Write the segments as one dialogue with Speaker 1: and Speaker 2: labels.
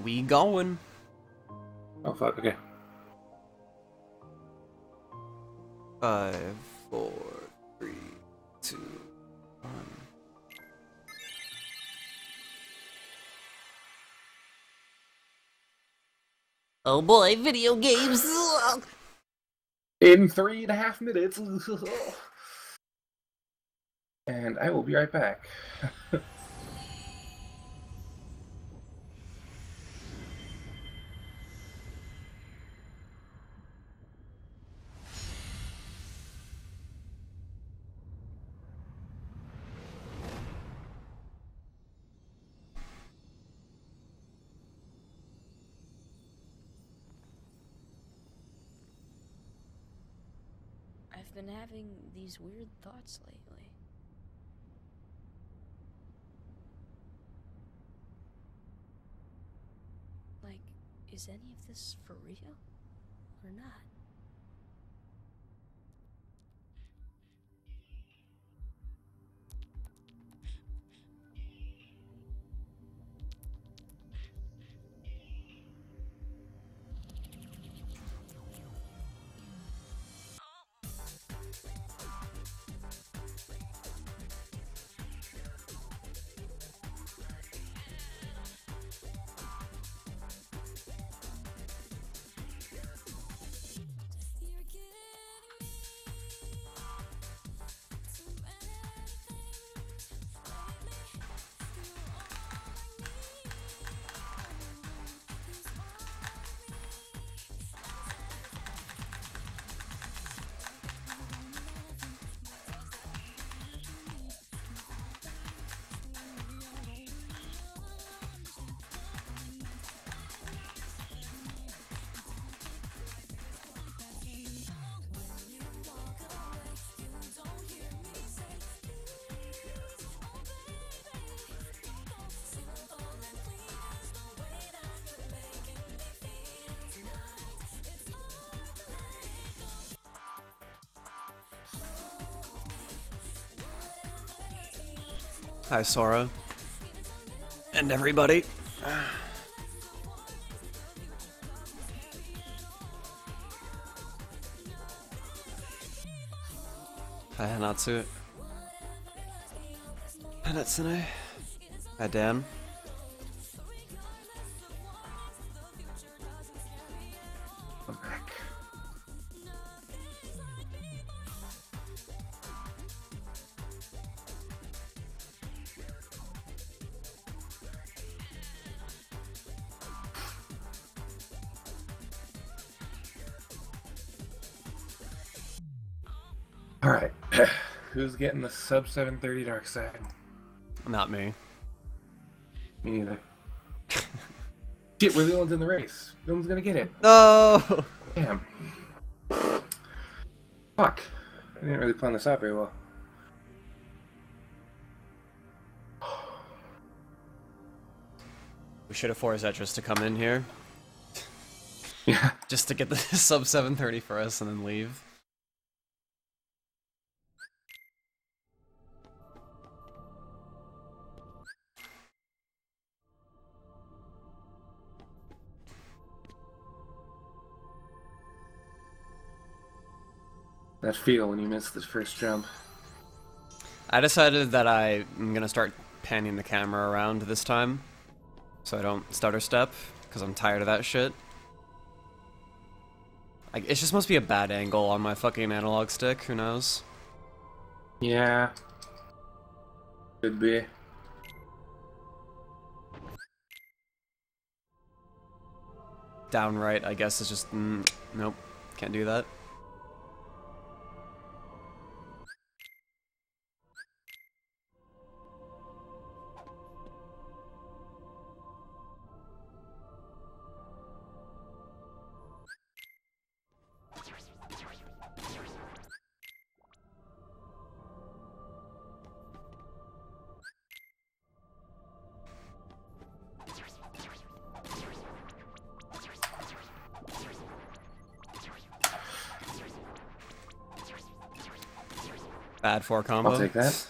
Speaker 1: We going.
Speaker 2: Oh fuck. Okay.
Speaker 1: Five, four, three, two, one.
Speaker 3: Oh boy, video games.
Speaker 2: In three and a half minutes. and I will be right back.
Speaker 4: having these weird thoughts lately. Like, is any of this for real? Or not?
Speaker 1: Hi, Sora. And everybody. Hi, Hanatsu. Hi, Natsune. Hi, Dan.
Speaker 2: Getting the sub 730 dark side?
Speaker 1: Not me.
Speaker 2: Me neither. Shit, we're the only ones in the race. No one's gonna get it.
Speaker 1: No!
Speaker 2: Damn. Fuck. I didn't really plan this out very well.
Speaker 1: We should have forced Etris to come in here
Speaker 2: Yeah.
Speaker 1: just to get the sub 730 for us and then leave.
Speaker 2: That feel when you miss the first jump.
Speaker 1: I decided that I am gonna start panning the camera around this time, so I don't stutter step, because I'm tired of that shit. Like, it just must be a bad angle on my fucking analog stick, who knows?
Speaker 2: Yeah. Could be.
Speaker 1: Downright, I guess, is just, mm, nope, can't do that. Four combo.
Speaker 2: I'll take that.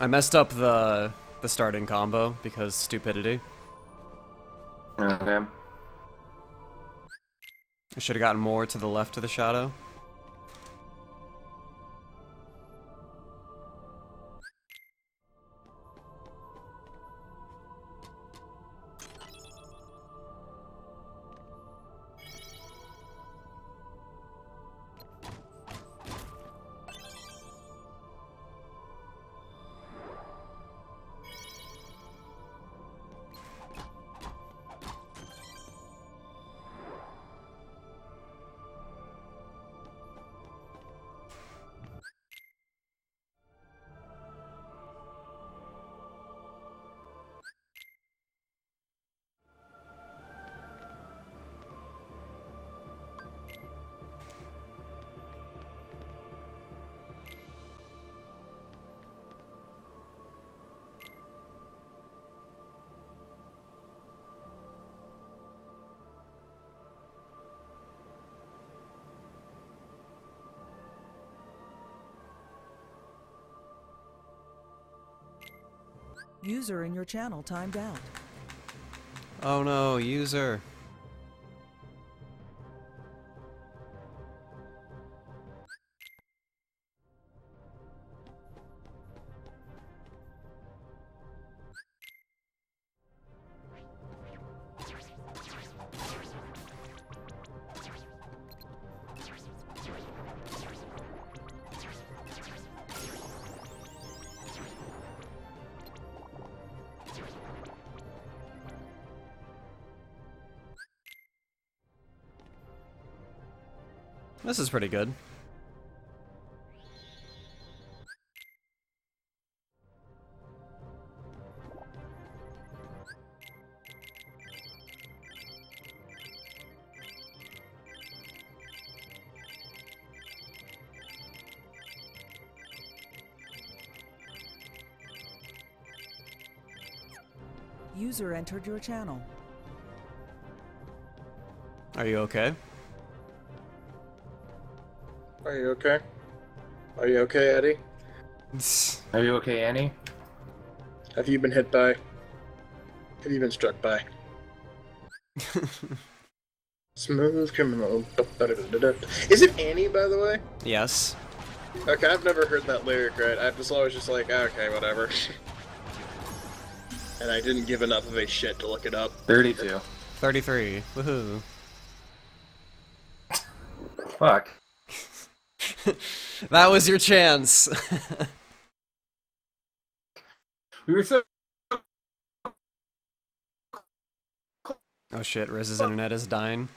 Speaker 1: I messed up the the starting combo because stupidity.
Speaker 2: Okay.
Speaker 1: I should have gotten more to the left of the shadow.
Speaker 5: User in your channel timed out.
Speaker 1: Oh no, user. This is pretty good.
Speaker 5: User entered your channel.
Speaker 1: Are you okay?
Speaker 6: Are you okay? Are you okay, Eddie?
Speaker 2: Are you okay, Annie?
Speaker 6: Have you been hit by? Have you been struck by? Smooth criminal. Is it Annie, by the way?
Speaker 1: yes.
Speaker 6: Okay, I've never heard that lyric right. I was always just like, okay, whatever. and I didn't give enough of a shit to look it up.
Speaker 2: 32.
Speaker 1: 33. Woohoo.
Speaker 2: Fuck.
Speaker 1: That was your chance.
Speaker 2: We were so.
Speaker 1: oh shit, Riz's internet is dying.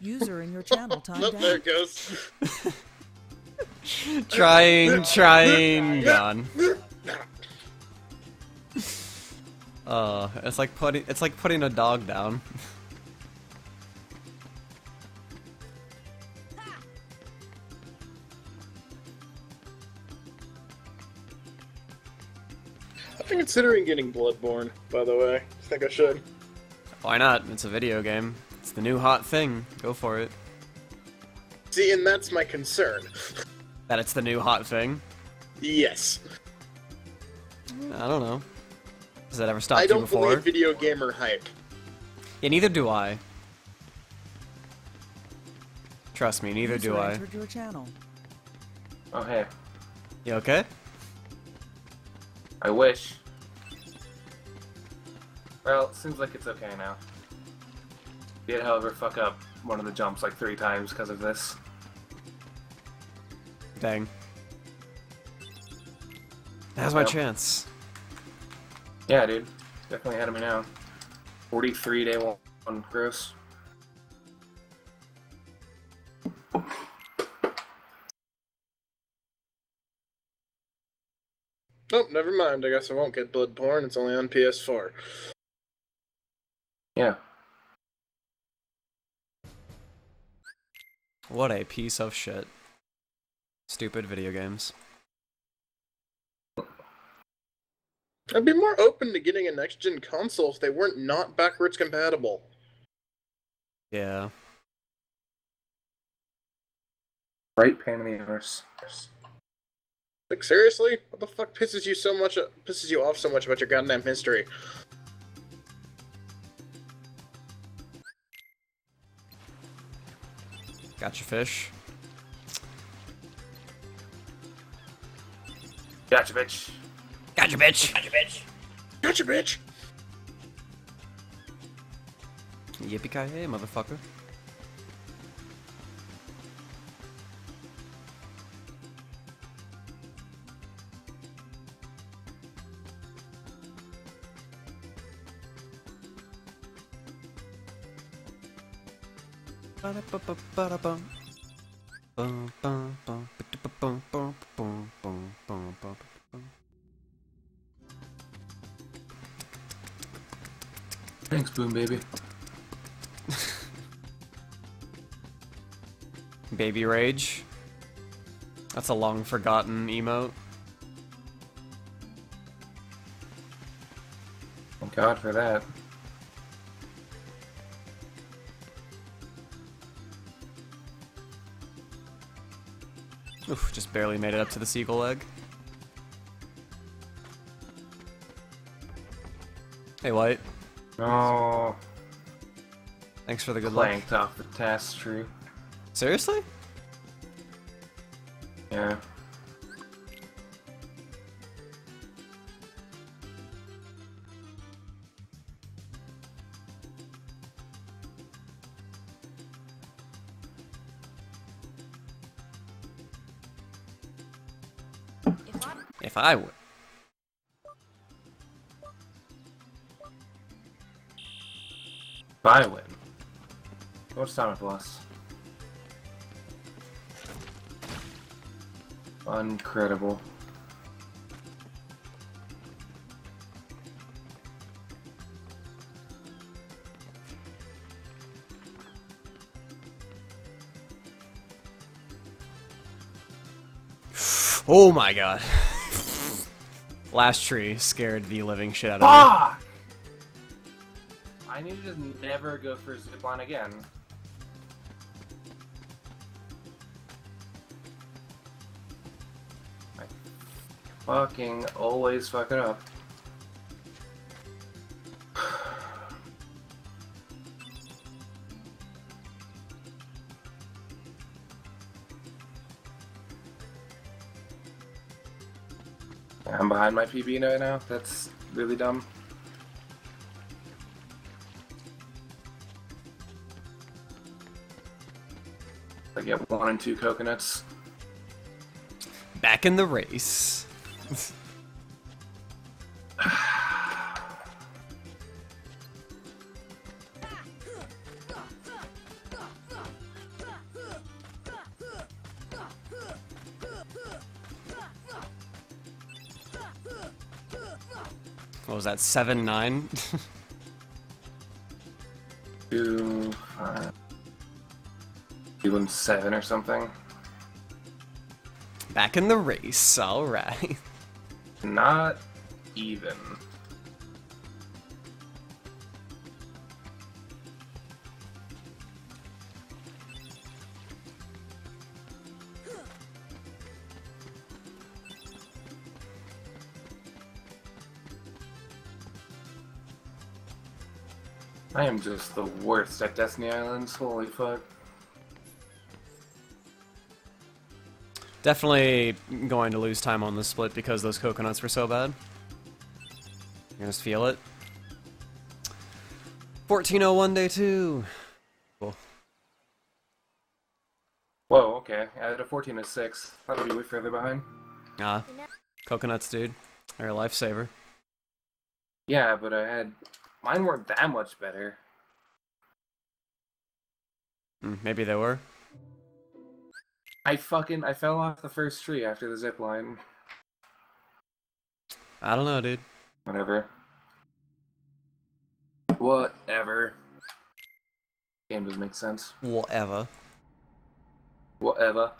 Speaker 5: User in your channel timed
Speaker 6: Nope, there it goes.
Speaker 1: Trying, trying, gone. Uh, it's like putting it's like putting a dog down.
Speaker 6: I've been considering getting Bloodborne, by the way. I think I should.
Speaker 1: Why not? It's a video game. It's the new hot thing. Go for it.
Speaker 6: See, and that's my concern.
Speaker 1: That it's the new hot thing.
Speaker 6: yes.
Speaker 1: I don't know. Has that ever stopped
Speaker 6: I
Speaker 1: you
Speaker 6: don't
Speaker 1: before?
Speaker 6: believe video gamer hype.
Speaker 1: Yeah, neither do I. Trust me, neither do I.
Speaker 5: entered your channel.
Speaker 2: Oh, hey.
Speaker 1: You okay?
Speaker 2: I wish. Well, seems like it's okay now. Did, however, fuck up one of the jumps like three times because of this.
Speaker 1: Dang. Now's my
Speaker 2: Yep.
Speaker 1: chance.
Speaker 2: Yeah, dude. Definitely ahead of me now. 43 day one, one gross.
Speaker 6: Oh, never mind. I guess I won't get Bloodborne. It's only on PS4.
Speaker 2: Yeah.
Speaker 1: What a piece of shit. Stupid video games.
Speaker 6: I'd be more open to getting a next gen console if they weren't not backwards compatible.
Speaker 1: Yeah.
Speaker 2: Right pain in the arse.
Speaker 6: Like seriously, what the fuck pisses you so much? Pisses you off so much about your goddamn history?
Speaker 1: Got your fish.
Speaker 2: Gotcha, bitch.
Speaker 1: Got your bitch. Got your bitch.
Speaker 6: Gotcha, bitch.
Speaker 1: Yippee ki yay, motherfucker. Ba-da-ba-ba-ba-da-bum.
Speaker 2: Thanks, Boom Baby.
Speaker 1: Baby Rage. That's a long forgotten emote.
Speaker 2: Thank God for that.
Speaker 1: Oof, just barely made it up to the seagull egg. Hey, White.
Speaker 2: Oh,
Speaker 1: Thanks for the good luck.
Speaker 2: planked off the task tree.
Speaker 1: Seriously?
Speaker 2: Yeah.
Speaker 4: If I
Speaker 1: would.
Speaker 2: If I win. What's time plus? Incredible.
Speaker 1: Oh my god. Last tree scared the living shit out of me.
Speaker 2: I need to just never go for a zipline again. I fucking always fuck it up. Behind my PB right now. That's really dumb. I get one and two coconuts.
Speaker 1: Back in the race. that? Seven nine.
Speaker 2: Two, five, two and seven or something.
Speaker 1: Back in the race. All right.
Speaker 2: Not even. Am just the worst at Destiny Islands. Holy fuck.
Speaker 1: Definitely going to lose time on this split because those coconuts were so bad. You can just feel it. 1401 day two. Cool.
Speaker 2: Whoa, okay. I had a 14 and 6. That'll be way further behind.
Speaker 1: Ah, coconuts, dude. They're a lifesaver.
Speaker 2: Yeah, but I had. Mine weren't that much better.
Speaker 1: Mm, maybe they were.
Speaker 2: I fucking. I fell off the first tree after the zip line.
Speaker 1: I don't know, dude.
Speaker 2: Whatever. Whatever. Game doesn't make sense.
Speaker 1: Whatever.
Speaker 2: Whatever.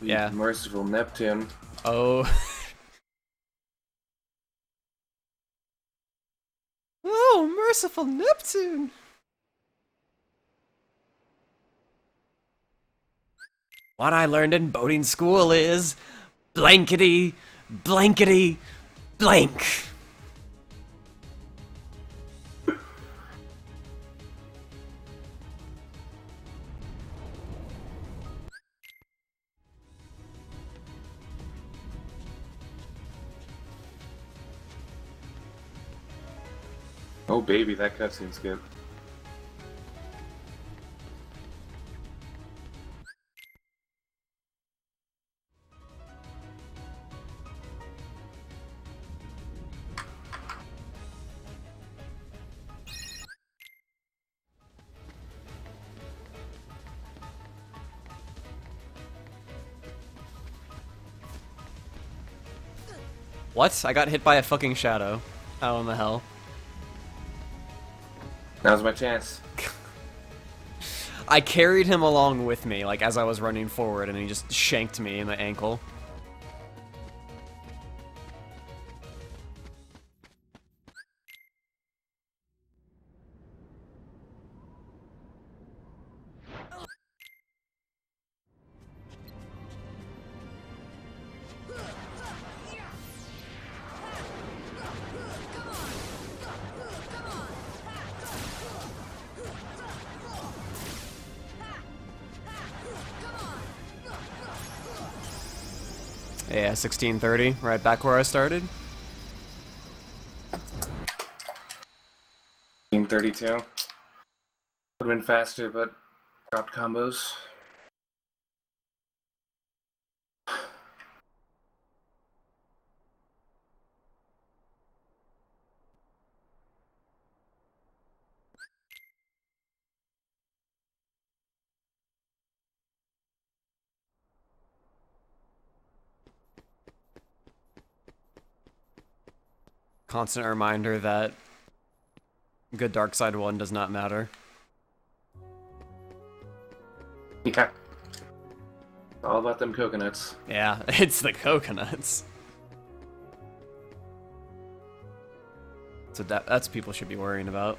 Speaker 1: Yeah.
Speaker 2: Merciful Neptune.
Speaker 1: Oh. oh, merciful Neptune! What I learned in boating school is blankety, blankety, blank.
Speaker 2: Oh baby, that cutscene's good.
Speaker 1: What? I got hit by a fucking shadow. How in the hell?
Speaker 2: Now's my chance.
Speaker 1: I carried him along with me, like as I was running forward, and he just shanked me in the ankle. Yeah, 1630, right back where I started.
Speaker 2: 32. Would have been faster, but dropped combos.
Speaker 1: Constant reminder that good dark side one does not matter.
Speaker 2: Okay. All about them coconuts.
Speaker 1: Yeah, it's the coconuts. So that that's people should be worrying about.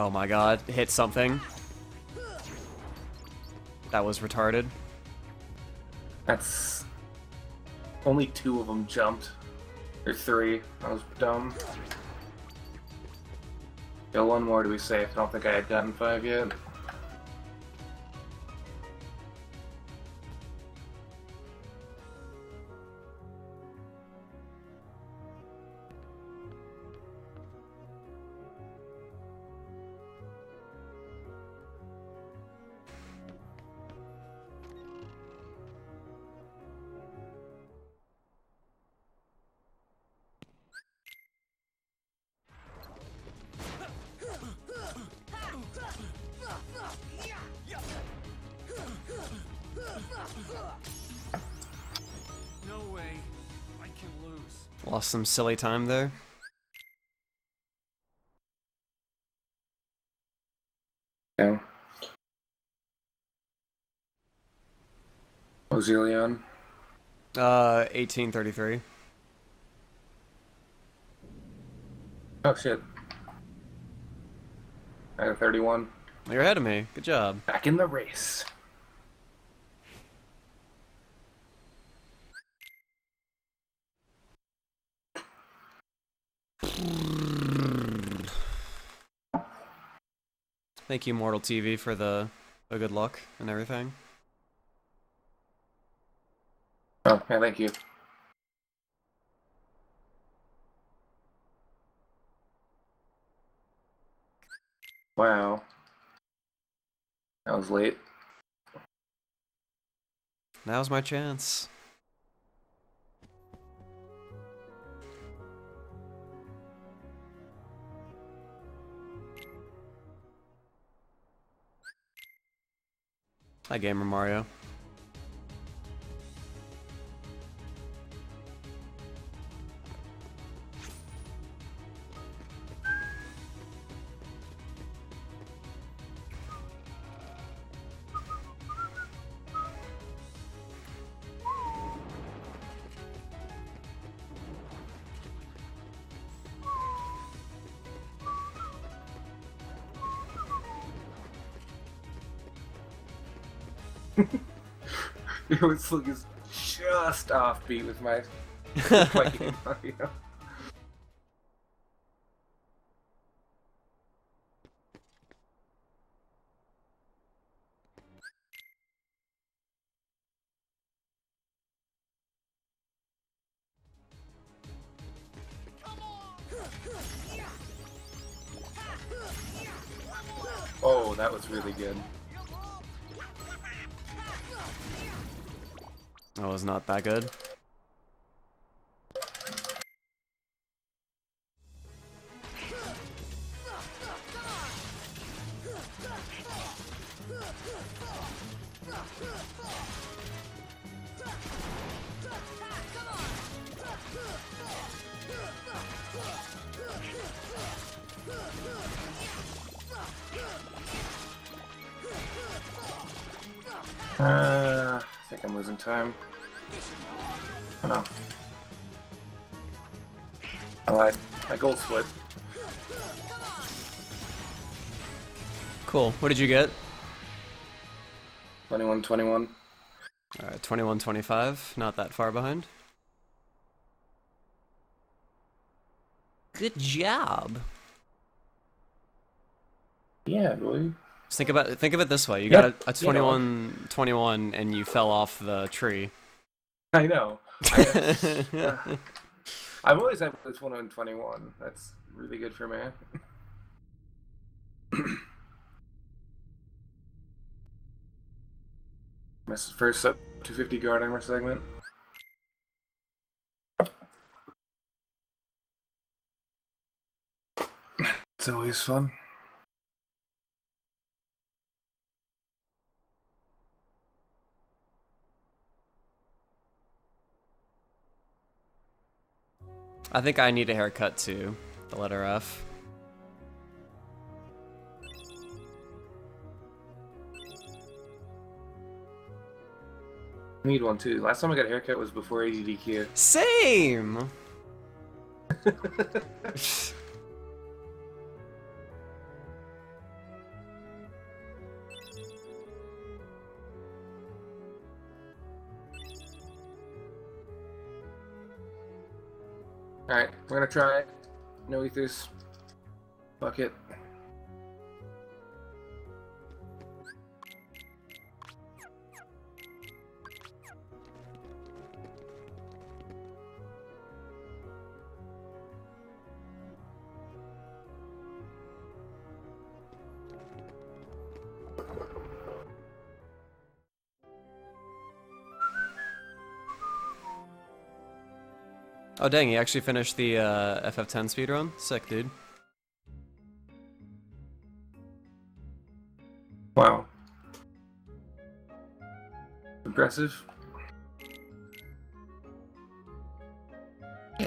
Speaker 1: Oh my god, hit something. That was retarded.
Speaker 2: That's only two of them jumped, or three. That was dumb. Go one more to be safe. I don't think I had gotten five yet.
Speaker 1: Some silly time there.
Speaker 2: Yeah. Ozilion.
Speaker 1: Uh, 1833.
Speaker 2: Oh shit. I got 31.
Speaker 1: You're ahead of me. Good job.
Speaker 2: Back in the race.
Speaker 1: Thank you, Mortal TV, for the, the good luck and everything.
Speaker 2: Oh, yeah, thank you. Wow. That was late.
Speaker 1: Now's my chance. Hi, Gamer Mario.
Speaker 2: Whistle is just offbeat with my Viking audio. That good.
Speaker 1: What did you get?
Speaker 2: 21 21.
Speaker 1: Alright, 21 25. Not that far behind.
Speaker 3: Good job.
Speaker 2: Yeah, boy.
Speaker 1: Just think about think of it this way. You
Speaker 2: Yeah,
Speaker 1: got a, a
Speaker 2: you know.
Speaker 1: 21 21 and you fell off the tree.
Speaker 2: I know. I, I've always had this 21 21. That's really good for me. My first up 250 guard armor segment. It's always fun.
Speaker 1: I think I need a haircut too. The letter F.
Speaker 2: I need one too. Last time I got a haircut was before AGDQ.
Speaker 1: Same.
Speaker 2: Alright, we're gonna try it. No ethers. Fuck it.
Speaker 1: Oh dang, he actually finished the uh, FF10 speedrun? Sick, dude.
Speaker 2: Wow. Impressive.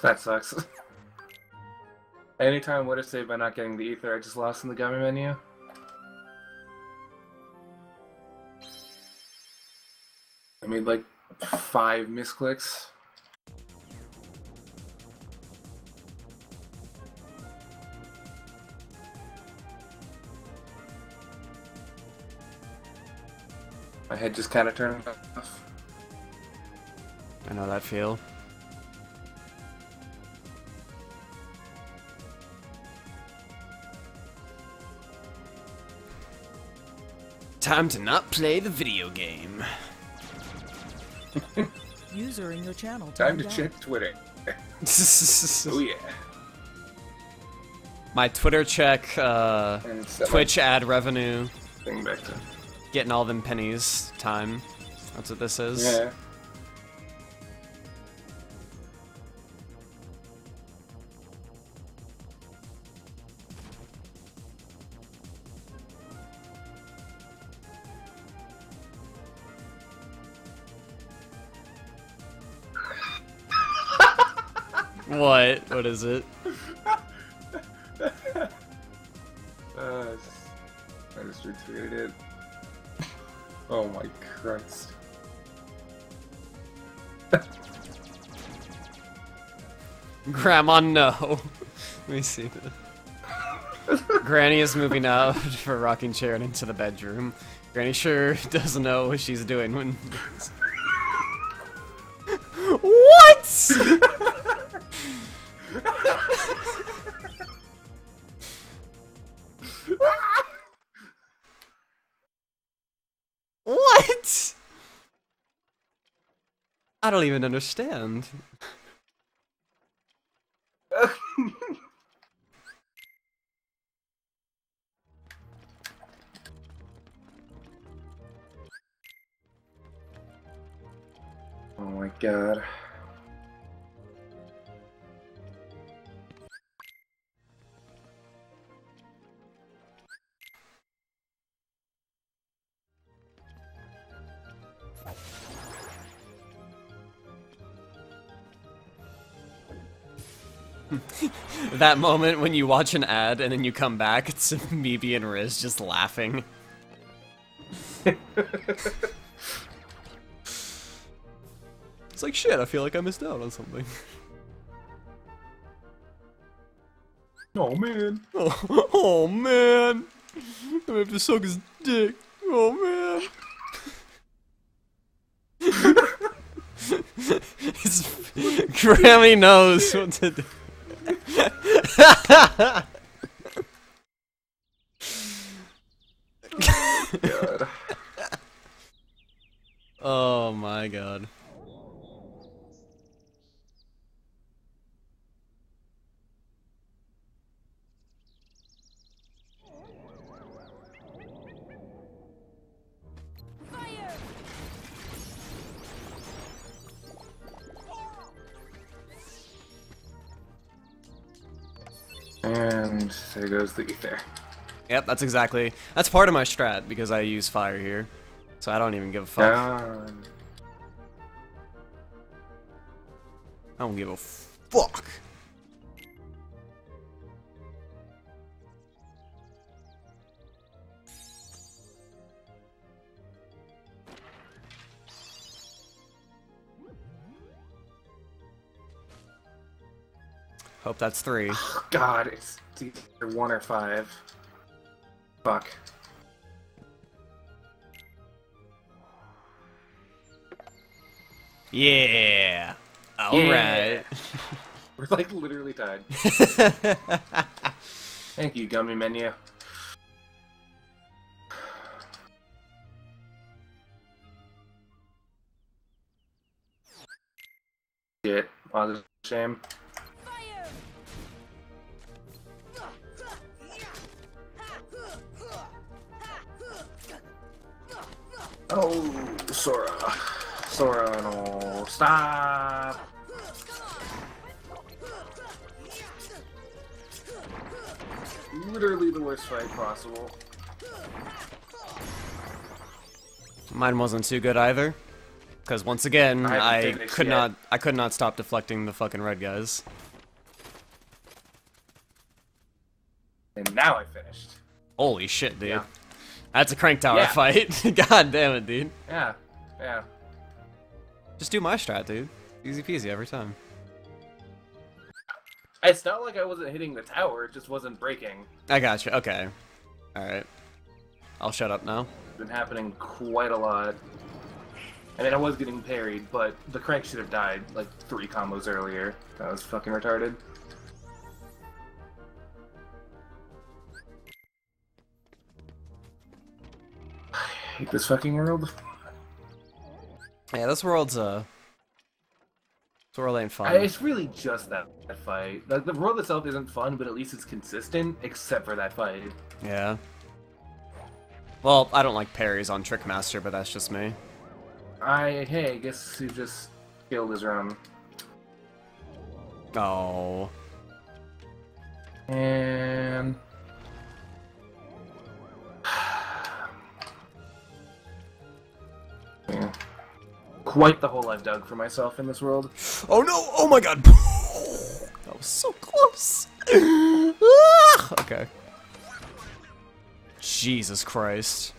Speaker 2: that sucks. Anytime I would have saved by not getting the ether, I just lost in the gummy menu. Five misclicks. My head just kind of turned off.
Speaker 1: I know that feel. Time to not play the video game.
Speaker 5: User in your channel
Speaker 2: Time to
Speaker 5: out.
Speaker 2: check Twitter. Oh yeah.
Speaker 1: My Twitter check, uh,
Speaker 2: And set my
Speaker 1: Twitch ad revenue,
Speaker 2: thing back to
Speaker 1: getting all them pennies time. That's what this is.
Speaker 2: yeah.
Speaker 1: What? Is it?
Speaker 2: Uh, I just retweeted it. Oh my Christ.
Speaker 1: Grandma, no. Let me see. Granny is moving out for rocking chair and into the bedroom. Granny sure doesn't know what she's doing when. Even understand.
Speaker 2: Oh my god.
Speaker 1: That moment when you watch an ad and then you come back, it's Meeby and Riz just laughing. it's like shit, I feel like I missed out on something.
Speaker 2: Oh man.
Speaker 1: Oh, oh man. I have to suck his dick. Oh man. His Grammy knows what to do.
Speaker 2: God.
Speaker 1: Oh my god.
Speaker 2: There goes the ether.
Speaker 1: Yep, that's exactly. That's part of my strat because I use fire here. So I don't even give a fuck. I don't give a fuck. Hope that's three.
Speaker 2: God, it's either one or five. Fuck.
Speaker 1: Yeah. Alright.
Speaker 2: We're like literally tied. Thank you, gummy menu. Shit. Oh, a shame. Oh, Sora. Sora, no. Stop! Literally the worst fight possible.
Speaker 1: Mine wasn't too good either. Because once again,
Speaker 2: I
Speaker 1: I could
Speaker 2: yet.
Speaker 1: not I could not stop deflecting the fucking red guys.
Speaker 2: And now I finished.
Speaker 1: Holy shit, dude.
Speaker 2: Yeah.
Speaker 1: That's a crank tower
Speaker 2: Yeah.
Speaker 1: fight. God damn it, dude.
Speaker 2: Yeah, yeah.
Speaker 1: Just do my strat, dude. Easy peasy every time.
Speaker 2: It's not like I wasn't hitting the tower, it just wasn't breaking.
Speaker 1: I gotcha. Okay. Alright. I'll shut up now.
Speaker 2: It's been happening quite a lot. I mean, I was getting parried, but the crank should have died like three combos earlier. That was fucking retarded. Hate this fucking world.
Speaker 1: Yeah, this world's uh this world ain't fun.
Speaker 2: I, it's really just that, that fight. Like, the world itself isn't fun, but at least it's consistent, except for that fight.
Speaker 1: Yeah. Well, I don't like parries on Trickmaster, but that's just me.
Speaker 2: I hey, I guess you just killed his run.
Speaker 1: Oh.
Speaker 2: And Yeah. quite the hole I've dug for myself in this world.
Speaker 1: Oh no! Oh my god! That was so close. Ah! okay. Jesus Christ.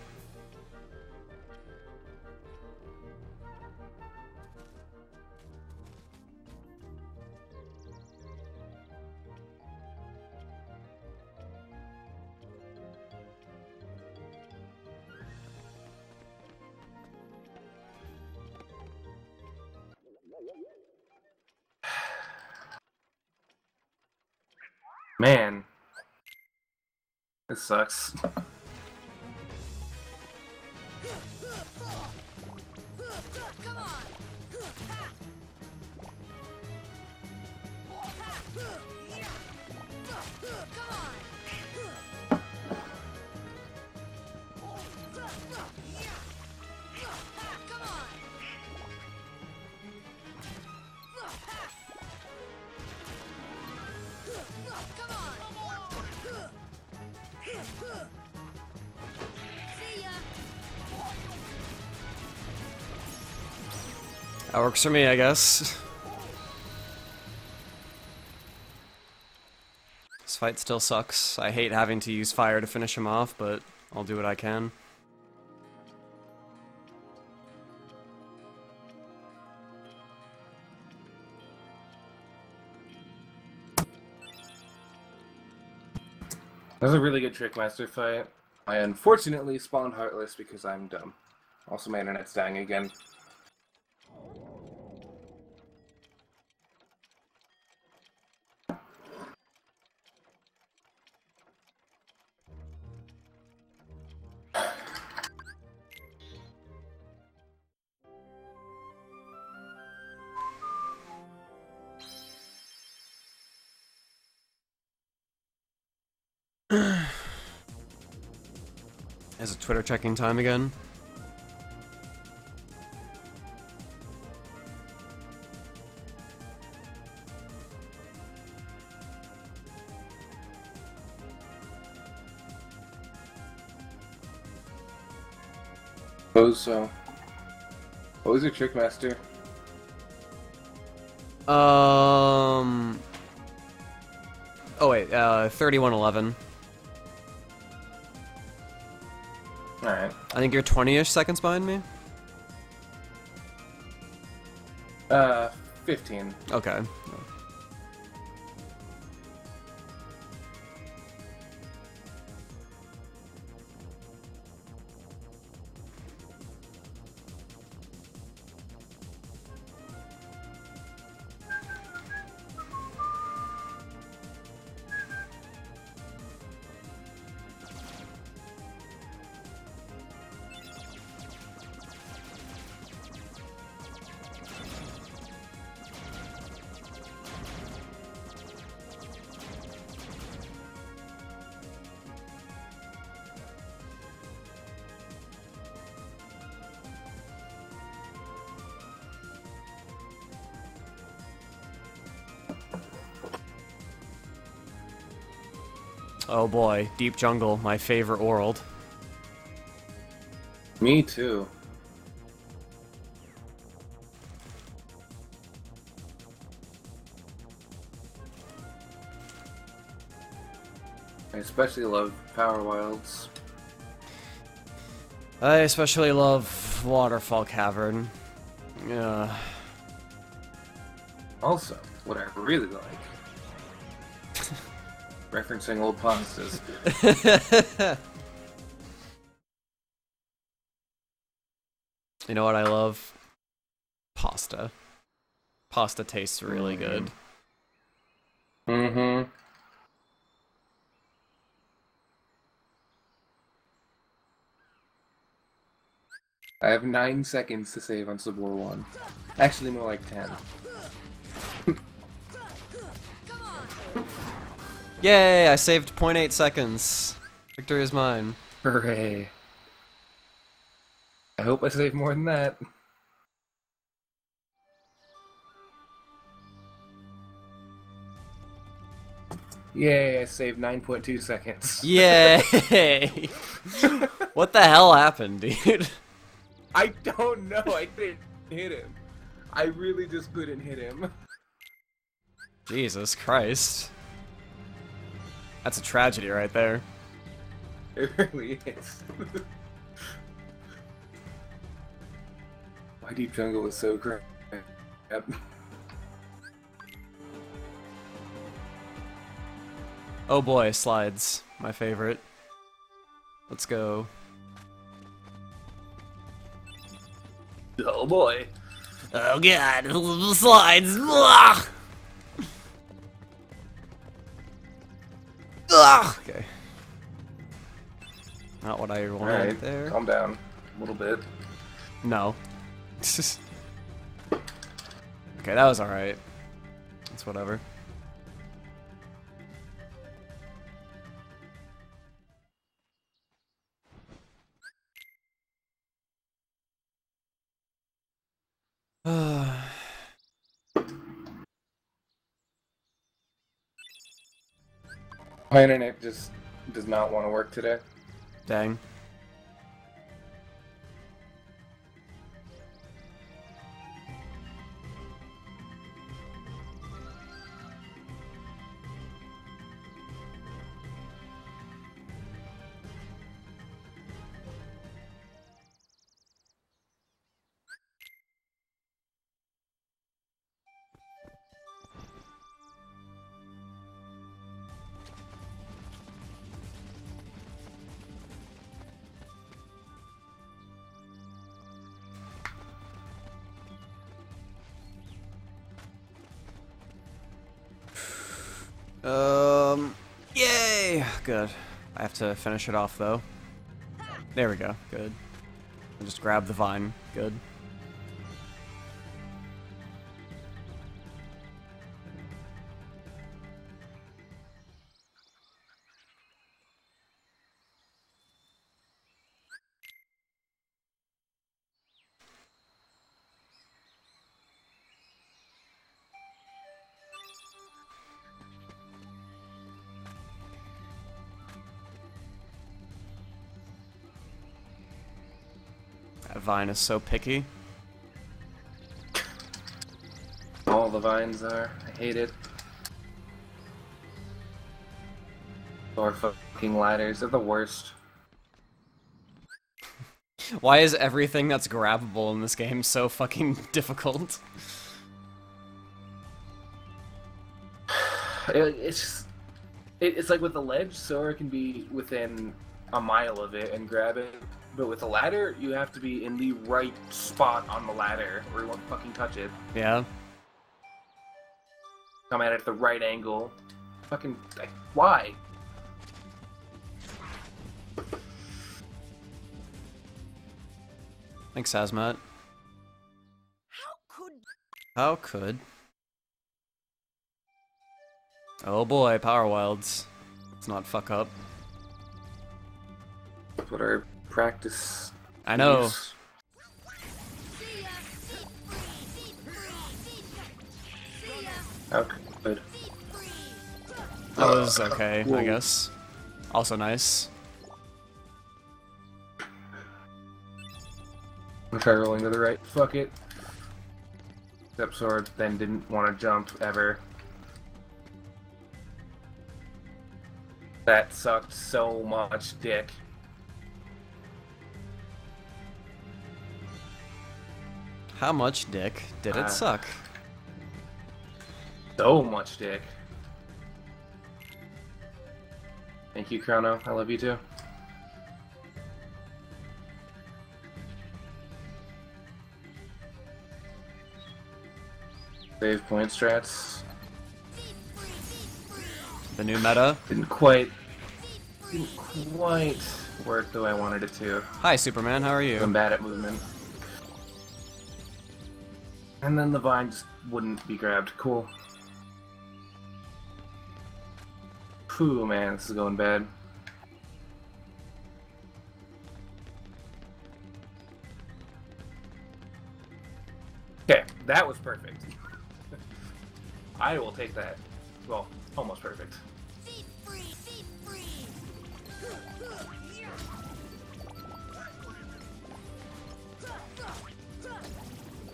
Speaker 2: Man. This sucks.
Speaker 1: That works for me, I guess. This fight still sucks. I hate having to use fire to finish him off, but I'll do what I can.
Speaker 2: That was a really good Trickmaster fight. I unfortunately spawned Heartless because I'm dumb. Also, my internet's dying again.
Speaker 1: Twitter checking time again?
Speaker 2: Suppose so. What was your Trickmaster?
Speaker 1: Um. Oh wait, uh, thirty-one eleven. I think you're twenty-ish seconds behind me.
Speaker 2: Uh, 15.
Speaker 1: Okay. Oh boy, Deep Jungle, my favorite world.
Speaker 2: Me too. I especially love Power Wilds.
Speaker 1: I especially love Waterfall Cavern. Yeah.
Speaker 2: Also, what I really like. Referencing old pastas.
Speaker 1: You know what I love? Pasta. Pasta tastes really
Speaker 2: Mm.
Speaker 1: good.
Speaker 2: Mm-hmm. I have nine seconds to save on Sabor 1. Actually, more like ten.
Speaker 1: Yay, I saved 0.8 seconds. Victory is mine.
Speaker 2: Hooray. I hope I save more than that. Yay, I saved 9.2 seconds.
Speaker 1: Yay! what the hell happened, dude?
Speaker 2: I don't know, I didn't hit him. I really just couldn't hit him.
Speaker 1: Jesus Christ. That's a tragedy right there.
Speaker 2: It really is. My deep jungle is so great. Yep.
Speaker 1: Oh boy, slides. My favorite. Let's go.
Speaker 2: Oh boy.
Speaker 3: Oh god, slides. Ugh.
Speaker 1: Ugh! Okay. Not what I wanted
Speaker 2: Alright,
Speaker 1: there.
Speaker 2: calm down a little bit.
Speaker 1: No. okay, that was alright. That's whatever.
Speaker 2: My internet just does not want to work today.
Speaker 1: Dang. To finish it off though. There we go. Good. Just grab the vine. Good. Vine is so picky.
Speaker 2: All the vines are. I hate it. Or fucking ladders. They're the worst.
Speaker 1: Why is everything that's grabbable in this game so fucking difficult?
Speaker 2: It, it's just, it, it's like with the ledge, Sora can be within a mile of it and grab it. But with the ladder, you have to be in the right spot on the ladder, or you won't fucking touch it.
Speaker 1: Yeah.
Speaker 2: Come at it at the right angle. Fucking like, why?
Speaker 1: Thanks, Hazmat.
Speaker 5: How could
Speaker 1: How could? Oh boy, Power Wilds. Let's not fuck up.
Speaker 2: That's what our practice.
Speaker 1: I know.
Speaker 2: is. Okay, good.
Speaker 1: That was okay, I guess. Also nice.
Speaker 2: I'm try rolling to the right. Fuck it. Except Sora then didn't want to jump ever. That sucked so much dick.
Speaker 1: How much dick did it
Speaker 2: Uh,
Speaker 1: suck?
Speaker 2: So much dick. Thank you, Chrono. I love you too. Save point strats.
Speaker 1: The new meta?
Speaker 2: Didn't quite. Didn't quite work the way I wanted it to.
Speaker 1: Hi, Superman, how are you?
Speaker 2: I'm bad at movement. And then the vine just wouldn't be grabbed. Cool. Phew, man, this is going bad. Okay, that was perfect. I will take that. Well, almost perfect.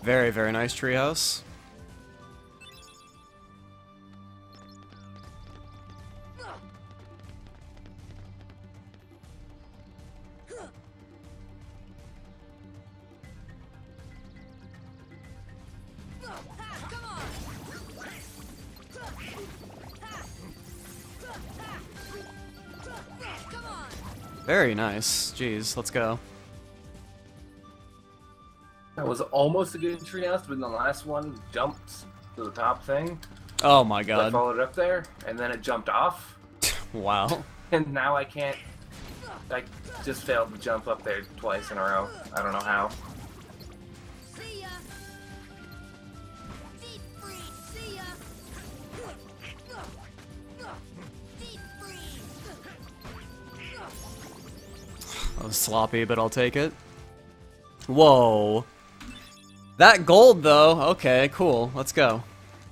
Speaker 1: Very, very nice treehouse. Very nice. Jeez, let's go.
Speaker 2: That was almost a good treehouse, but then the last one jumped to the top thing.
Speaker 1: Oh my god.
Speaker 2: I followed it up there, and then it jumped off,
Speaker 1: Wow.
Speaker 2: and now I can't. I just failed to jump up there twice in a row. I don't know how.
Speaker 5: See ya. Deep freeze. See ya. Deep freeze.
Speaker 1: That was sloppy, but I'll take it. Whoa. That gold, though. Okay, cool. Let's go.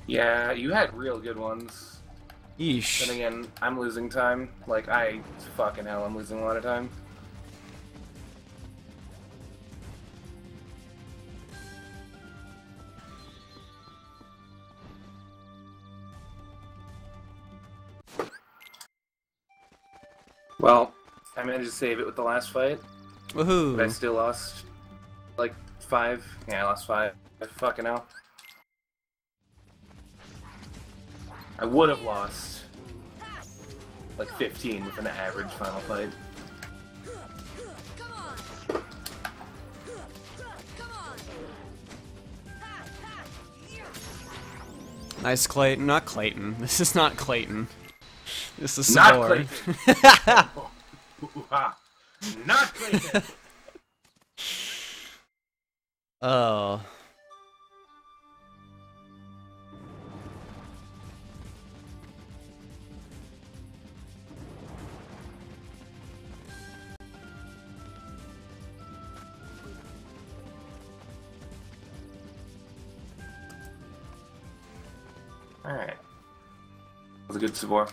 Speaker 2: Yeah, you had real good ones. Then
Speaker 1: And
Speaker 2: again, I'm losing time. Like I fucking hell, I'm losing a lot of time. Well, I managed to save it with the last fight, Woohoo. but I still lost like five. Yeah, I lost five. Fucking hell. I would have lost like 15 with an average final fight.
Speaker 5: Come on. Come on.
Speaker 1: Nice Clayton. Not Clayton. This is not Clayton. This is
Speaker 2: Not Clayton. Not Clayton.
Speaker 1: Oh.
Speaker 2: All right. That was a good Sabor.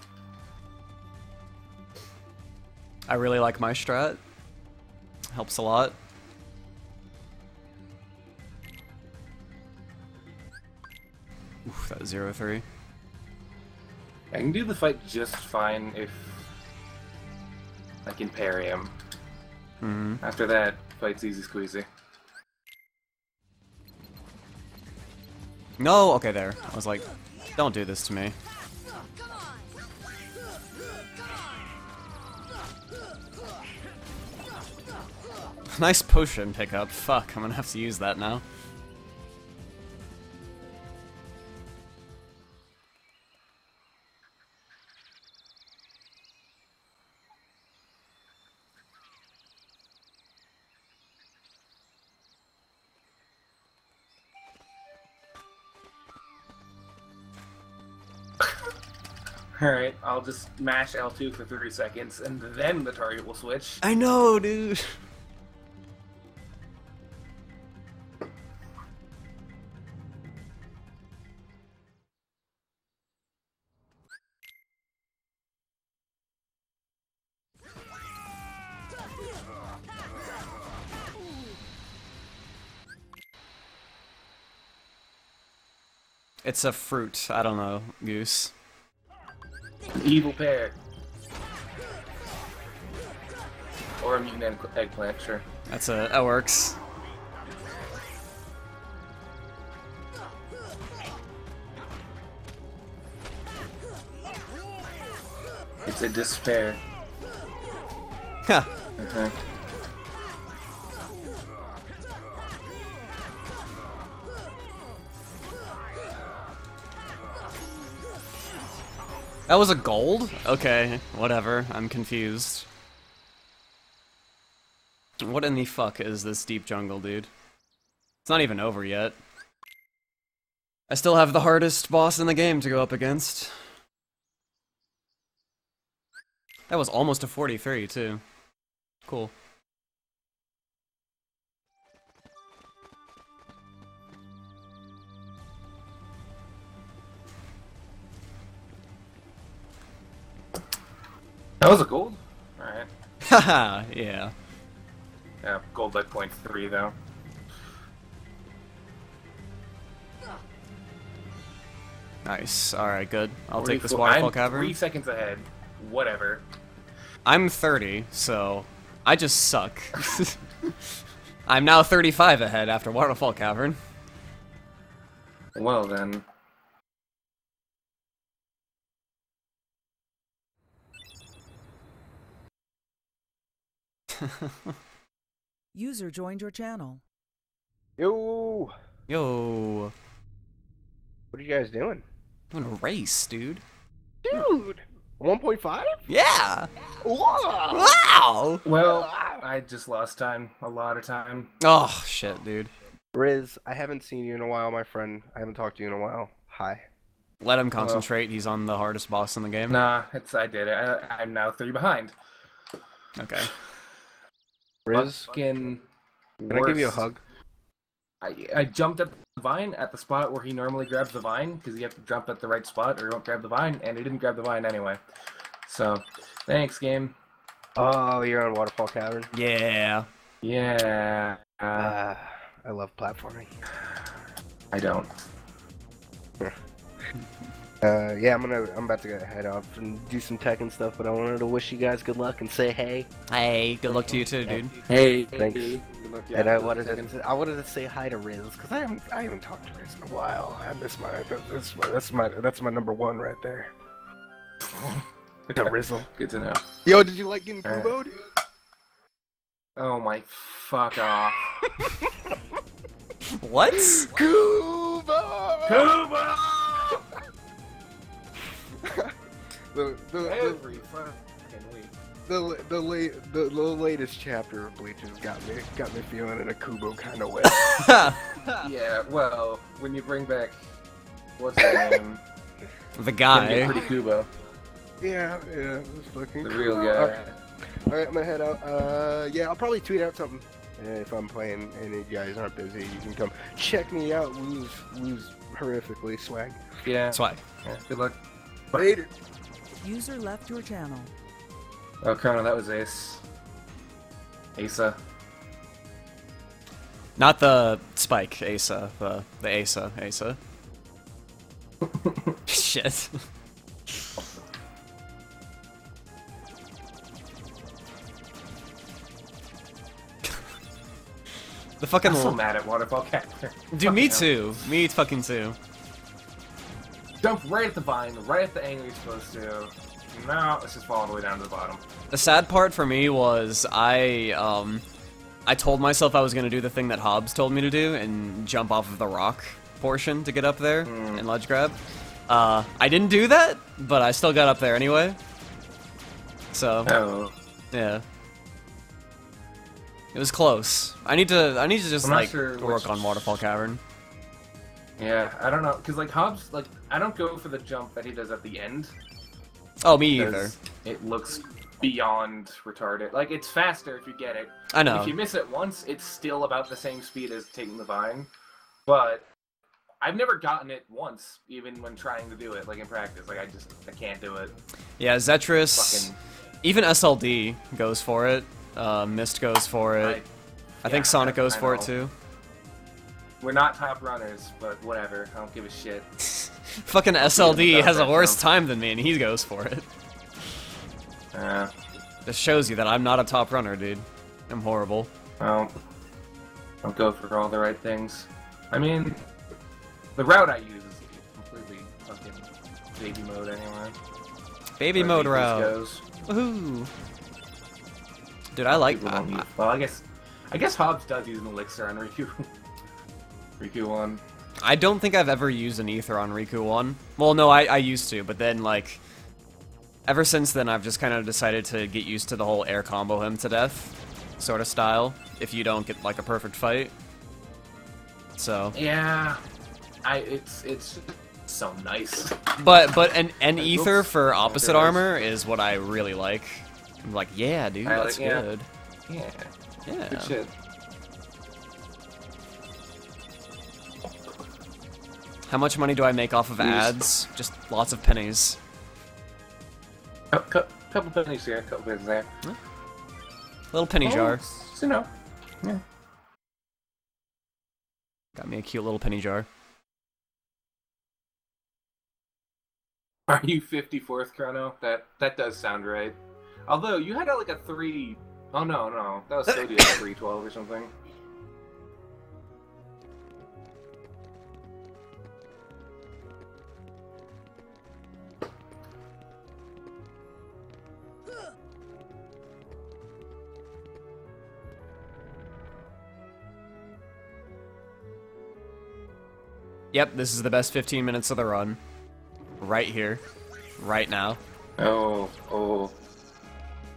Speaker 1: I really like my strat. Helps a lot. Oof, that zero three.
Speaker 2: I can do the fight just fine if I can parry him.
Speaker 1: hmm
Speaker 2: After that, fight's easy squeezy.
Speaker 1: No, okay, there. I was like, don't do this to me. Nice potion pickup. Fuck, I'm gonna have to use that now.
Speaker 2: Alright, I'll just mash L2 for 30 seconds, and then the target will switch.
Speaker 1: I know, dude. It's a fruit. I don't know, Goose.
Speaker 2: Evil pear. Or a mutant egg- eggplant, sure.
Speaker 1: That's a that works.
Speaker 2: It's a despair.
Speaker 1: Huh.
Speaker 2: Okay.
Speaker 1: That was a gold? Okay, whatever. I'm confused. What in the fuck is this deep jungle, dude? It's not even over yet. I still have the hardest boss in the game to go up against. That was almost a 43, too. Cool.
Speaker 2: That was a gold? Alright.
Speaker 1: Haha, yeah.
Speaker 2: Yeah, gold by point three though.
Speaker 1: Nice. Alright, good. I'll take this
Speaker 2: 44
Speaker 1: waterfall
Speaker 2: I'm
Speaker 1: cavern.
Speaker 2: Three seconds ahead. Whatever.
Speaker 1: I'm 30, so I just suck. I'm now 35 ahead after Waterfall Cavern.
Speaker 2: Well then.
Speaker 7: User joined your channel.
Speaker 8: Yo,
Speaker 1: Yo,
Speaker 8: what are you guys doing?
Speaker 1: doing a race, dude.
Speaker 8: Dude, 1.5?
Speaker 1: Yeah.
Speaker 8: Wow.
Speaker 1: Wow.
Speaker 2: Well, I just lost time, a lot of time.
Speaker 1: Oh shit, dude.
Speaker 8: Riz, I haven't seen you in a while, my friend. I haven't talked to you in a while. Hi.
Speaker 1: Let him concentrate. He's on the hardest boss in the game.
Speaker 2: Nah, it's I did it. I, I'm now three behind.
Speaker 1: Okay.
Speaker 8: Riz,
Speaker 2: Fucking
Speaker 8: can I give you a hug?
Speaker 2: I, I jumped at the vine at the spot where he normally grabs the vine because you have to jump at the right spot or you won't grab the vine, and he didn't grab the vine anyway. So, thanks, game.
Speaker 8: Oh, you're on Waterfall Cavern.
Speaker 1: Yeah.
Speaker 2: Yeah, uh,
Speaker 8: Uh, I love platforming.
Speaker 2: I don't.
Speaker 8: Uh, yeah, I'm gonna, I'm about to go head off and do some tech and stuff, but I wanted to wish you guys good luck and say hey.
Speaker 1: Hey, good luck to you too, dude.
Speaker 2: Hey,
Speaker 8: Thanks.
Speaker 2: Good luck, yeah,
Speaker 8: and I wanted to, I wanted to say hi to Riz because I haven't, I haven't talked to Riz in a while. I miss my, that's my, that's my, that's my number one right there. the Rizzle.
Speaker 2: Good to know.
Speaker 8: Yo, did you like getting
Speaker 2: Alright.
Speaker 8: Kubo? dude?
Speaker 2: Oh my, fuck off.
Speaker 1: What?
Speaker 8: Kubo!
Speaker 2: Kubo!
Speaker 8: The, the, the,
Speaker 2: Every fucking week.
Speaker 8: the, the, late, the, the latest chapter of Bleach has got me, got me feeling in a Kubo kind of way.
Speaker 2: Yeah, well, when you bring back what's his name?
Speaker 1: the guy.
Speaker 2: pretty Kubo,
Speaker 8: yeah, yeah, it's fucking
Speaker 2: the real
Speaker 8: cool.
Speaker 2: guy.
Speaker 8: Alright, alright, I'm gonna head out. Uh, yeah, I'll probably tweet out something. If I'm playing and you guys aren't busy, you can come check me out. Lose, lose horrifically, swag.
Speaker 2: Yeah.
Speaker 1: That's why.
Speaker 2: yeah. Good luck.
Speaker 8: Later.
Speaker 7: User left your channel.
Speaker 2: Oh, Chrono, that was Ace. Asa.
Speaker 1: Not the Spike Asa, the the Asa Asa. Shit. the fucking
Speaker 2: I'm so mad at Waterfall Capture.
Speaker 1: dude, me
Speaker 2: hell.
Speaker 1: too. Me fucking too.
Speaker 2: Jump right at the vine, right at the angle you're supposed to. No, let's just fall all the way down to the bottom.
Speaker 1: The sad part for me was I um I told myself I was gonna do the thing that Hobbs told me to do and jump off of the rock portion to get up there and ledge grab. Uh, I didn't do that, but I still got up there anyway. So
Speaker 2: Oh,
Speaker 1: yeah, it was close. I need to I need to just like
Speaker 2: sure
Speaker 1: work
Speaker 2: which-
Speaker 1: on Waterfall Cavern.
Speaker 2: yeah, I don't know, because like Hobbs, like I don't go for the jump that he does at the end.
Speaker 1: Oh, me either.
Speaker 2: It looks beyond retarded. Like it's faster if you get it.
Speaker 1: I know.
Speaker 2: If you miss it once, it's still about the same speed as taking the vine. But I've never gotten it once, even when trying to do it, like in practice. Like I just I can't do it.
Speaker 1: Yeah, Zetris.
Speaker 2: Fucking
Speaker 1: even SLD goes for it. Uh, Mist goes for it.
Speaker 2: I,
Speaker 1: I, think Sonic goes for it too.
Speaker 2: We're not top runners, but whatever. I don't give a shit.
Speaker 1: Fucking SLD has a worse
Speaker 2: jump.
Speaker 1: time than me, and he goes for it.
Speaker 2: Uh,
Speaker 1: This shows you that I'm not a top runner, dude. I'm horrible.
Speaker 2: well, I'll go for all the right things. I mean, the route I use is completely fucking baby mode anyway.
Speaker 1: Baby
Speaker 2: Where
Speaker 1: mode route.
Speaker 2: Goes.
Speaker 1: Woohoo. Dude, I like. I,
Speaker 2: well, I guess, I guess Hobbs does use an elixir on Riku. Riku one.
Speaker 1: I don't think I've ever used an ether on Riku 1. Well, no, I, I used to, but then, like, ever since then, I've just kind of decided to get used to the whole air combo him to death sort of style if you don't get, like, a perfect fight. So,
Speaker 2: Yeah, I it's it's so nice.
Speaker 1: but, but an, an
Speaker 2: Oops.
Speaker 1: ether for opposite armor is what I really like. I'm like, yeah, dude,
Speaker 2: I like-
Speaker 1: that's
Speaker 2: yeah.
Speaker 1: good.
Speaker 2: Yeah,
Speaker 1: Yeah.
Speaker 2: good shit.
Speaker 1: How much money do I make off of
Speaker 2: Jeez.
Speaker 1: ads? Just lots of pennies.
Speaker 2: A cou- couple pennies here, couple pennies there.
Speaker 1: Little penny
Speaker 2: Oh,
Speaker 1: jar.
Speaker 2: s- You know, yeah.
Speaker 1: Got me a cute little penny jar.
Speaker 2: Are you 54th Chrono? That that does sound right. Although you had like a three. Oh no no that was Sodia three twelve or something.
Speaker 1: Yep, this is the best 15 minutes of the run. Right here. Right now.
Speaker 2: Oh, oh.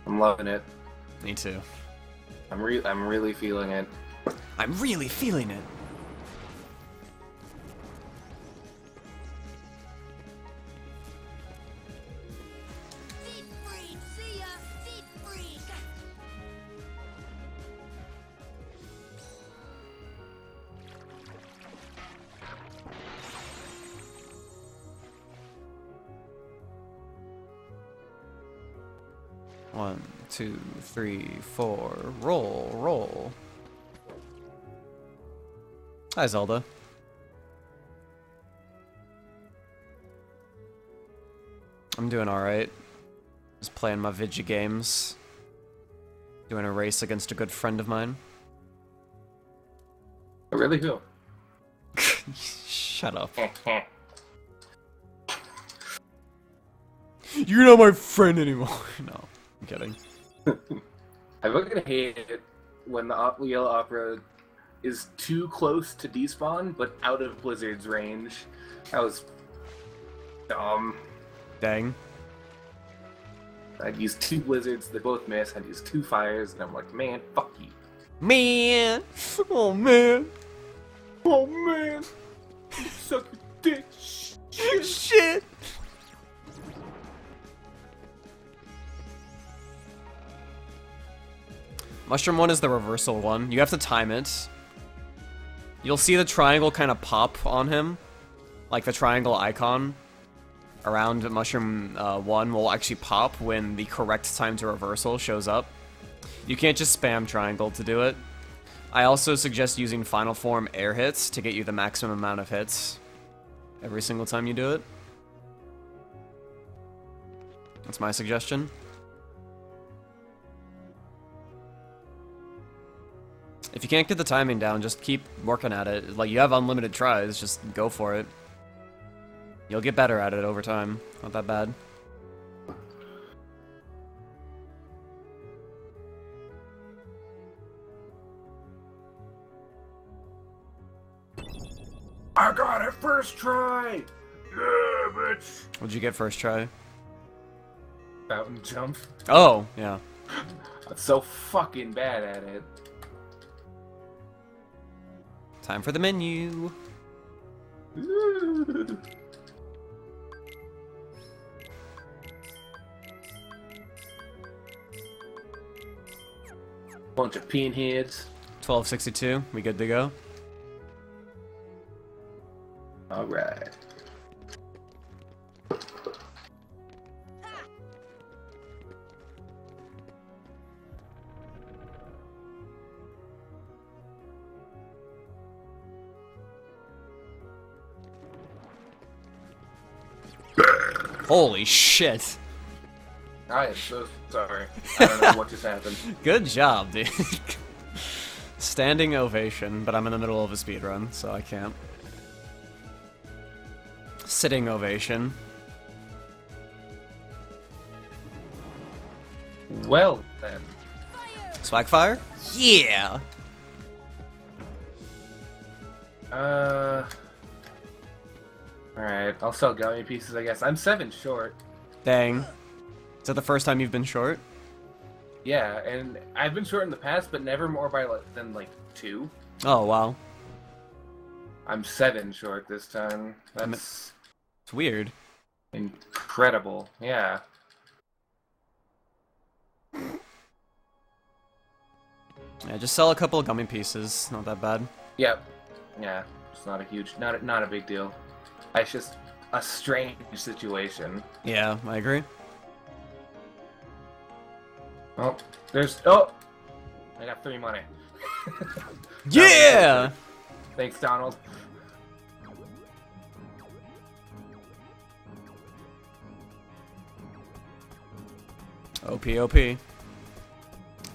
Speaker 2: I'm loving it.
Speaker 1: Me too.
Speaker 2: I'm re- I'm really feeling it.
Speaker 1: I'm really feeling it. Three, four. Roll, roll. Hi, Zelda. I'm doing alright. Just playing my Vidya games. Doing a race against a good friend of mine.
Speaker 2: I really feel.
Speaker 1: Shut up. You're not my friend anymore. no, I'm kidding.
Speaker 2: I fucking hate it when the op- Yellow Opera is too close to despawn, but out of Blizzard's range. That was dumb.
Speaker 1: Dang.
Speaker 2: I'd use two blizzards, they both miss. I'd use two fires, and I'm like, man, fuck you.
Speaker 1: Man! Oh man!
Speaker 2: Oh man, you suck a dick. Shit.
Speaker 1: Shit! Mushroom one is the reversal one. You have to time it. You'll see the triangle kind of pop on him. Like the triangle icon around Mushroom uh, 1 will actually pop when the correct time to reversal shows up. You can't just spam triangle to do it. I also suggest using Final Form air hits to get you the maximum amount of hits every single time you do it. That's my suggestion. If you can't get the timing down, just keep working at it. Like, you have unlimited tries, just go for it. You'll get better at it over time. Not that bad.
Speaker 2: I got it first try. Yeah, bitch.
Speaker 1: What'd you get first try?
Speaker 2: Fountain jump.
Speaker 1: Oh, yeah.
Speaker 2: I'm so fucking bad at it.
Speaker 1: Time for the menu.
Speaker 2: Bunch of pinheads.
Speaker 1: 1262. We good to go?
Speaker 2: All
Speaker 1: Holy shit.
Speaker 2: I am so sorry. I don't know what just happened.
Speaker 1: Good job, dude. Standing ovation, but I'm in the middle of a speed run, so I can't. Sitting ovation.
Speaker 2: Well then.
Speaker 1: Swagfire? Yeah!
Speaker 2: Uh. Alright, I'll sell gummy pieces, I guess. I'm seven short.
Speaker 1: Dang. Is that the first time you've been short?
Speaker 2: Yeah, and I've been short in the past, but never more by like, than like two.
Speaker 1: Oh, wow.
Speaker 2: I'm seven short this time. That's
Speaker 1: It's weird.
Speaker 2: incredible. Yeah.
Speaker 1: Yeah, just sell a couple of gummy pieces. Not that bad.
Speaker 2: Yep. Yeah. It's not a huge, not a, not a big deal. It's just a strange situation.
Speaker 1: Yeah, I agree.
Speaker 2: Oh, there's oh, I got three money.
Speaker 1: Yeah!
Speaker 2: Thanks, Donald.
Speaker 1: OP, OP.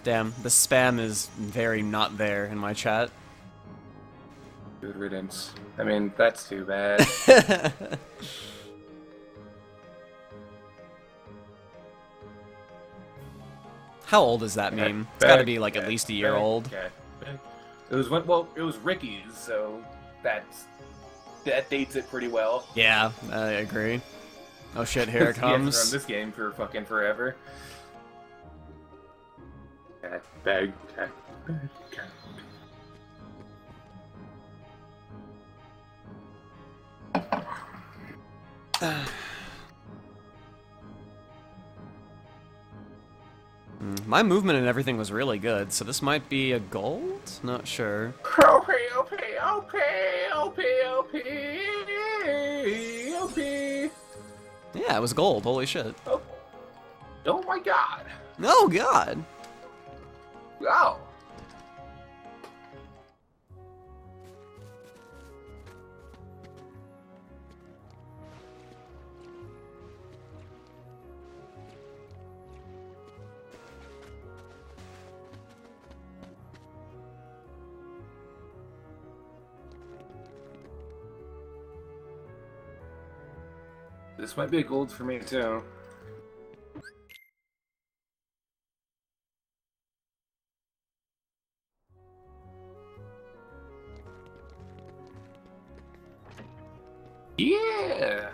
Speaker 1: Damn, the spam is very not there in my chat.
Speaker 2: Good riddance. I mean, that's too bad.
Speaker 1: How old is that
Speaker 2: Okay,
Speaker 1: meme? It's gotta be like at least a year
Speaker 2: back,
Speaker 1: old.
Speaker 2: okay. It was when, well, it was Ricky's, so that's that dates it pretty well.
Speaker 1: Yeah, I agree. Oh shit, here it
Speaker 2: You have run this game for fucking forever. Cat bag, cat bag, cat.
Speaker 1: Hmm, my movement and everything was really good, so this might be a gold? Not sure.
Speaker 2: OP, OP, OP, OP, OP, OP.
Speaker 1: Yeah, it was gold, holy shit.
Speaker 2: Oh, oh my god.
Speaker 1: Oh god!
Speaker 2: Wow. Might be a gold for me too. Yeah.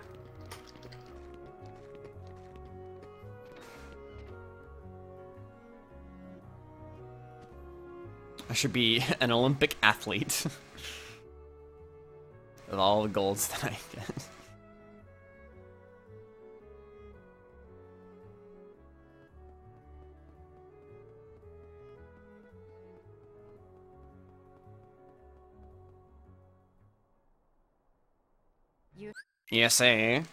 Speaker 1: I should be an Olympic athlete. With all the golds that I get. Yes, eh?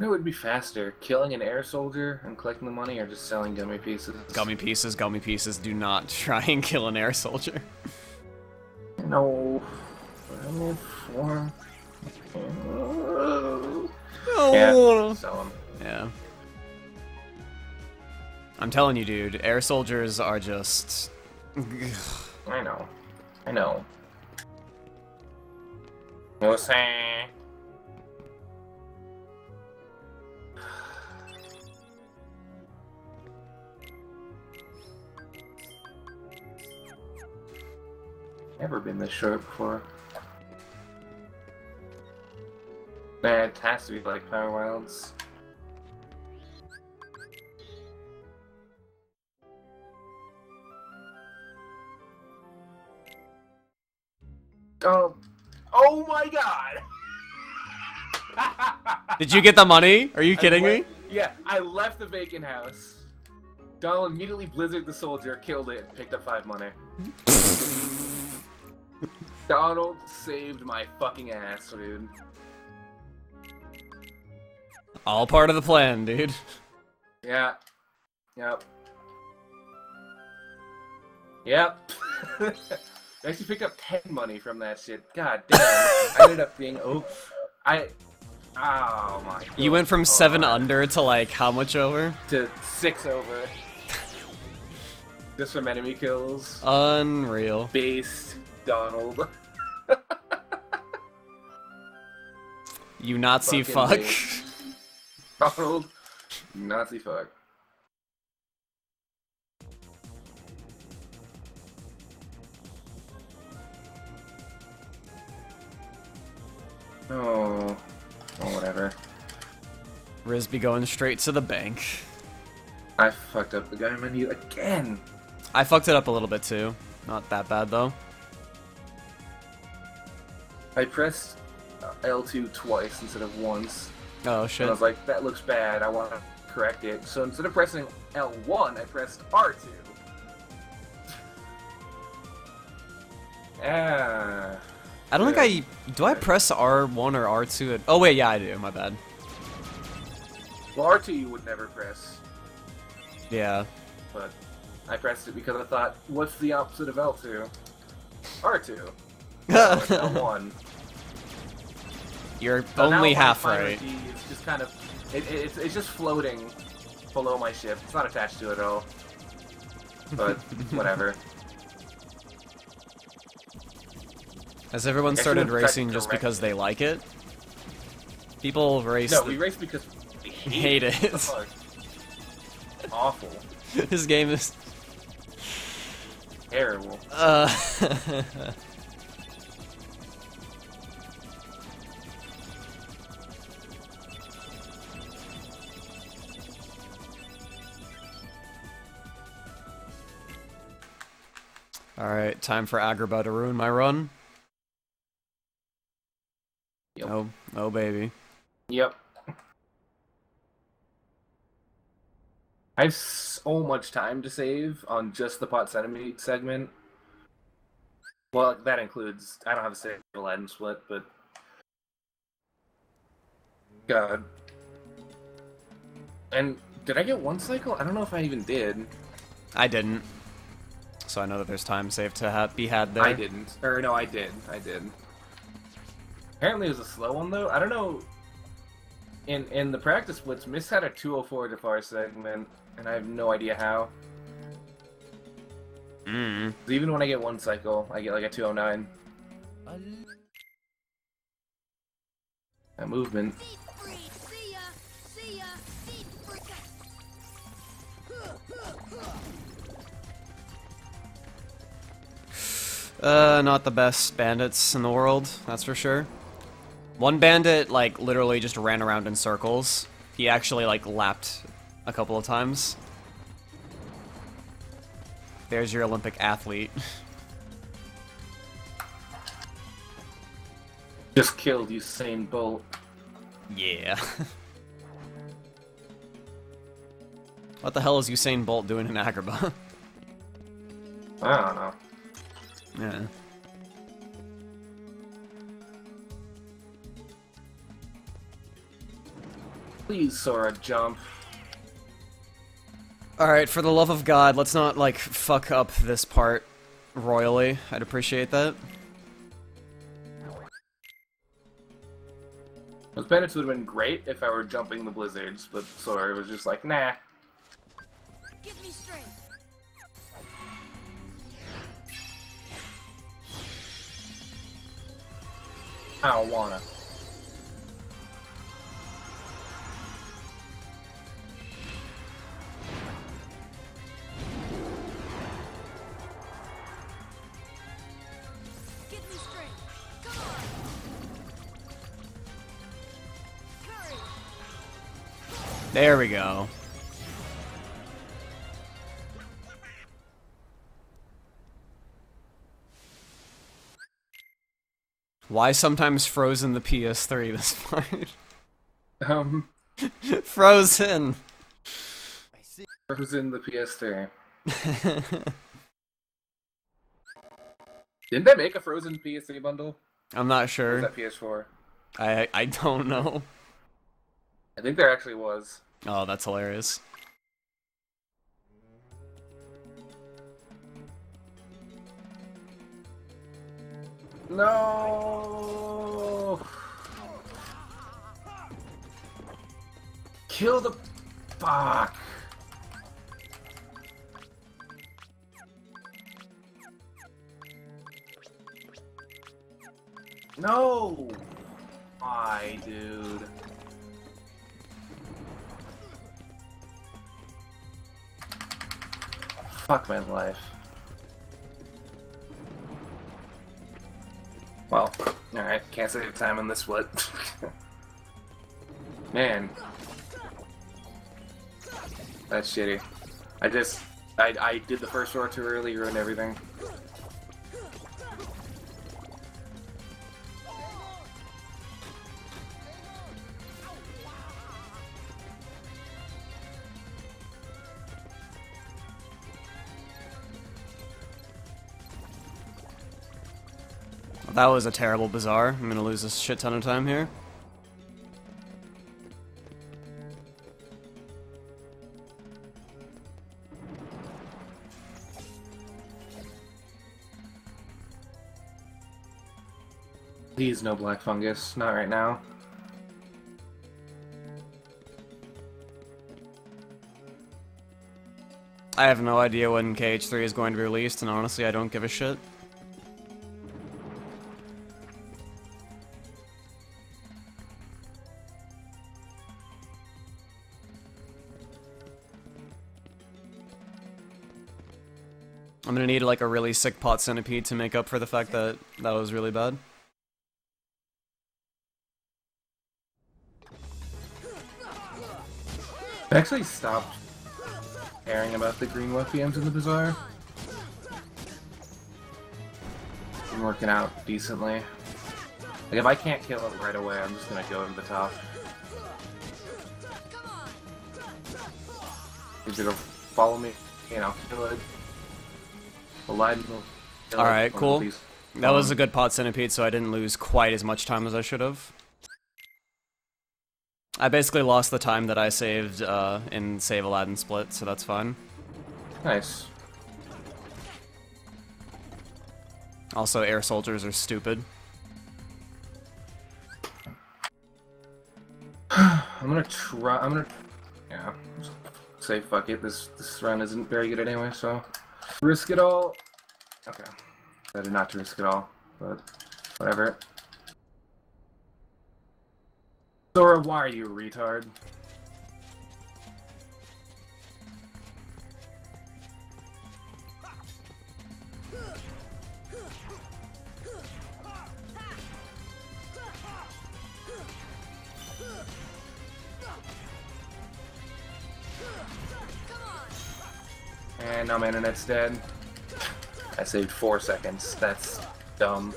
Speaker 2: It would be faster, killing an air soldier and collecting the money, or just selling gummy pieces.
Speaker 1: Gummy pieces, gummy pieces. Do not try and kill an air soldier.
Speaker 2: No. No form. Yeah, sell 'em.
Speaker 1: Um, yeah. I'm telling you, dude, air soldiers are just.
Speaker 2: I know. I know. No say. Never been this short before. Man, it has to be like Power Wilds. Oh, oh my god!
Speaker 1: Did you get the money? Are you kidding me?
Speaker 2: Yeah, I left the vacant house. Donald immediately blizzard the soldier, killed it, and picked up five money. Donald saved my fucking ass, dude.
Speaker 1: All part of the plan, dude.
Speaker 2: Yeah. Yep. Yep. I actually picked up 10 money from that shit. God damn. I ended up being oh I Oh my
Speaker 1: You went from seven
Speaker 2: God.
Speaker 1: under to like how much over?
Speaker 2: to six over. Just from enemy kills.
Speaker 1: Unreal.
Speaker 2: Based Donald.
Speaker 1: You Nazi fuck.
Speaker 2: Donald. Nazi fuck. Oh. Oh, whatever.
Speaker 1: Risby going straight to the bank.
Speaker 2: I fucked up the guy menu again.
Speaker 1: I fucked it up a little bit too. Not that bad though.
Speaker 2: I pressed uh, L2 twice instead of once.
Speaker 1: Oh
Speaker 2: And
Speaker 1: shit.
Speaker 2: I was like, that looks bad. I want to correct it. So instead of pressing L1, I pressed R2. Ah.
Speaker 1: I don't think I do. I press R1 or R2. At, oh wait, yeah, I do. My bad.
Speaker 2: Well, R2 you would never press,
Speaker 1: Yeah.
Speaker 2: but I pressed it because I thought, what's the opposite of L2? R2. No, it's L1.
Speaker 1: You're
Speaker 2: So
Speaker 1: only half right.
Speaker 2: is just kind of, it, it, it's, it's just floating below my ship. It's not attached to it at all. But whatever.
Speaker 1: Has everyone started racing just because they like it? People race.
Speaker 2: No, we race because we
Speaker 1: Hate it.
Speaker 2: What the fuck? Awful.
Speaker 1: this game is.
Speaker 2: Terrible.
Speaker 1: Uh. Alright, time for Agrabah to ruin my run.
Speaker 2: Yep.
Speaker 1: Oh, oh baby.
Speaker 2: Yep. I have so much time to save on just the pot centipede segment. Well, that includes I don't have a save Aladdin split, but God. And did I get one cycle? I don't know if I even did.
Speaker 1: I didn't. So I know that there's time saved to ha- be had there.
Speaker 2: I didn't. Or no, I did. I did. Apparently, it was a slow one though. I don't know. In in the practice splits, Miss had a 204 Jafar segment, and I have no idea how.
Speaker 1: Mm.
Speaker 2: Even when I get one cycle, I get like a 209. That movement.
Speaker 1: Uh, not the best bandits in the world, that's for sure. One bandit, like, literally just ran around in circles. He actually, like, lapped a couple of times. There's your Olympic athlete.
Speaker 2: Just killed Usain Bolt.
Speaker 1: Yeah. what the hell is Usain Bolt doing in Agrabah?
Speaker 2: I don't know.
Speaker 1: Yeah.
Speaker 2: Please, Sora, jump.
Speaker 1: Alright, for the love of God, let's not, like, fuck up this part royally. I'd appreciate that.
Speaker 2: Those bandits would have been great if I were jumping the blizzards, but Sora was just like, nah.
Speaker 5: Give me strength. Courage.
Speaker 1: There we go. Why sometimes Frozen the PS3 this part?
Speaker 2: Um,
Speaker 1: Frozen!
Speaker 2: Frozen the PS3. Didn't they make a Frozen PS3 bundle?
Speaker 1: I'm not sure.
Speaker 2: that PS4?
Speaker 1: I I don't know.
Speaker 2: I think there actually was.
Speaker 1: Oh, that's hilarious.
Speaker 2: No. Kill the fuck. No. Why, dude? Fuck my life. Well, alright, can't save time on this split. Man. That's shitty. I just, I, I did the first roar too early, ruined everything.
Speaker 1: That was a terrible bazaar. I'm gonna lose a shit ton of time here.
Speaker 2: Please, no black fungus. Not right now.
Speaker 1: I have no idea when KH3 is going to be released, and honestly, I don't give a shit. Like a really sick pot centipede to make up for the fact that that was really bad.
Speaker 2: I actually stopped caring about the green Weffians in the bazaar. Been working out decently. Like if I can't kill it right away, I'm just gonna go to the top. He's gonna follow me, you know, kill it. Aladdin will
Speaker 1: Alright, cool.
Speaker 2: these-
Speaker 1: That was a
Speaker 2: um,
Speaker 1: good pot centipede, so I didn't lose quite as much time as I should have. I basically lost the time that I saved uh, in Save Aladdin Split, so that's fine.
Speaker 2: Nice.
Speaker 1: Also, air soldiers are stupid.
Speaker 2: I'm gonna try. I'm gonna. Yeah. Say fuck it. This this run isn't very good anyway, so risk it all. Okay. Better not to risk it all, but whatever. Sora, why are you a retard? And now my internet's dead. I saved four seconds. That's dumb.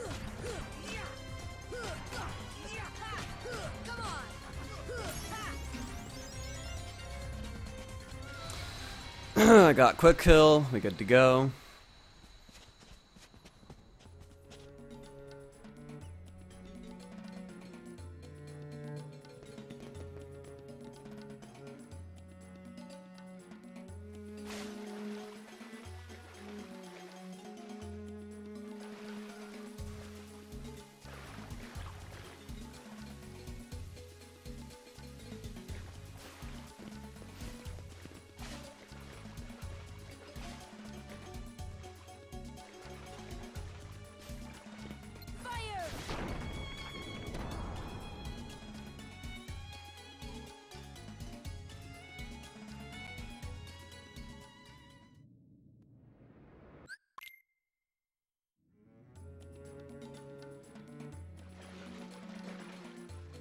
Speaker 1: I got quick kill, we good to go.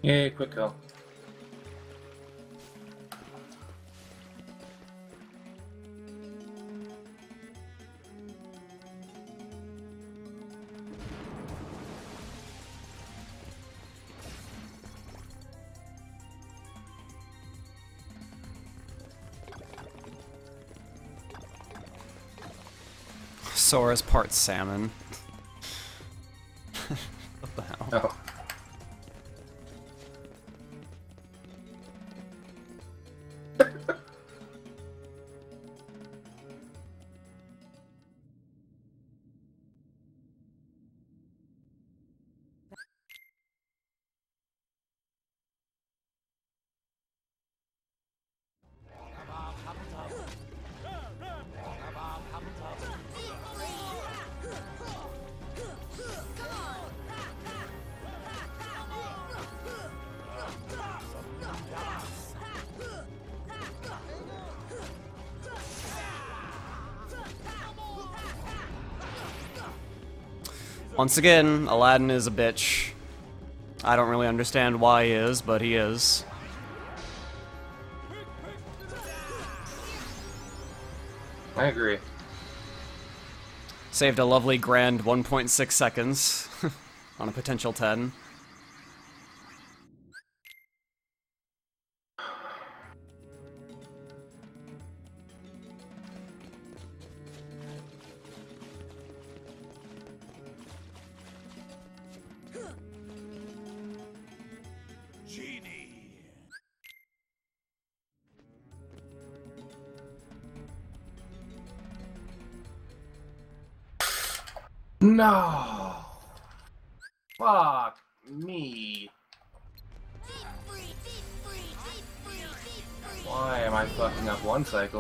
Speaker 2: Yay, quick kill.
Speaker 1: Sora's part salmon. Once again, Aladdin is a bitch. I don't really understand why he is, but he is.
Speaker 2: I agree.
Speaker 1: Saved a lovely grand 1.6 seconds on a potential 10.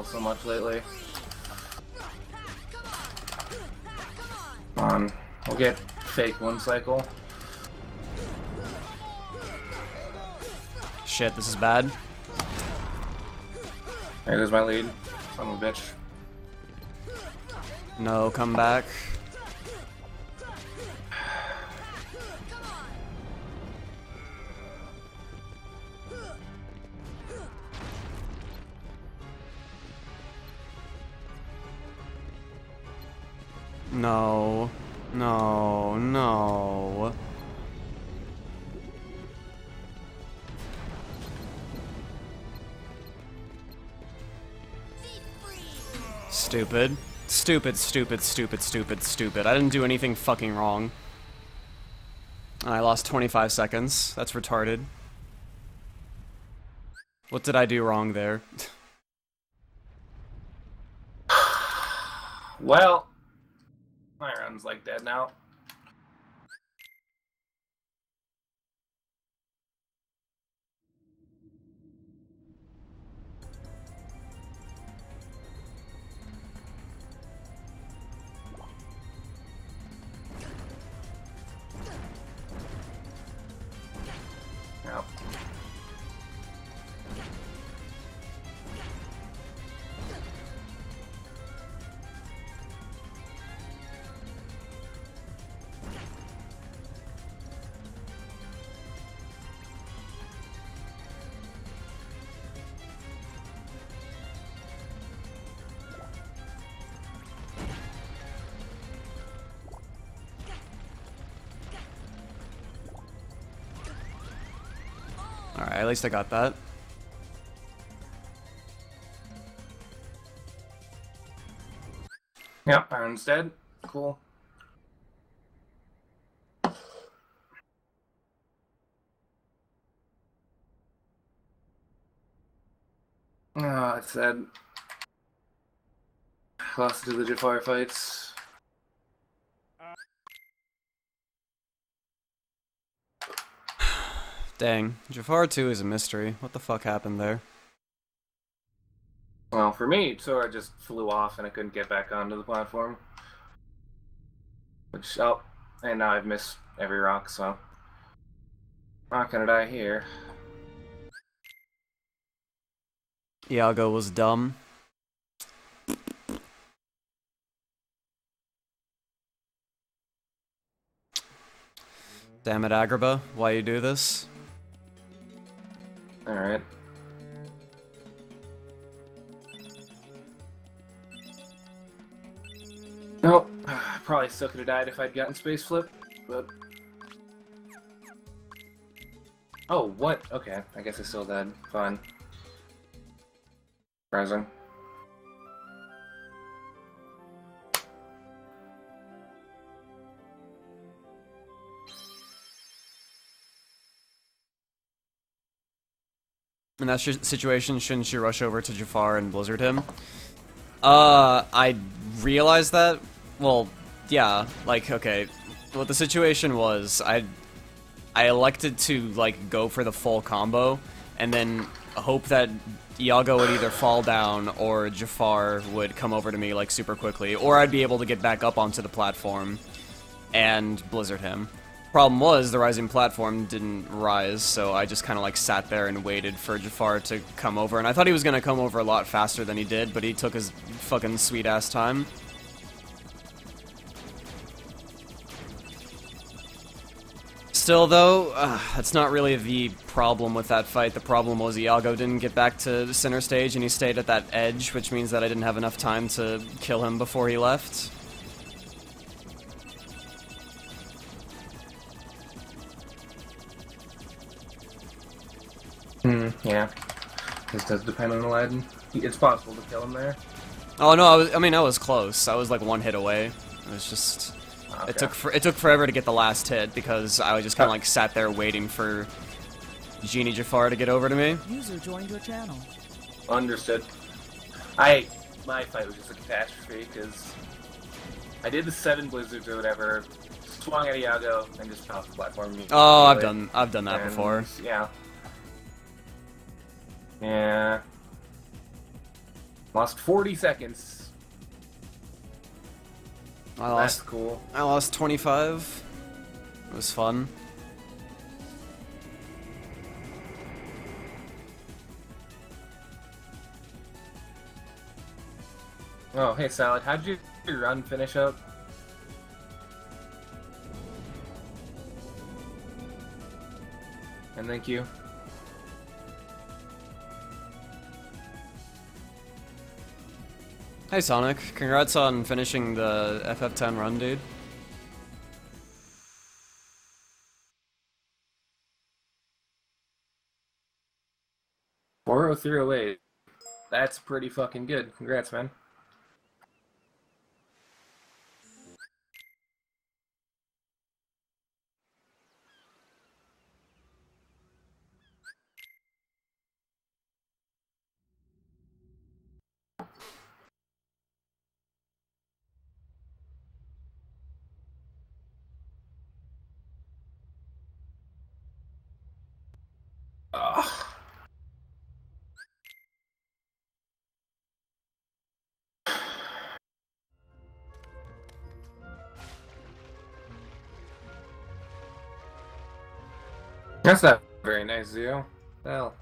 Speaker 2: One so much lately? Come on, we'll get fake one cycle.
Speaker 1: Shit, this is bad.
Speaker 2: There goes my lead. Son of a bitch.
Speaker 1: No, come back. Stupid. Stupid, stupid, stupid, stupid, stupid. I didn't do anything fucking wrong. And I lost 25 seconds. That's retarded. What did I do wrong there?
Speaker 2: Well, my run's like dead now.
Speaker 1: At least I got that.
Speaker 2: Yep, Iron's dead. Cool. Oh, it's sad. Lost to the Jafar fights.
Speaker 1: Dang. Jafar 2 is a mystery. What the fuck happened there?
Speaker 2: Well, for me, Sora just flew off and I couldn't get back onto the platform. Which, oh, and now I've missed every rock, so. Not gonna die here.
Speaker 1: Iago was dumb. Damn it, Agrabah. Why you do this?
Speaker 2: Alright. Nope. Probably still could have died if I'd gotten space flip, but. Oh, what? Okay, I guess I still dead. Fine. Surprising.
Speaker 1: In that situation, shouldn't you rush over to Jafar and blizzard him? Uh, I realized that. Well, yeah, like okay, what the situation was, I I elected to like go for the full combo and then hope that Iago would either fall down or Jafar would come over to me like super quickly, or I'd be able to get back up onto the platform and blizzard him. Problem was the rising platform didn't rise, so I just kind of like sat there and waited for Jafar to come over, and I thought he was gonna come over a lot faster than he did, but he took his fucking sweet ass time. Still, though, uh, that's not really the problem with that fight. The problem was Iago didn't get back to center stage and he stayed at that edge, which means that I didn't have enough time to kill him before he left.
Speaker 2: Yeah. This does depend on Aladdin. It's possible to kill him there.
Speaker 1: Oh no, I, was, I mean I was close. I was like one hit away. It was just
Speaker 2: Okay.
Speaker 1: it took for, it took forever to get the last hit because I was just kind of like sat there waiting for Genie Jafar to get over to me.
Speaker 7: User joined your channel.
Speaker 2: Understood. I my fight was just a catastrophe because I did the seven blizzards or whatever, swung at Iago, and just fell off the platform.
Speaker 1: Oh, I've done I've done that
Speaker 2: And,
Speaker 1: before.
Speaker 2: Yeah. Yeah. Lost 40 seconds.
Speaker 1: I
Speaker 2: That's
Speaker 1: lost
Speaker 2: cool.
Speaker 1: I lost 25. It was fun.
Speaker 2: Oh, hey Salad, how'd you Your run finish up. And thank you.
Speaker 1: Hey Sonic, congrats on finishing the FF10 run, dude.
Speaker 2: Four oh three oh eight. That's pretty fucking good. Congrats, man. That's not very nice, Zio. Hell.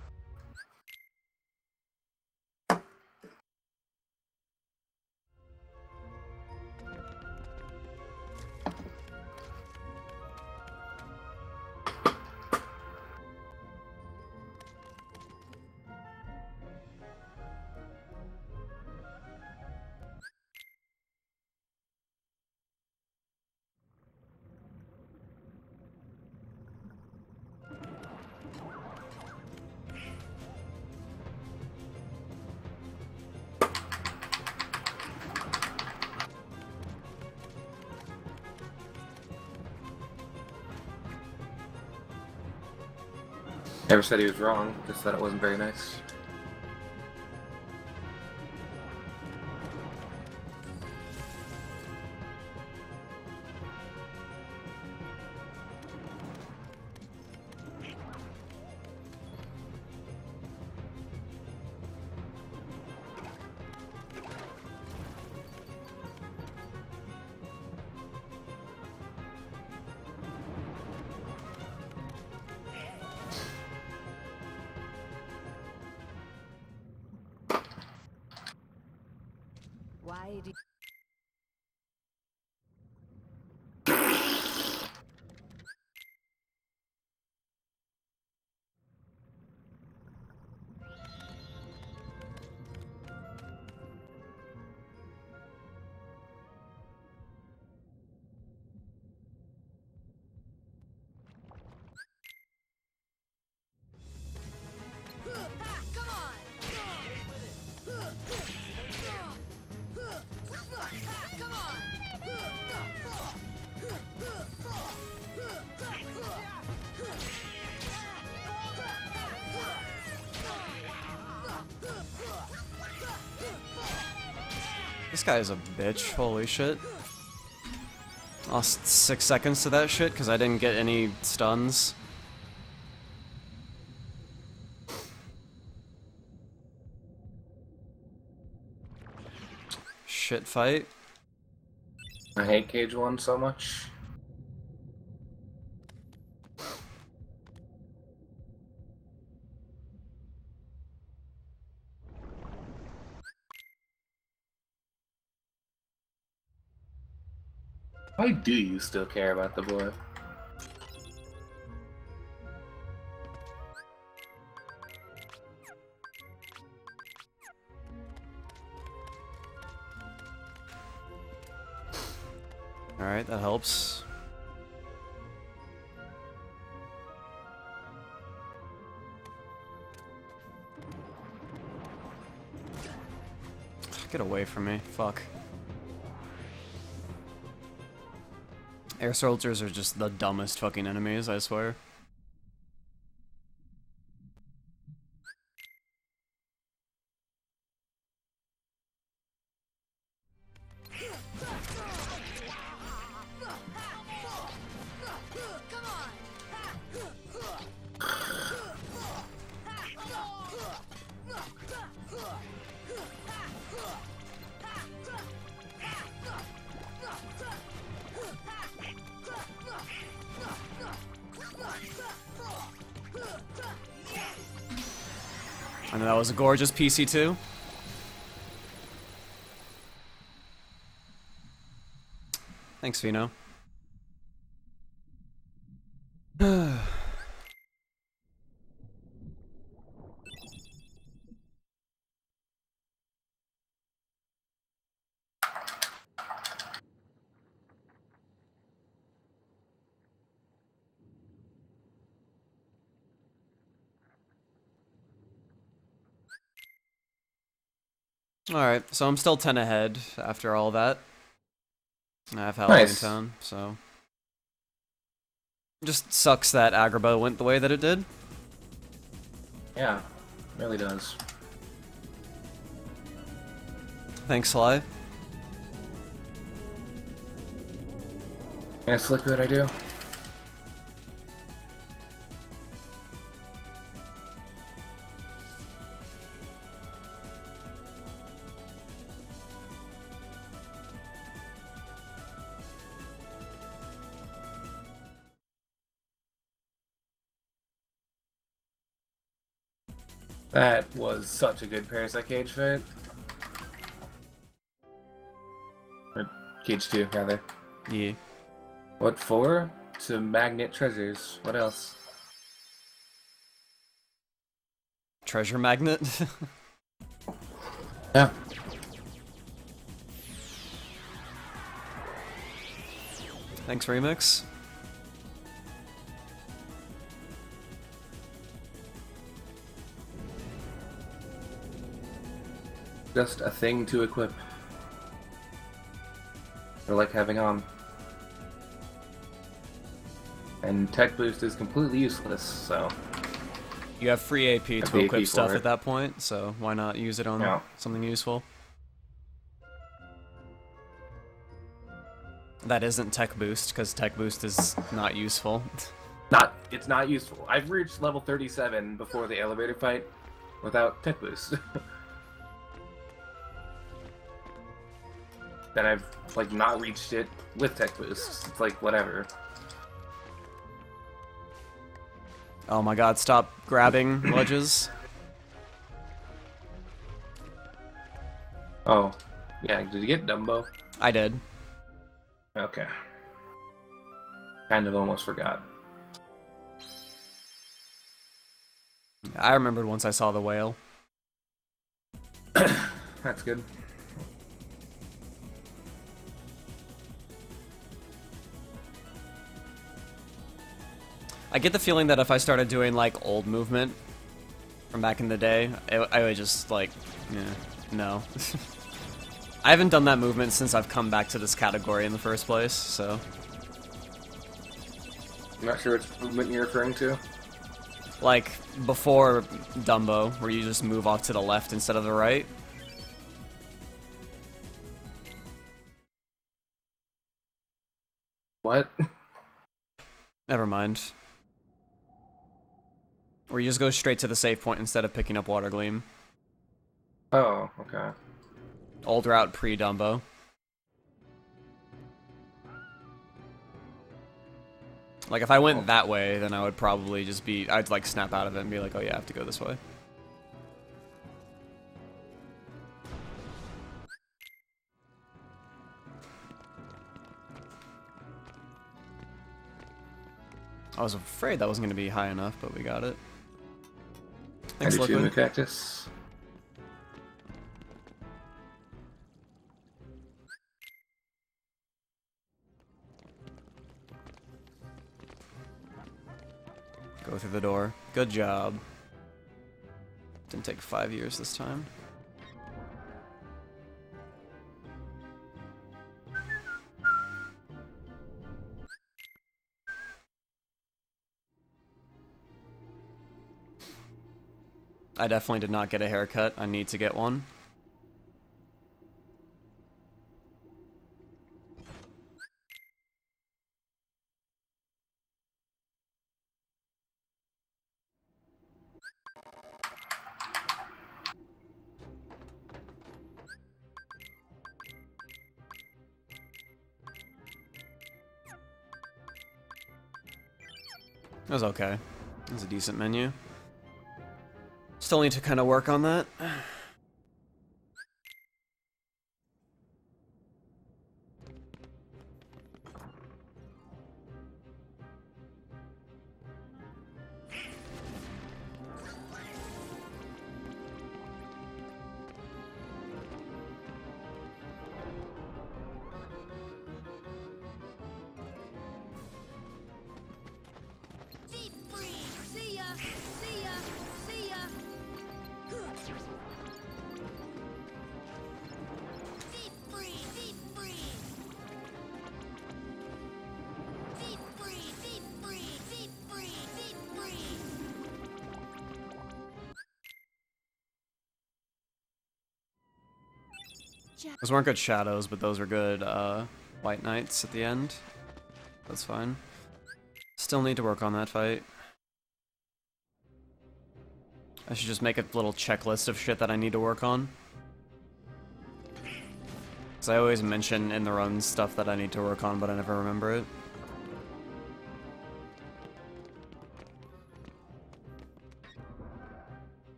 Speaker 2: Never said he was wrong, just that it wasn't very nice.
Speaker 1: This guy is a bitch, holy shit. Lost six seconds to that shit because I didn't get any stuns. Shit fight.
Speaker 2: I hate Cage 1 so much. Why do you still care about the boy?
Speaker 1: Alright, that helps. Get away from me. Fuck. Air soldiers are just the dumbest fucking enemies, I swear. Just PC2. Thanks, Vino. Alright, so I'm still 10 ahead after all that. I have Halloween
Speaker 2: Nice.
Speaker 1: Town, so. Just sucks that Agrabah went the way that it did.
Speaker 2: Yeah, really does.
Speaker 1: Thanks, Sly.
Speaker 2: Yes, look what I do. Was such a good Parasite Cage fight. Or Cage 2, rather.
Speaker 1: Yeah.
Speaker 2: What for? To magnet treasures. What else?
Speaker 1: Treasure magnet.
Speaker 2: Yeah.
Speaker 1: Thanks, Remix.
Speaker 2: Just a thing to equip. Or like having on. And tech boost is completely useless, so
Speaker 1: You have free AP to
Speaker 2: Have the
Speaker 1: equip
Speaker 2: AP
Speaker 1: stuff at that point, so why not use it on
Speaker 2: Yeah.
Speaker 1: something useful? That isn't tech boost, because tech boost is not useful.
Speaker 2: not it's not useful. I've reached level 37 before the elevator fight without tech boost. then I've like not reached it with tech boost. It's like whatever.
Speaker 1: oh my god, stop grabbing ledges.
Speaker 2: Oh. Yeah, did you get Dumbo?
Speaker 1: I did.
Speaker 2: Okay. Kind of almost forgot.
Speaker 1: I remembered once I saw the whale.
Speaker 2: That's good.
Speaker 1: I get the feeling that if I started doing like old movement from back in the day, I, I would just like, yeah, no. I haven't done that movement since I've come back to this category in the first place, so
Speaker 2: I'm not sure which movement you're referring to.
Speaker 1: like before Dumbo, where you just move off to the left instead of the right.
Speaker 2: What?
Speaker 1: Never mind. Or you just go straight to the save point instead of picking up Water Gleam.
Speaker 2: Oh, okay.
Speaker 1: Old route pre Dumbo. Like if I went that way, then I would probably just be I'd like snap out of it and be like, oh yeah, I have to go this way. I was afraid that wasn't going to be high enough, but we got it.
Speaker 2: I
Speaker 1: Thanks,
Speaker 2: do too,
Speaker 1: Liquid.
Speaker 2: Cactus.
Speaker 1: Go through the door. Good job. Didn't take five years this time. I definitely did not get a haircut. I need to get one. It was okay. It was a decent menu. Still need to kind of work on that. Those weren't good shadows, but those were good uh, white knights at the end. That's fine. Still need to work on that fight. I should just make a little checklist of shit that I need to work on. Because I always mention in the run stuff that I need to work on, but I never remember it.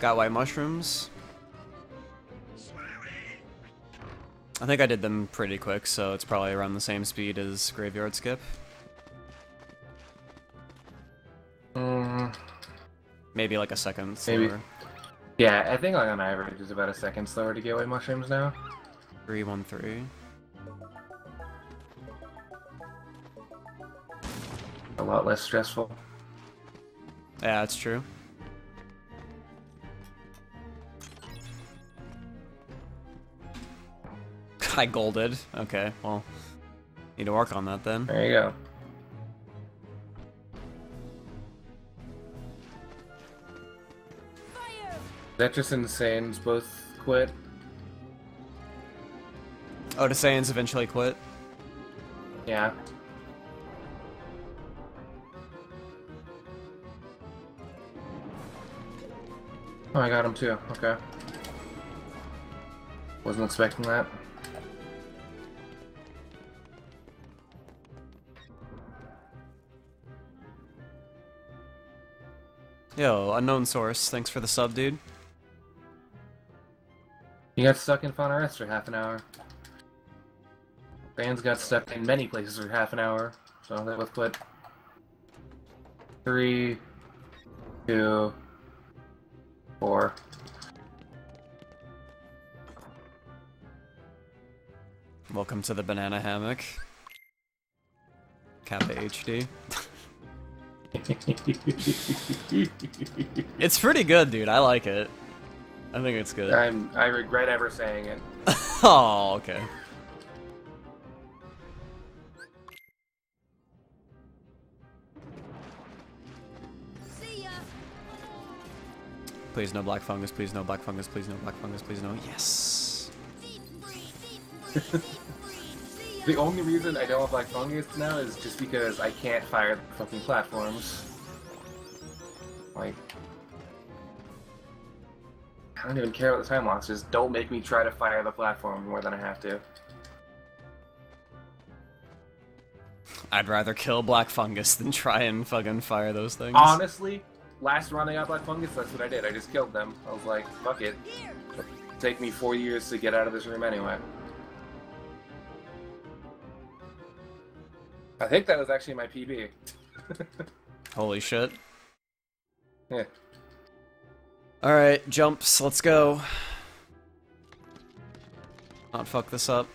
Speaker 1: Got white mushrooms. I think I did them pretty quick, so it's probably around the same speed as Graveyard Skip.
Speaker 2: Mm,
Speaker 1: Maybe like a second
Speaker 2: Maybe.
Speaker 1: slower.
Speaker 2: yeah, I think like on average it's about a second slower to get away mushrooms now.
Speaker 1: 313.
Speaker 2: Lot less stressful.
Speaker 1: Yeah, that's true. I golded. Okay, well, need to work on that then.
Speaker 2: There you go. That just Saiyans both quit.
Speaker 1: Oh, the Saiyans eventually quit.
Speaker 2: Yeah. Oh, I got him too. Okay. Wasn't expecting that.
Speaker 1: Yo, unknown source. Thanks for the sub, dude.
Speaker 2: You got stuck in Fauna Rest for half an hour. Fans got stuck in many places for half an hour, so they both quit. Three, two,
Speaker 1: Welcome to the banana hammock. Kappa HD. It's pretty good, dude. I like it. I think it's good.
Speaker 2: I'm I regret ever saying it.
Speaker 1: oh, okay. Please no black fungus, please no black fungus, please no black fungus, please no. Yes.
Speaker 2: The only reason I don't have Black Fungus now is just because I can't fire the fucking platforms. Like, I don't even care about the time locks. Just don't make me try to fire the platform more than I have to.
Speaker 1: I'd rather kill black fungus than try and fucking fire those things.
Speaker 2: Honestly, last run I got Black Fungus, that's what I did. I just killed them. I was like, fuck it. It'll take me four years to get out of this room anyway. I think that was actually my PB.
Speaker 1: Holy shit.
Speaker 2: Yeah.
Speaker 1: Alright, jumps, let's go. Not fuck this up.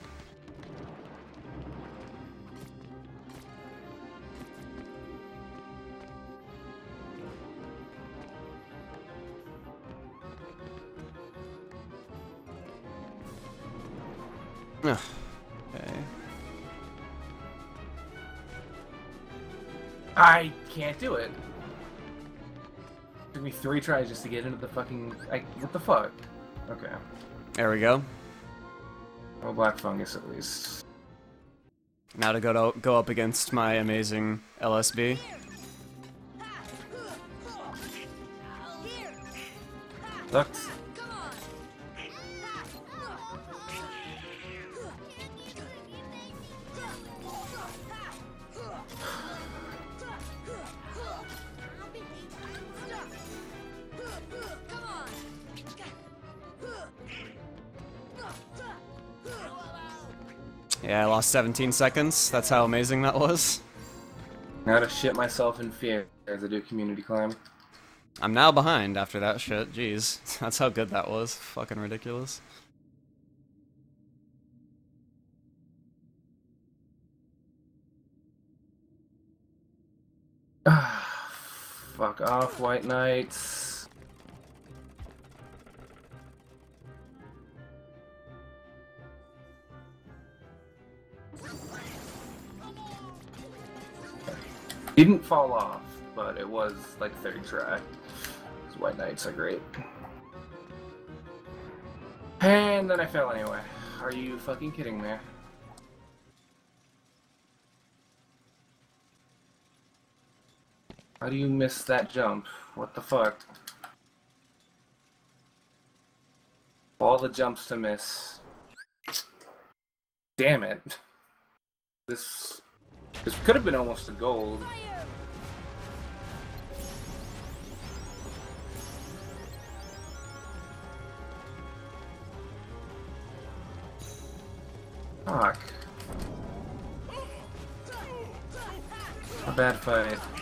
Speaker 1: Okay.
Speaker 2: I can't do it. Took me three tries just to get into the fucking. I, what the fuck? Okay.
Speaker 1: There we go.
Speaker 2: Well, black fungus at least.
Speaker 1: Now to go to go up against my amazing LSB.
Speaker 2: Sucks.
Speaker 1: Yeah, lost 17 seconds. That's how amazing that was.
Speaker 2: Now to shit myself in fear as I do community climb.
Speaker 1: I'm now behind after that shit. Jeez. That's how good that was. Fucking ridiculous.
Speaker 2: Fuck off, White Knights. Didn't fall off, but it was like third try. 'Cause White Knights are great. And then I fell anyway. Are you fucking kidding me? How do you miss that jump? What the fuck? All the jumps to miss. Damn it. This this could have been almost a gold. Fuck. A bad fight.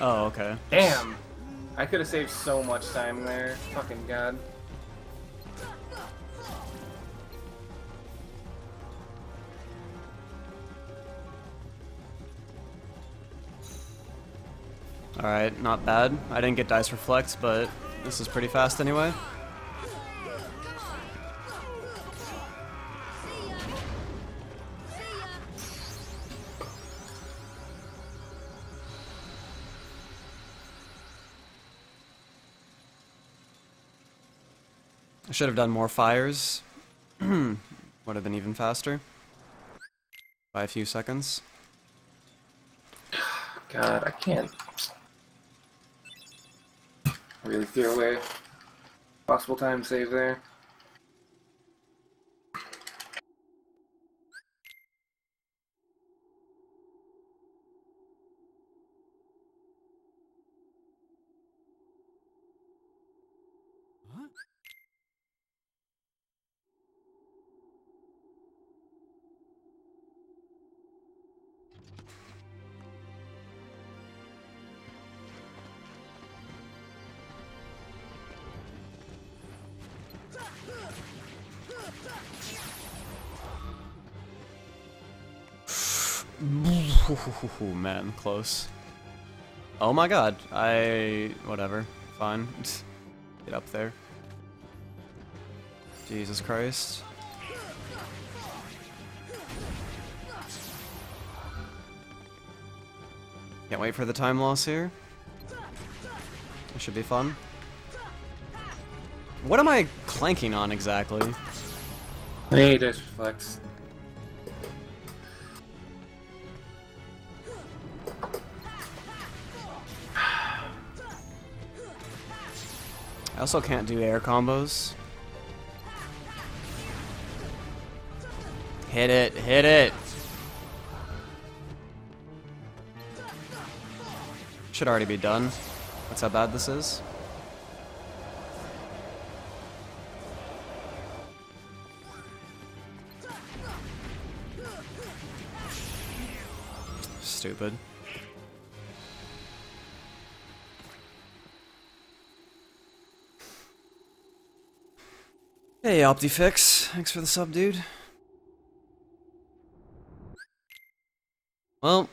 Speaker 1: Oh, okay.
Speaker 2: Damn! I could have saved so much time there. Fucking god.
Speaker 1: Alright, not bad. I didn't get Dice Reflect, but this is pretty fast anyway. Should have done more fires. Would have been even faster. By a few seconds.
Speaker 2: God, I can't. Really threw away possible time save there.
Speaker 1: Ooh, man, close. Oh my god, I... whatever. Fine. Get up there. Jesus Christ. Can't wait for the time loss here. It should be fun. What am I clanking on exactly?
Speaker 2: Hey, Dice Reflect.
Speaker 1: I also can't do air combos. Hit it, hit it! Should already be done. That's how bad this is. Stupid. Hey, Optifix. Thanks for the sub, dude. Well,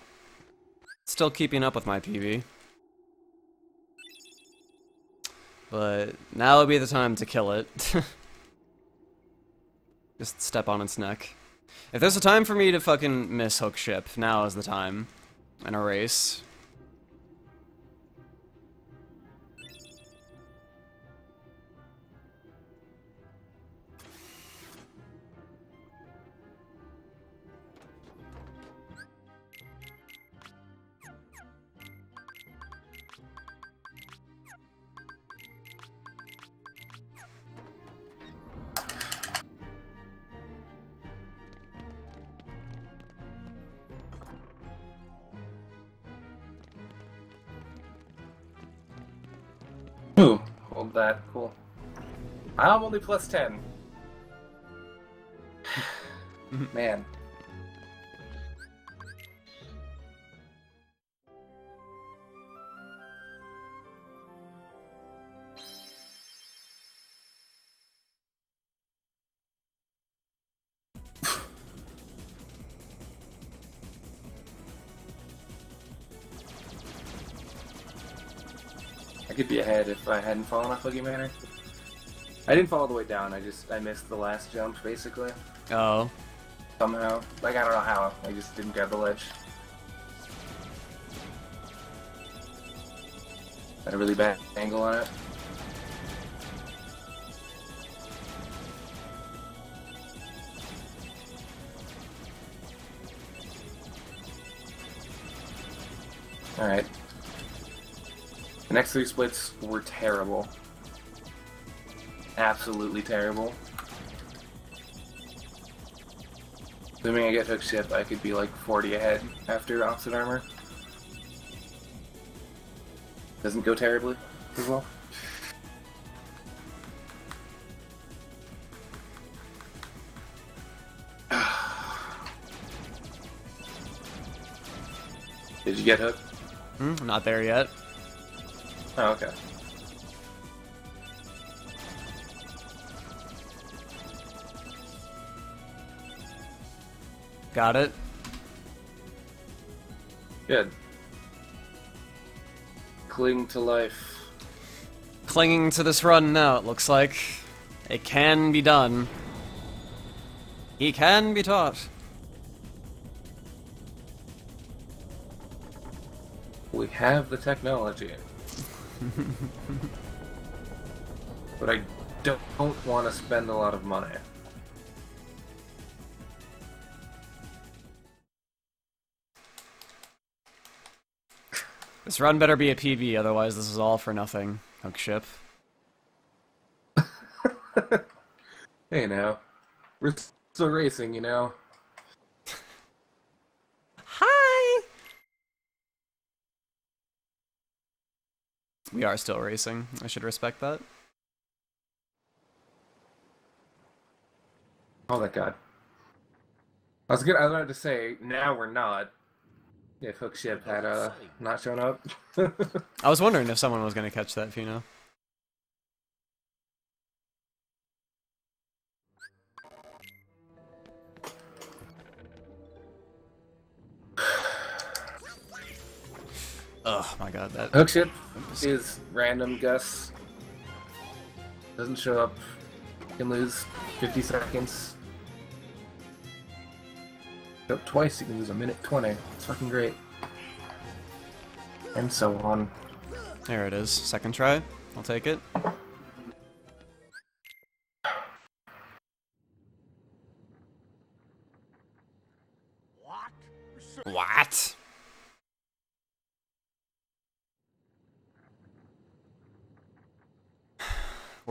Speaker 1: still keeping up with my PB. But now would be the time to kill it. Just step on its neck. If there's a time for me to fucking miss hook ship, now is the time. In a race.
Speaker 2: That. Cool. I'm only plus 10. Man. I could be ahead if I hadn't fallen off Oogie Manor. I didn't fall all the way down. I just I missed the last jump basically
Speaker 1: Oh.
Speaker 2: somehow. Like I don't know how. I just didn't grab the ledge. Had a really bad angle on it. All right. The next three splits were terrible. Absolutely terrible. Assuming I get hook ship, I could be like 40 ahead after opposite armor. Doesn't go terribly as well. Did you get hooked?
Speaker 1: Hmm, not there yet.
Speaker 2: Oh, okay.
Speaker 1: Got it.
Speaker 2: Good. Cling to life.
Speaker 1: Clinging to this run now, it looks like. It can be done. He can be taught.
Speaker 2: We have the technology. but I don't want to spend a lot of money.
Speaker 1: This run better be a PB, otherwise this is all for nothing. Hook ship.
Speaker 2: Hey now. We're still racing, you know?
Speaker 1: We are still racing. I should respect that.
Speaker 2: Oh my god. I was gonna I was about to say, now we're not. If Hook Ship had uh not shown up.
Speaker 1: I was wondering if someone was going to catch that, Fino. Oh my god, that
Speaker 2: Hook Ship is random Gus. Doesn't show up. Can lose 50 seconds. Up twice, you can lose a minute 20. It's fucking great. And so on.
Speaker 1: there it is. Second try. I'll take it.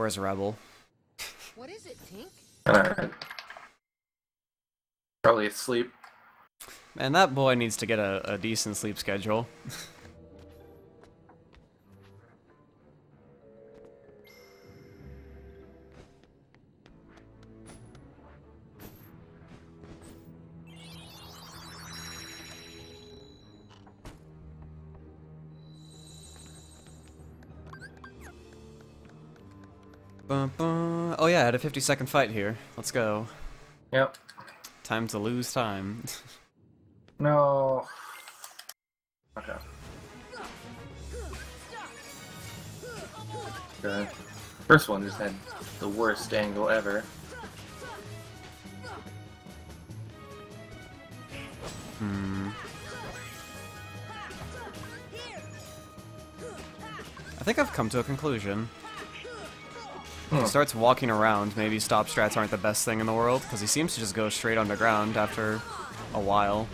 Speaker 1: Where's Rebel?
Speaker 5: What is it, Tink?
Speaker 2: Alright. Probably asleep.
Speaker 1: Man, that boy needs to get a, a decent sleep schedule. Bum, bum. Oh yeah, I had a 50 second fight here. Let's go.
Speaker 2: Yep.
Speaker 1: Time to lose time.
Speaker 2: No. Okay. Okay. First one just had the worst angle ever.
Speaker 1: Hmm. I think I've come to a conclusion. He
Speaker 2: Hmm.
Speaker 1: starts walking around, maybe stop strats aren't the best thing in the world, because he seems to just go straight underground after a while.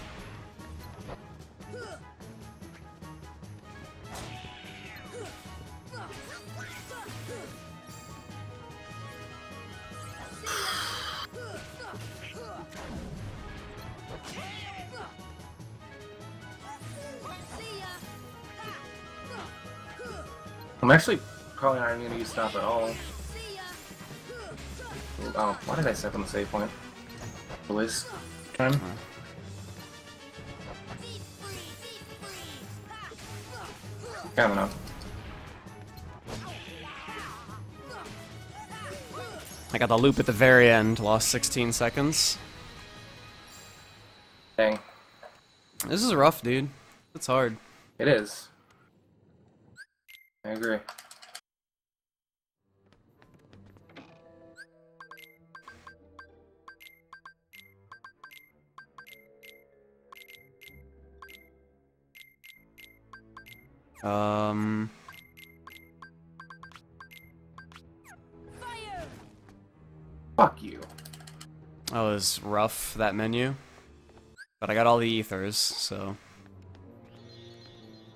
Speaker 2: I'm actually probably not even gonna use stop at all.
Speaker 5: See.
Speaker 2: Oh, why did I step on the save point? The waste time?
Speaker 5: Be free.
Speaker 2: I don't know.
Speaker 1: I got the loop at the very end, lost 16 seconds.
Speaker 2: Dang.
Speaker 1: This is rough, dude. It's hard.
Speaker 2: It is.
Speaker 1: Was rough, that menu. But I got all the ethers, so...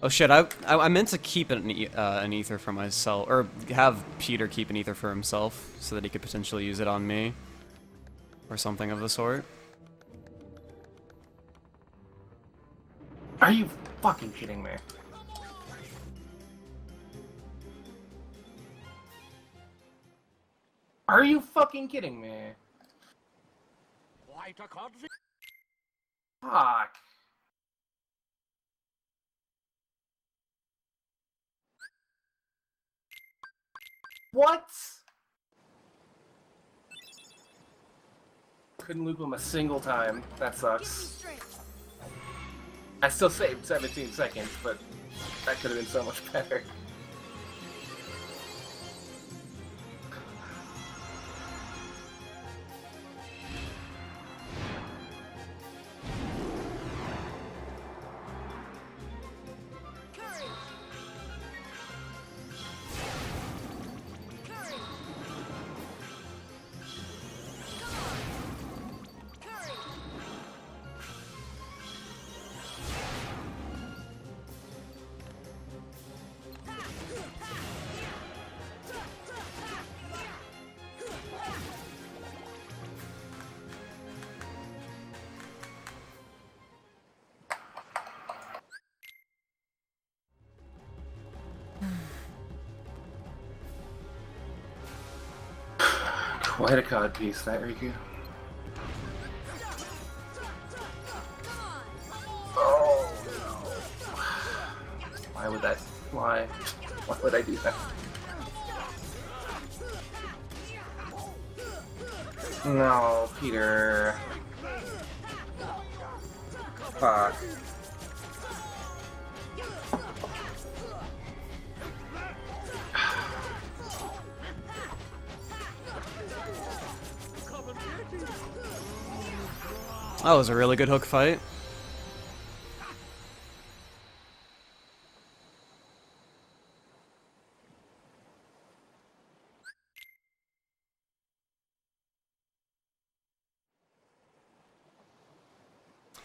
Speaker 1: Oh shit, I, I, I meant to keep an, uh, an ether for myself, or have Peter keep an ether for himself, so that he could potentially use it on me. Or something of the sort.
Speaker 2: Are you fucking kidding me? Are you fucking kidding me?
Speaker 9: Quite a conflict.
Speaker 2: Fuck. What? Couldn't loop him a single time. That sucks. I still saved 17 seconds, but that could have been so much better. Quite a cod piece, that Riku. Oh. Why would that? Why? Why would I do that? No, Peter. Fuck.
Speaker 1: That was a really good hook fight.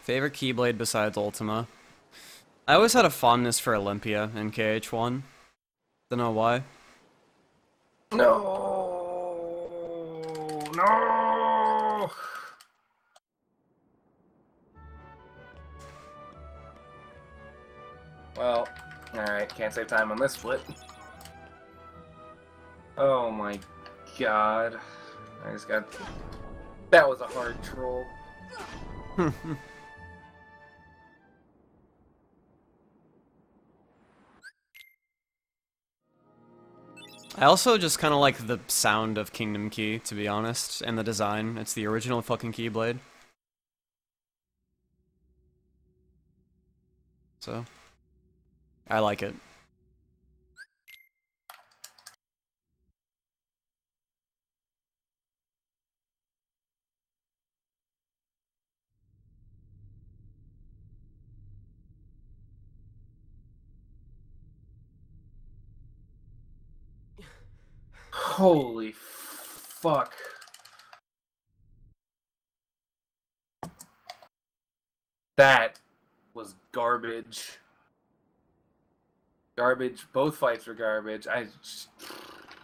Speaker 1: Favorite Keyblade besides Ultima? I always had a fondness for Olympia in KH1. Don't know why.
Speaker 2: No. Can't save time on this split. Oh my god. I just got. That was a hard troll.
Speaker 1: I also just kind of like the sound of Kingdom Key, to be honest, and the design. It's the original fucking Keyblade. So, I like it.
Speaker 2: Holy fuck. That was garbage. Garbage. Both fights were garbage. I. just-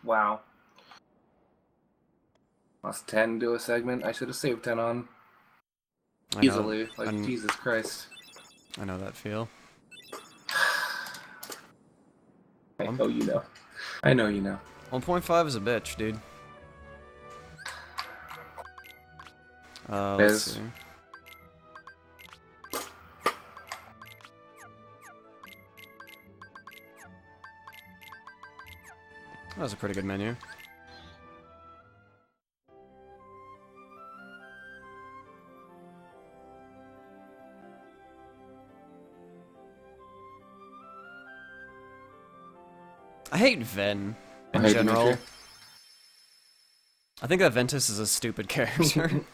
Speaker 2: Wow. Lost 10 to a segment. I should have saved 10 on.
Speaker 1: I know-
Speaker 2: Easily. Like,
Speaker 1: I'm-
Speaker 2: Jesus Christ.
Speaker 1: I know that feel.
Speaker 2: I know you know. I know you know.
Speaker 1: 1.5 is a bitch, dude. Uh, let's see. That was a pretty good menu. I hate Ven in
Speaker 2: I
Speaker 1: general.
Speaker 2: Dimitri.
Speaker 1: I think that Ventus is a stupid character.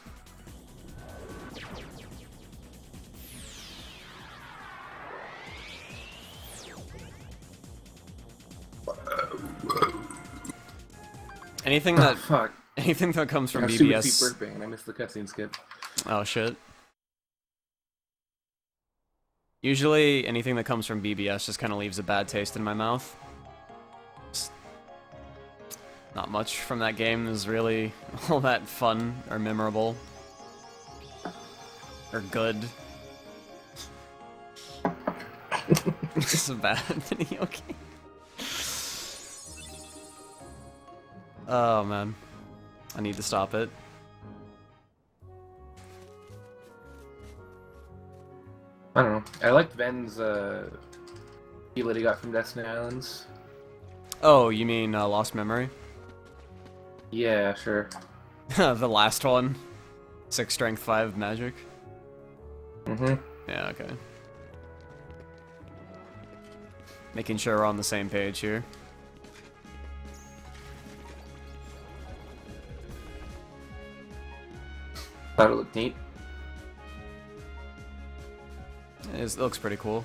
Speaker 1: anything oh, that
Speaker 2: Fuck.
Speaker 1: anything that comes from
Speaker 2: I
Speaker 1: BBS.
Speaker 2: burping and I missed the cutscene skip.
Speaker 1: Oh shit. Usually anything that comes from BBS just kind of leaves a bad taste in my mouth. Not much from that game is really all that fun or memorable. Or good. this is a bad video game. Oh man. I need to stop it.
Speaker 2: I don't know. I liked Ven's uh, heal that he got from Destiny Islands.
Speaker 1: Oh, you mean uh, Lost Memory?
Speaker 2: Yeah, sure.
Speaker 1: the last one. Six strength, five magic.
Speaker 2: Mm-hmm.
Speaker 1: Yeah, okay. Making sure we're on the same page here.
Speaker 2: Thought it looked neat.
Speaker 1: It, is, it looks pretty cool.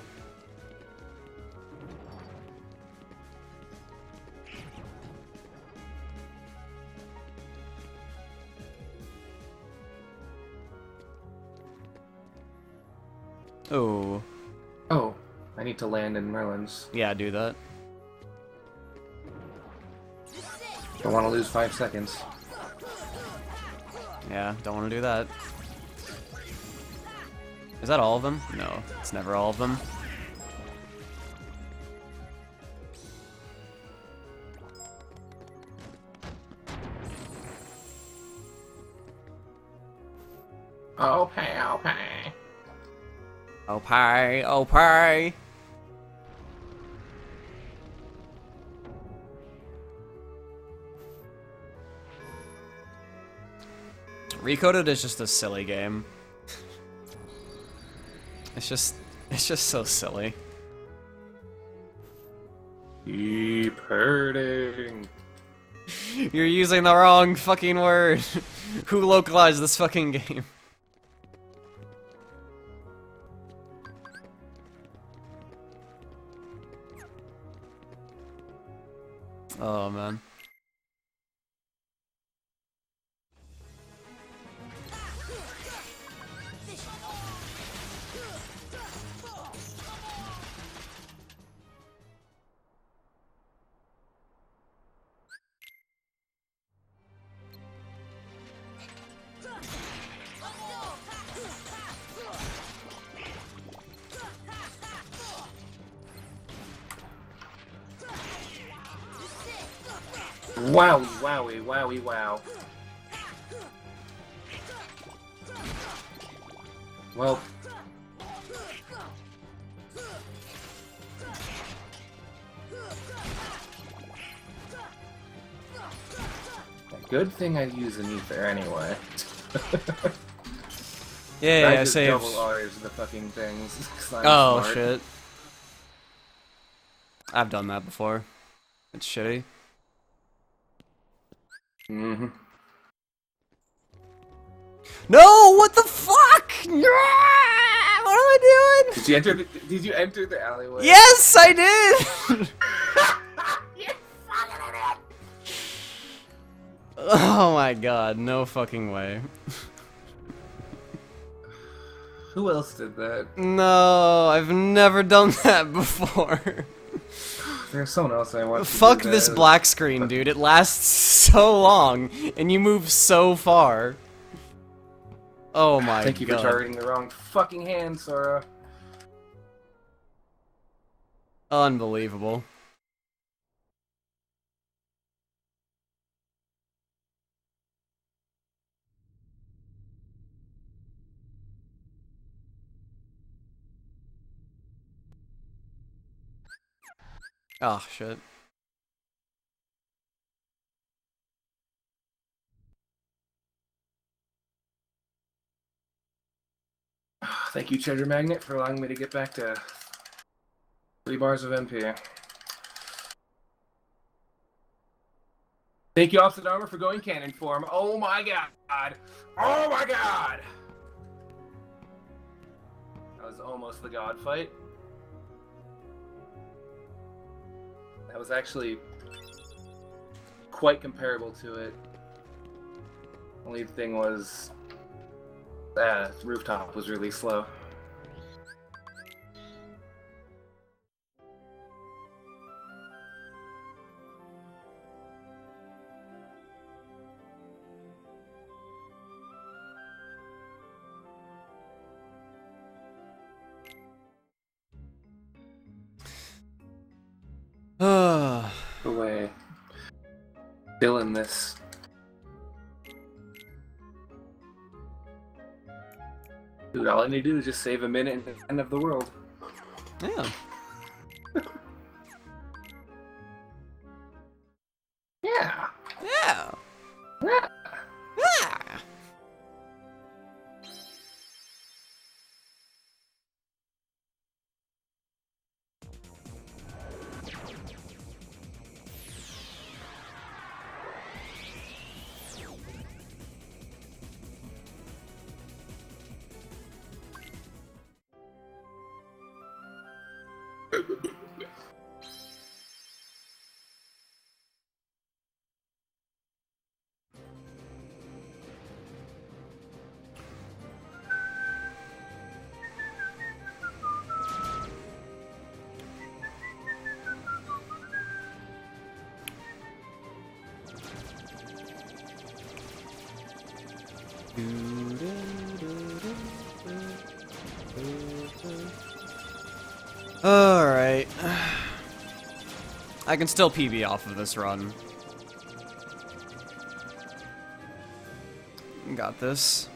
Speaker 1: Oh,
Speaker 2: Oh, I need to land in Merlin's.
Speaker 1: yeah, do that.
Speaker 2: Don't want to lose five seconds.
Speaker 1: Yeah, don't want to do that. Is that all of them? No, it's never all of them. Pie, oh pie. Recoded is just a silly game. It's just, it's just so silly.
Speaker 2: Keep hurting.
Speaker 1: You're using the wrong fucking word. Who localized this fucking game?
Speaker 2: Thing I use an ether anyway.
Speaker 1: Yeah,
Speaker 2: I
Speaker 1: yeah,
Speaker 2: just
Speaker 1: saved.
Speaker 2: double R's the fucking things.
Speaker 1: Oh
Speaker 2: smart.
Speaker 1: shit. I've done that before. It's shitty.
Speaker 2: Mm-hmm.
Speaker 1: No, what the fuck? What am I doing?
Speaker 2: Did you enter the? Did you enter the alleyway?
Speaker 1: Yes, I did. my god, no fucking way.
Speaker 2: Who else did that?
Speaker 1: No, I've never done that before.
Speaker 2: There's someone else I want. to
Speaker 1: Fuck this
Speaker 2: that.
Speaker 1: black screen, dude. It lasts so long, and you move so far. Oh my
Speaker 2: Thank you
Speaker 1: god.
Speaker 2: for targeting the wrong fucking hand, Sora.
Speaker 1: Unbelievable. Oh shit.
Speaker 2: Ah, thank you, Treasure Magnet, for allowing me to get back to three bars of MP. Thank you, Opposite Armor, for going cannon form. Oh my god! Oh my god! That was almost the god fight. That was actually quite comparable to it. Only thing was, uh, rooftop was really slow. This. Dude, all I need to do is just save a minute and end of the world.
Speaker 1: Yeah. Can still PB off of this run. Got this.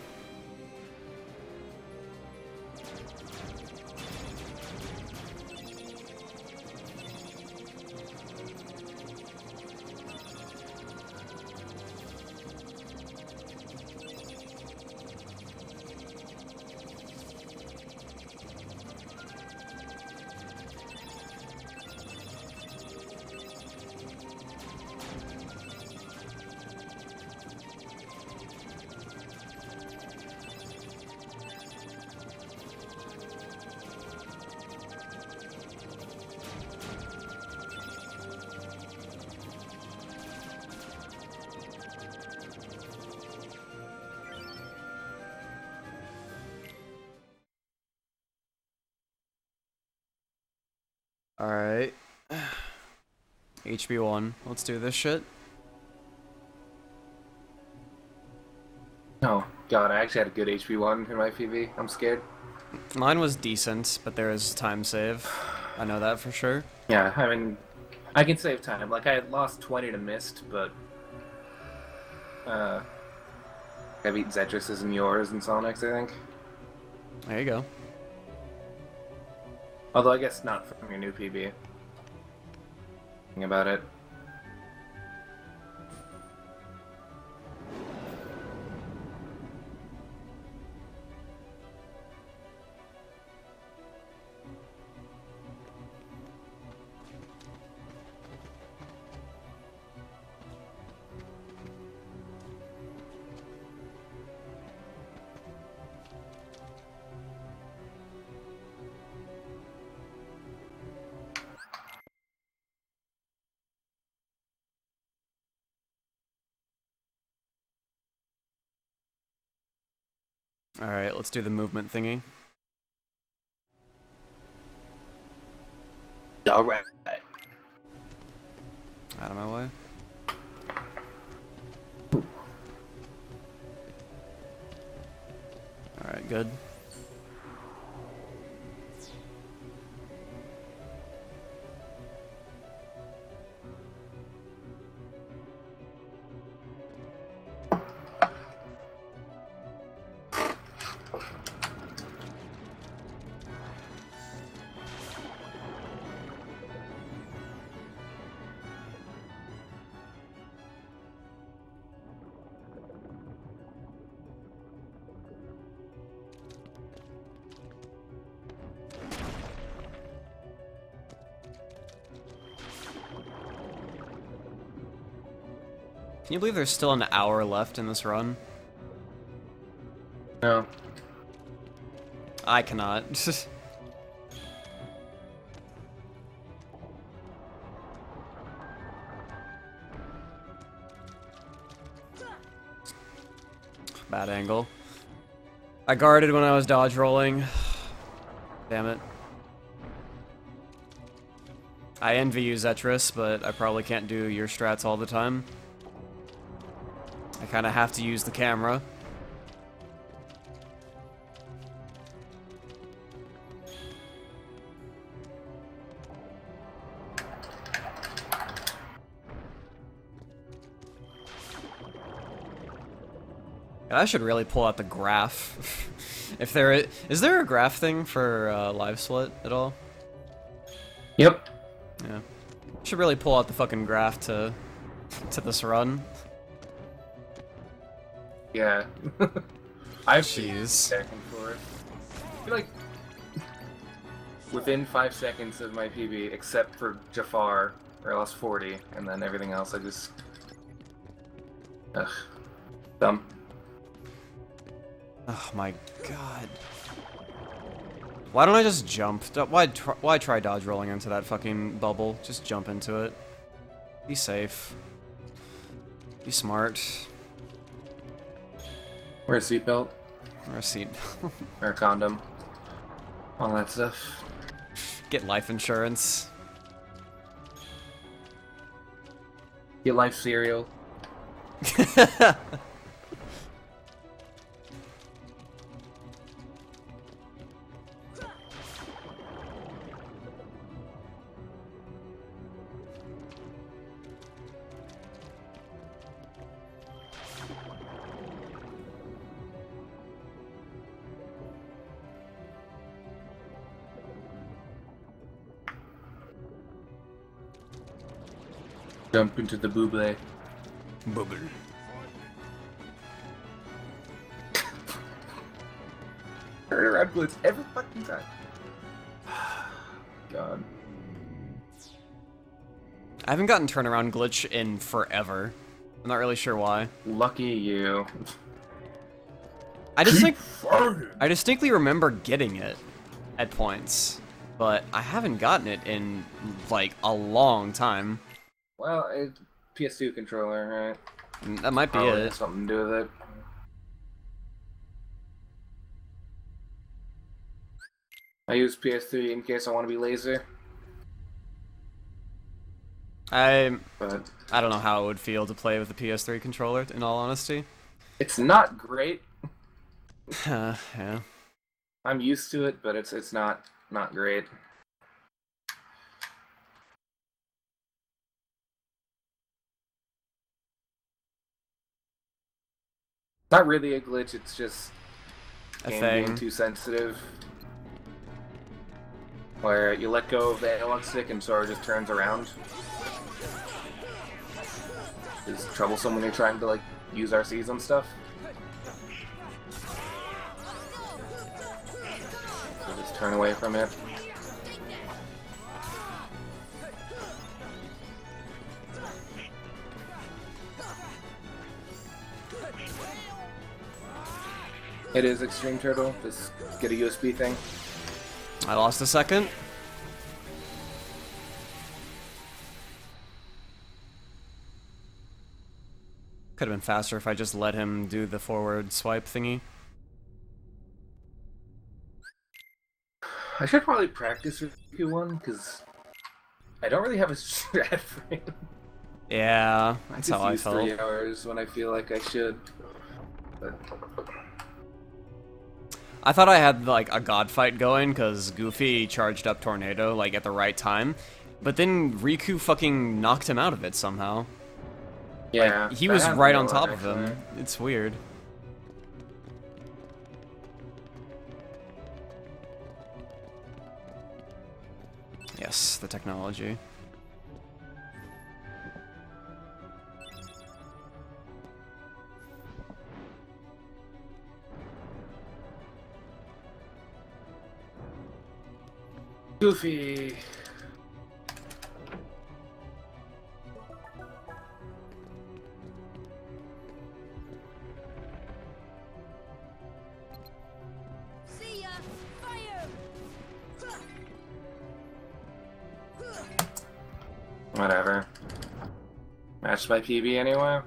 Speaker 1: HB1. Let's do this shit.
Speaker 2: Oh, God, I actually had a good HB1 in my PB. I'm scared.
Speaker 1: Mine was decent, but there is time save. I know that for sure.
Speaker 2: Yeah, I mean, I can save time. Like, I had lost 20 to Mist, but. Uh. I beat Zetris and yours and Sonics, I think.
Speaker 1: There you go.
Speaker 2: Although, I guess not from your new PB. About it.
Speaker 1: Let's do the movement thingy. Can you believe there's still an hour left in this run?
Speaker 2: No.
Speaker 1: I cannot. Bad angle. I guarded when I was dodge rolling. Damn it. I envy you, Zetris, but I probably can't do your strats all the time. Kind of have to use the camera. I should really pull out the graph. if there is, is there a graph thing for uh, LiveSplit at all?
Speaker 2: Yep.
Speaker 1: Yeah. Should really pull out the fucking graph to to this run.
Speaker 2: Yeah. I've
Speaker 1: Jeez.
Speaker 2: back and forth. I feel like within five seconds of my PB, except for Jafar, where I lost 40, and then everything else I just. Ugh. Dumb.
Speaker 1: Oh my god. Why don't I just jump? Why, tr why try dodge rolling into that fucking bubble? Just jump into it. Be safe. Be smart.
Speaker 2: Wear a seatbelt,
Speaker 1: Wear a seat.
Speaker 2: Wear a condom. All that stuff.
Speaker 1: Get life insurance.
Speaker 2: Get life cereal. Jump into the buble.
Speaker 1: Bubble.
Speaker 2: Turn around glitch every fucking time. God.
Speaker 1: I haven't gotten turnaround glitch in forever. I'm not really sure why.
Speaker 2: Lucky you.
Speaker 1: I just think I distinctly remember getting it at points, but I haven't gotten it in like a long time.
Speaker 2: Well, it, PS2 controller, right?
Speaker 1: Mm, That might be
Speaker 2: Probably
Speaker 1: it.
Speaker 2: something to do with it. I use PS3 in case I want to be lazy.
Speaker 1: I
Speaker 2: but
Speaker 1: I don't know how it would feel to play with the PS3 controller. In all honesty,
Speaker 2: it's not great.
Speaker 1: uh, yeah.
Speaker 2: I'm used to it, but it's it's not not great. Not really a glitch. It's just
Speaker 1: A
Speaker 2: game
Speaker 1: thing.
Speaker 2: being too sensitive. Where you let go of the analog stick and Sora just turns around. It's troublesome when you're trying to like use RCs and stuff. So just turn away from it. It is Extreme Turtle. Just get a USB thing.
Speaker 1: I lost a second. Could have been faster if I just let him do the forward swipe thingy.
Speaker 2: I should probably practice Riku one because I don't really have a strat frame.
Speaker 1: Yeah,
Speaker 2: I
Speaker 1: that's
Speaker 2: just
Speaker 1: how I felt.
Speaker 2: three hours when I feel like I should. But
Speaker 1: I thought I had like a god fight going because Goofy charged up Tornado like at the right time, but then Riku fucking knocked him out of it somehow.
Speaker 2: yeah,
Speaker 1: He was right on top of him. It's weird. Yes, the technology.
Speaker 2: Goofy. Whatever. Matched by PB anyway?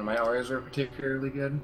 Speaker 2: Of my auras are particularly good.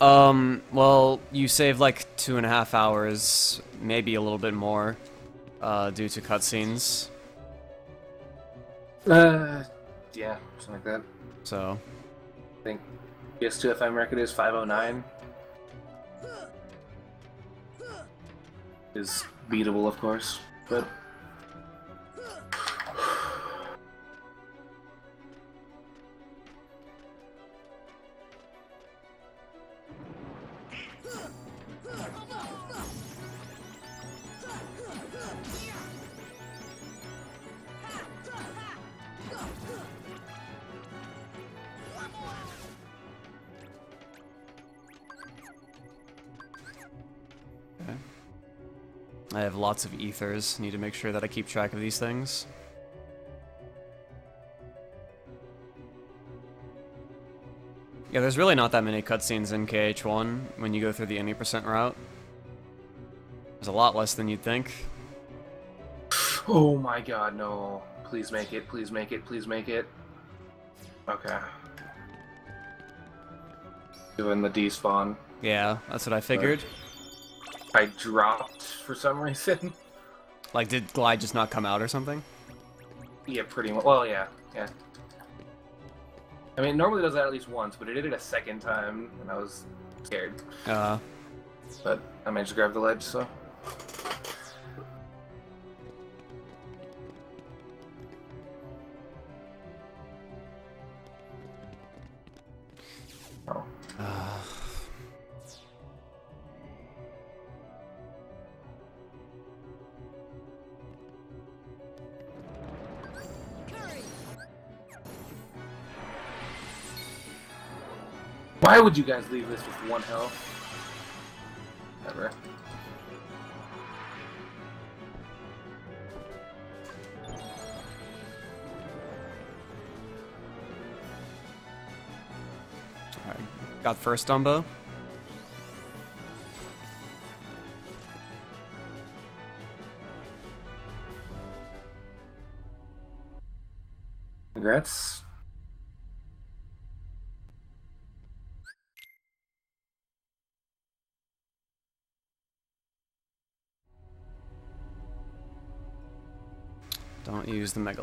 Speaker 1: Um, well, you save like two and a half hours, maybe a little bit more, uh, due to cutscenes.
Speaker 2: Uh, yeah, something like that.
Speaker 1: So,
Speaker 2: I think PS2 FM record is 509. Is beatable, of course, but
Speaker 1: lots of ethers. Need to make sure that I keep track of these things. Yeah, there's really not that many cutscenes in KH1 when you go through the any percent route. There's a lot less than you'd think.
Speaker 2: oh my god, no! Please make it! Please make it! Please make it! Okay. Doing the despawn.
Speaker 1: Yeah, that's what I figured.
Speaker 2: I dropped for some reason.
Speaker 1: Like, did Glide just not come out or something?
Speaker 2: Yeah, pretty much. Well, yeah, yeah. I mean, it normally does that at least once, but it did it a second time, and I was scared.
Speaker 1: Uh,
Speaker 2: But I managed to grab the ledge, so. Would you guys leave this with one health? Ever.
Speaker 1: Got first Dumbo. Use the Mega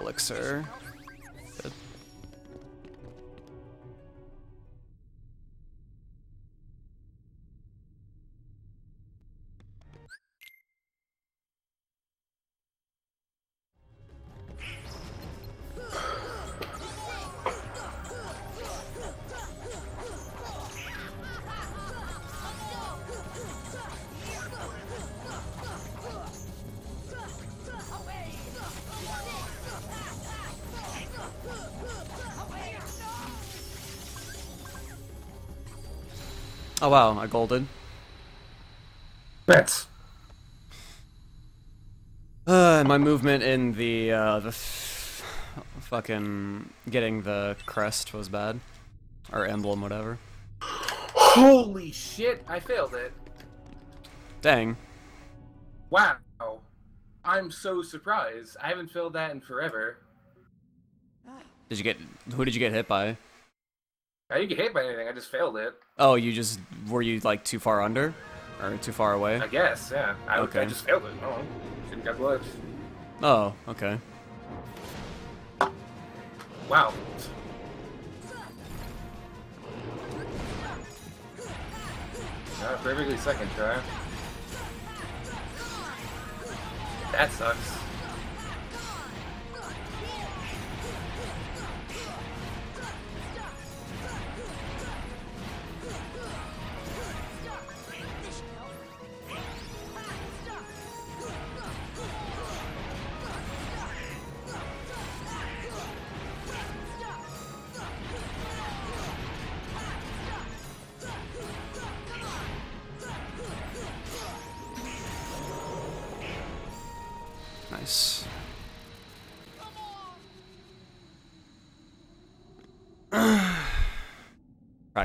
Speaker 1: Oh wow, I golden.
Speaker 2: That's
Speaker 1: Uh, my movement in the uh, the f- fucking getting the crest was bad, or emblem, whatever.
Speaker 2: holy shit! I failed it.
Speaker 1: Dang.
Speaker 2: Wow. I'm so surprised. I haven't failed that in forever.
Speaker 1: Did you get? Who did you get hit by?
Speaker 2: I didn't get hit by anything. I just failed it.
Speaker 1: Oh, you just were you like too far under, or too far away?
Speaker 2: I guess. Yeah. I,
Speaker 1: Okay.
Speaker 2: I just failed it. Oh, shouldn't got glitched.
Speaker 1: Oh, okay.
Speaker 2: Wow. Uh, perfectly second try. That sucks.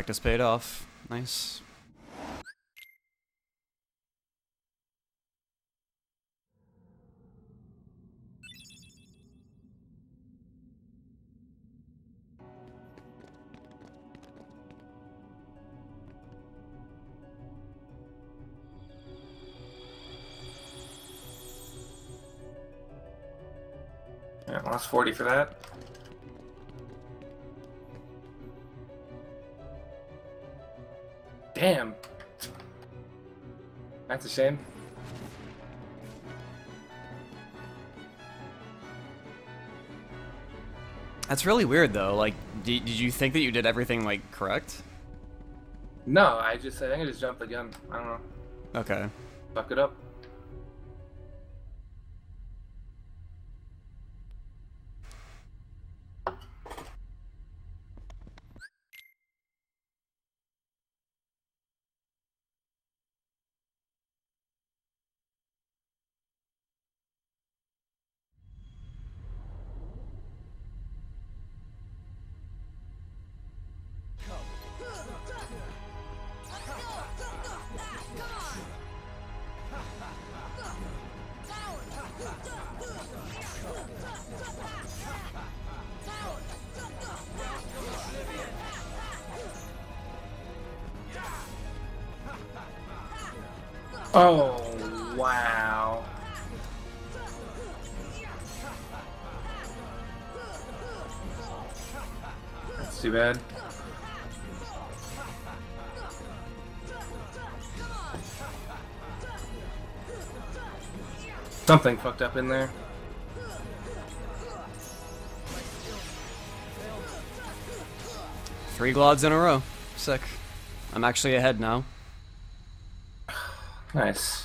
Speaker 1: Practice paid off. Nice.
Speaker 2: Yeah, lost 40 for that. Damn. That's a shame.
Speaker 1: That's really weird though. Like, did, did you think that you did everything like correct?
Speaker 2: No, I just I think I just jumped the gun. I don't know.
Speaker 1: Okay.
Speaker 2: Fuck it up. Something fucked up in there.
Speaker 1: Three glods in a row. Sick. I'm actually ahead now.
Speaker 2: Nice.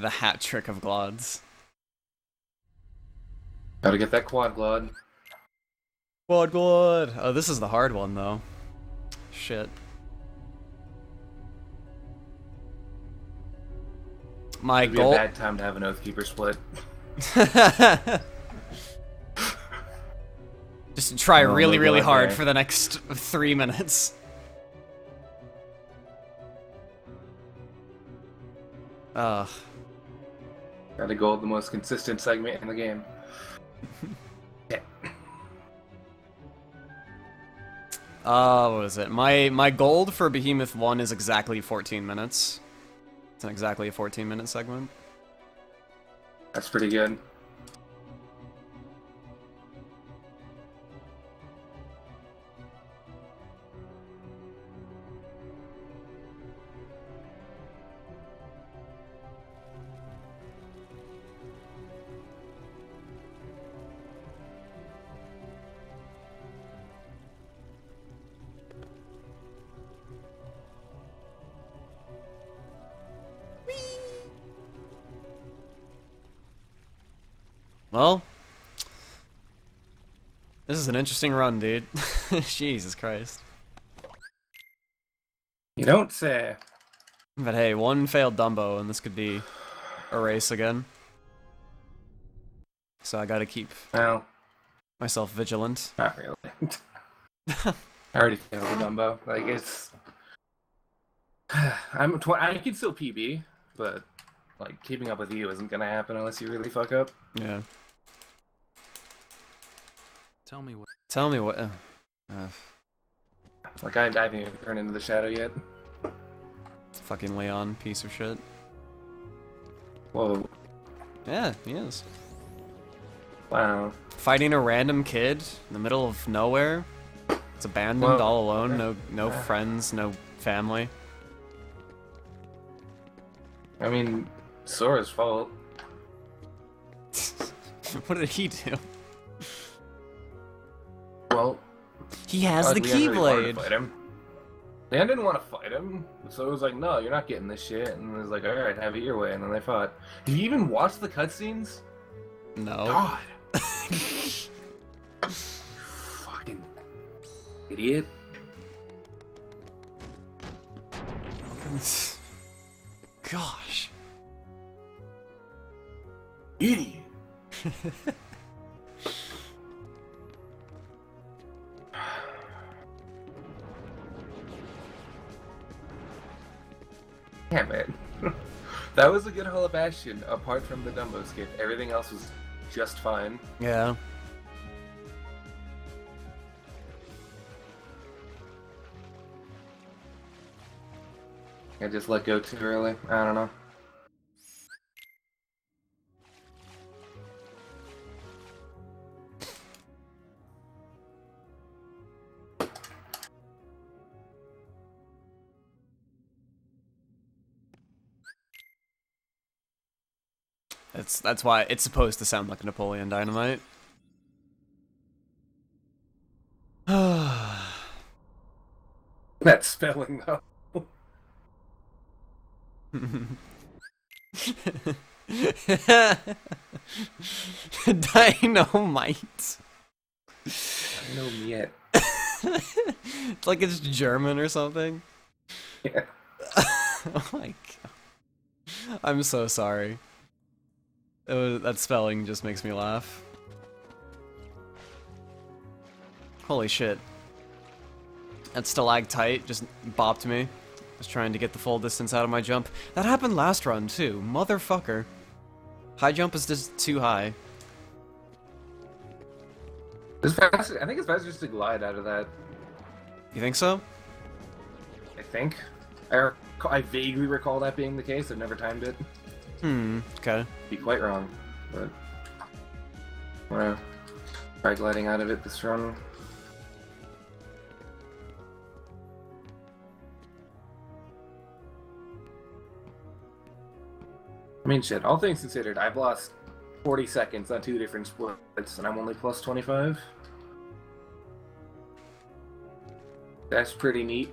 Speaker 1: The hat trick of glods.
Speaker 2: Gotta get that quad glod.
Speaker 1: Quad glod. Oh, this is the hard one though. Shit. My
Speaker 2: It'd be a bad time to have an Oathkeeper split.
Speaker 1: Just try
Speaker 2: No,
Speaker 1: really, really hard
Speaker 2: guy.
Speaker 1: for the next three minutes. Ugh.
Speaker 2: Gotta go with the most consistent segment in the game.
Speaker 1: Uh, what was it? My my gold for Behemoth One is exactly 14 minutes. It's an exactly a 14 minute segment.
Speaker 2: That's pretty good.
Speaker 1: Is an interesting run, dude. Jesus Christ.
Speaker 2: You don't say.
Speaker 1: But hey, one failed Dumbo, and this could be a race again. So I gotta keep
Speaker 2: Well,
Speaker 1: myself vigilant.
Speaker 2: not really. I already failed Dumbo. Like it's. I'm. Tw- I can still PB, but like keeping up with you isn't gonna happen unless you really fuck up.
Speaker 1: Yeah.
Speaker 10: Tell me what.
Speaker 1: Tell me what. Uh, uh,
Speaker 2: Like I, I haven't even turned into the shadow yet.
Speaker 1: fucking Leon, piece of shit.
Speaker 2: Whoa!
Speaker 1: Yeah, he is.
Speaker 2: Wow.
Speaker 1: Fighting a random kid in the middle of nowhere. It's abandoned,
Speaker 2: Well,
Speaker 1: all alone, no no
Speaker 2: uh,
Speaker 1: friends, no family.
Speaker 2: I mean, Sora's fault.
Speaker 1: what did he do?
Speaker 2: Well,
Speaker 1: He has
Speaker 2: uh,
Speaker 1: the
Speaker 2: Leon really wanted to
Speaker 1: Keyblade.
Speaker 2: fight him. Leon didn't want to fight him, so it was like, "No, you're not getting this shit." And it was like, "All right, have it your way." And then they fought. Did you even watch the cutscenes?
Speaker 1: no.
Speaker 2: God. Fucking idiot.
Speaker 1: Gosh.
Speaker 2: Idiot. that was a good Hollow Bastion, apart from the Dumbo skip. Everything else was just fine.
Speaker 1: Yeah.
Speaker 2: I just let go too early. I don't know.
Speaker 1: That's that's why it's supposed to sound like a Napoleon Dynamite.
Speaker 2: That spelling though.
Speaker 1: Dynamite.
Speaker 2: Yet.
Speaker 1: It's like it's German or something.
Speaker 2: Yeah.
Speaker 1: oh my god. I'm so sorry. Was, that spelling just makes me laugh. Holy shit. That stalactite just bopped me. I Was trying to get the full distance out of my jump. That happened last run too. Motherfucker. High jump is just too high.
Speaker 2: It's I think it's faster just to glide out of that.
Speaker 1: You think so?
Speaker 2: I think. I, I vaguely recall that being the case. I've never timed it.
Speaker 1: Hmm. Okay.
Speaker 2: Be quite wrong, but wanna try gliding out of it this run. I mean, shit. All things considered, I've lost 40 seconds on two different splits, and I'm only plus 25. That's pretty neat.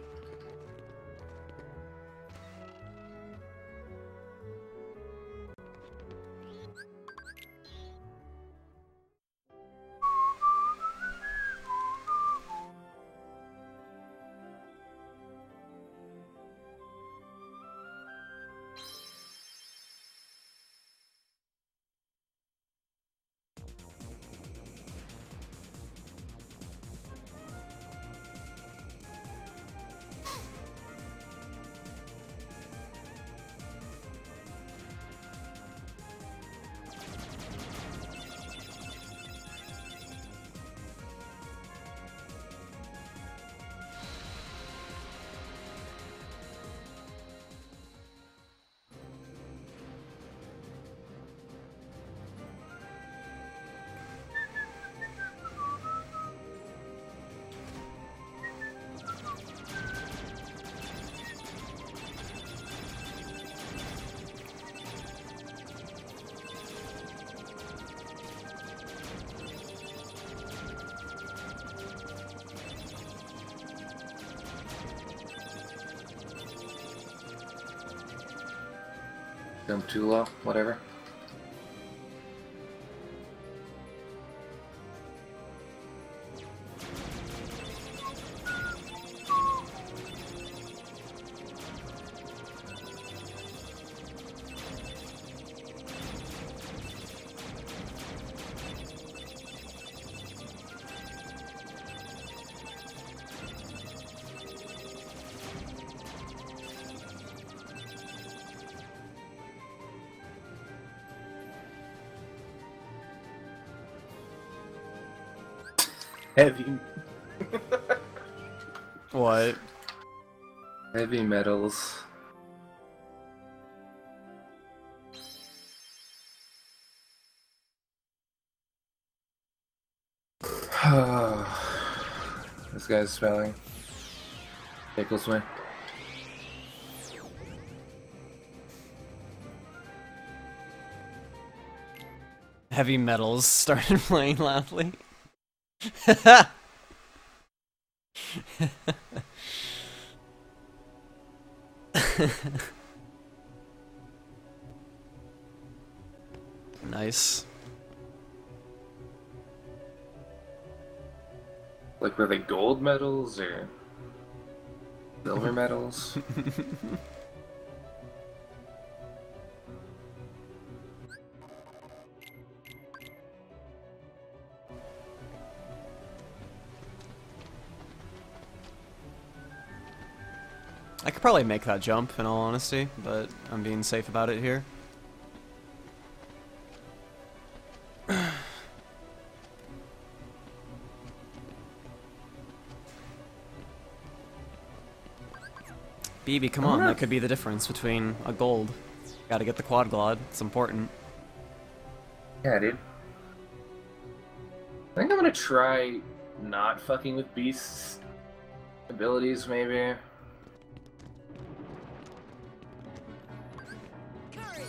Speaker 2: Whatever.
Speaker 1: What?
Speaker 2: heavy metals. this guy's spelling. Tickles me.
Speaker 1: Heavy metals started playing loudly. nice.
Speaker 2: Like, were they gold medals or silver medals?
Speaker 1: I could probably make that jump, in all honesty, but I'm being safe about it here. BB, come on, that could be the difference between a gold. Gotta get the quad glod, it's important.
Speaker 2: Yeah, dude. I think I'm gonna try not fucking with Beast's abilities, maybe.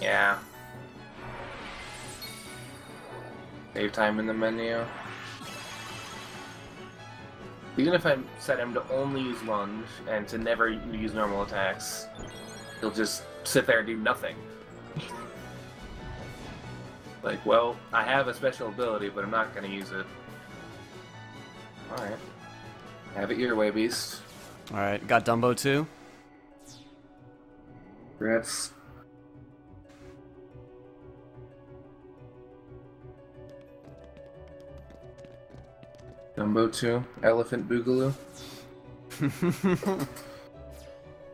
Speaker 2: Yeah. Save time in the menu. Even if I set him to only use lunge and to never use normal attacks, he'll just sit there and do nothing. like, well, I have a special ability, but I'm not gonna use it. Alright. Have it your way, Beast.
Speaker 1: Alright, got Dumbo too.
Speaker 2: Congrats. Dumbo 2, Elephant Boogaloo.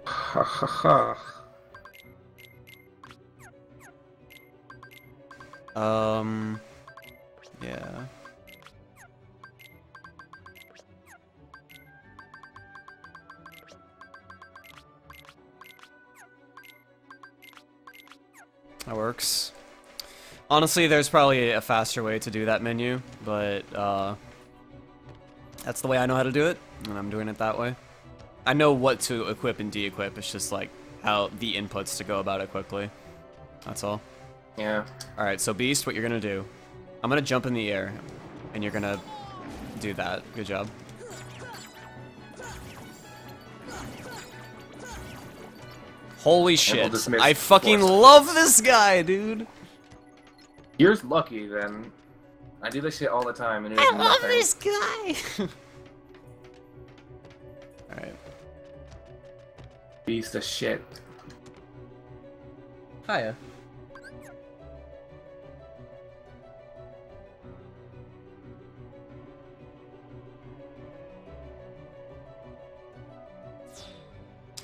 Speaker 2: ha ha ha.
Speaker 1: Um, yeah. That works. Honestly, there's probably a faster way to do that menu, but uh, that's the way I know how to do it, and I'm doing it that way. I know what to equip and de-equip, it's just like how the inputs to go about it quickly. That's all.
Speaker 2: Yeah.
Speaker 1: Alright, so Beast, what you're gonna do. I'm gonna jump in the air, and you're gonna do that. Good job. Holy shit.
Speaker 2: dismiss
Speaker 1: I fucking love this guy, dude!
Speaker 2: You're lucky then. I do this shit all the time and it
Speaker 3: I love
Speaker 2: nothing.
Speaker 3: this guy.
Speaker 1: Alright.
Speaker 2: Beast of shit.
Speaker 1: Hiya.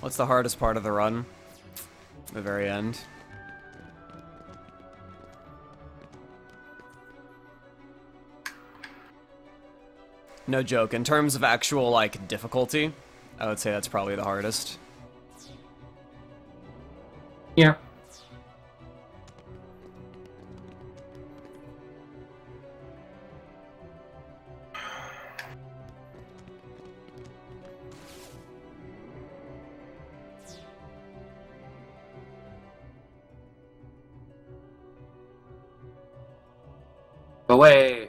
Speaker 1: What's the hardest part of the run? The very end. No joke. In terms of actual, like, difficulty, I would say that's probably the hardest.
Speaker 2: Yeah. Away.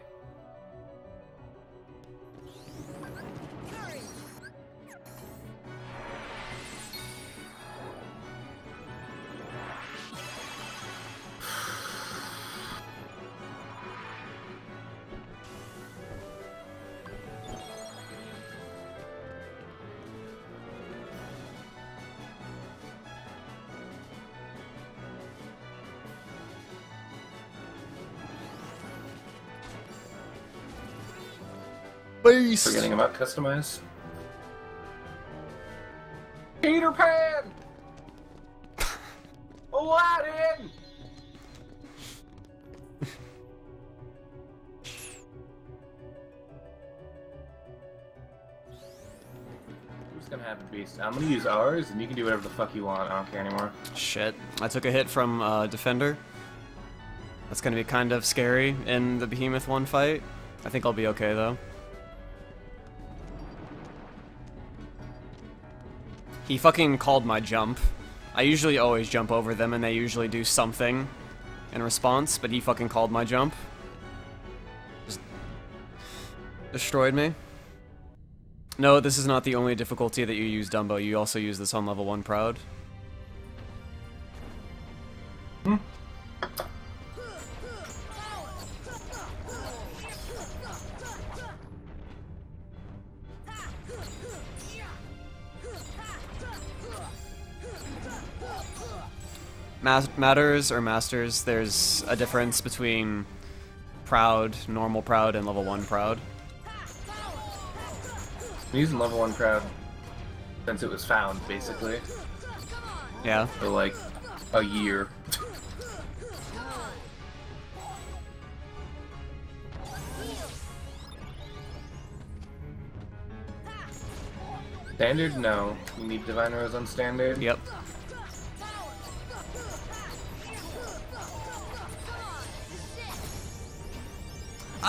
Speaker 1: Beast!
Speaker 2: Forgetting about customize. Peter Pan! Aladdin! Gonna have a beast. I'm gonna use ours, and you can do whatever the fuck you want. I don't care anymore.
Speaker 1: Shit. I took a hit from uh, Defender. That's gonna be kind of scary in the Behemoth 1 fight. I think I'll be okay though. He fucking called my jump. I usually always jump over them and they usually do something in response, but he fucking called my jump. Just destroyed me. No, this is not the only difficulty that you use Dumbo. You also use this on level 1 Proud. Matters or masters, there's a difference between proud, normal proud, and level 1 proud.
Speaker 2: I'm using level one proud since it was found, basically,
Speaker 1: Yeah.
Speaker 2: for like a year. Standard? No. You need Divine Rose on standard?
Speaker 1: Yep.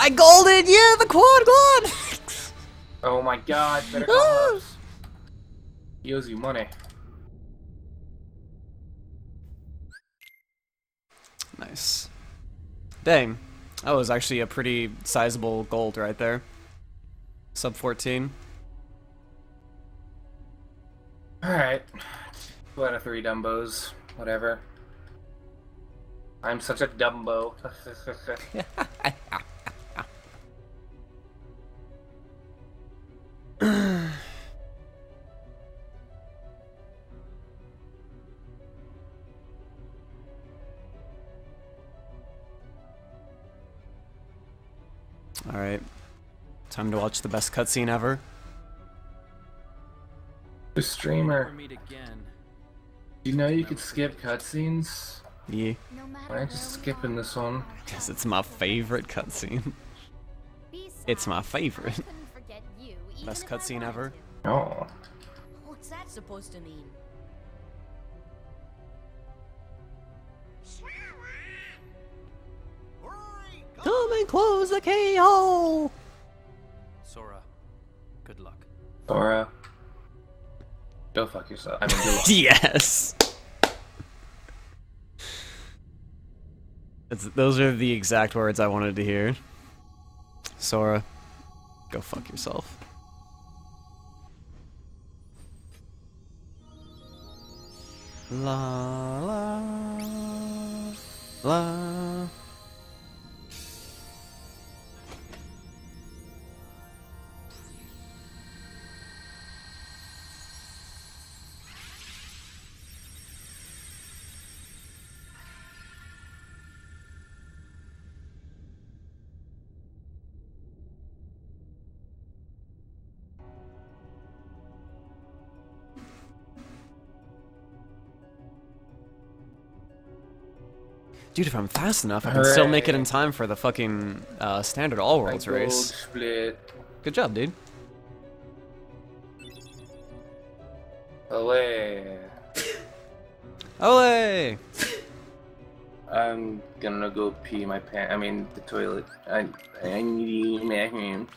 Speaker 1: I golded! Yeah, the quad quad!
Speaker 2: Oh my god, better ah. call Hubs. He owes you money.
Speaker 1: nice. Dang. That was actually a pretty sizable gold right there. Sub 14.
Speaker 2: Alright. Two out of three Dumbos. Whatever. I'm such a Dumbo.
Speaker 1: Time to watch the best cutscene ever.
Speaker 2: the streamer. Do you know you could skip cutscenes?
Speaker 1: Yeah.
Speaker 5: No matter
Speaker 2: Why aren't you skipping this one?
Speaker 1: Because it's my favorite cutscene. It's my favorite.
Speaker 5: I couldn't forget you, even
Speaker 1: Best cutscene ever.
Speaker 2: Oh.
Speaker 5: What's that supposed to mean?
Speaker 1: Come and close the keyhole!
Speaker 10: Sora, good luck.
Speaker 2: Sora. Go fuck yourself. I mean, good luck.
Speaker 1: yes! That's, those are the exact words I wanted to hear. Sora, go fuck yourself. La la la. Dude, if I'm fast enough, I can still make it in time for the fucking uh, standard All Worlds race.
Speaker 2: split.
Speaker 1: Good job, dude.
Speaker 2: Olay.
Speaker 1: Ole!
Speaker 2: I'm gonna go pee my pants. I mean, the toilet. I, I need to my room.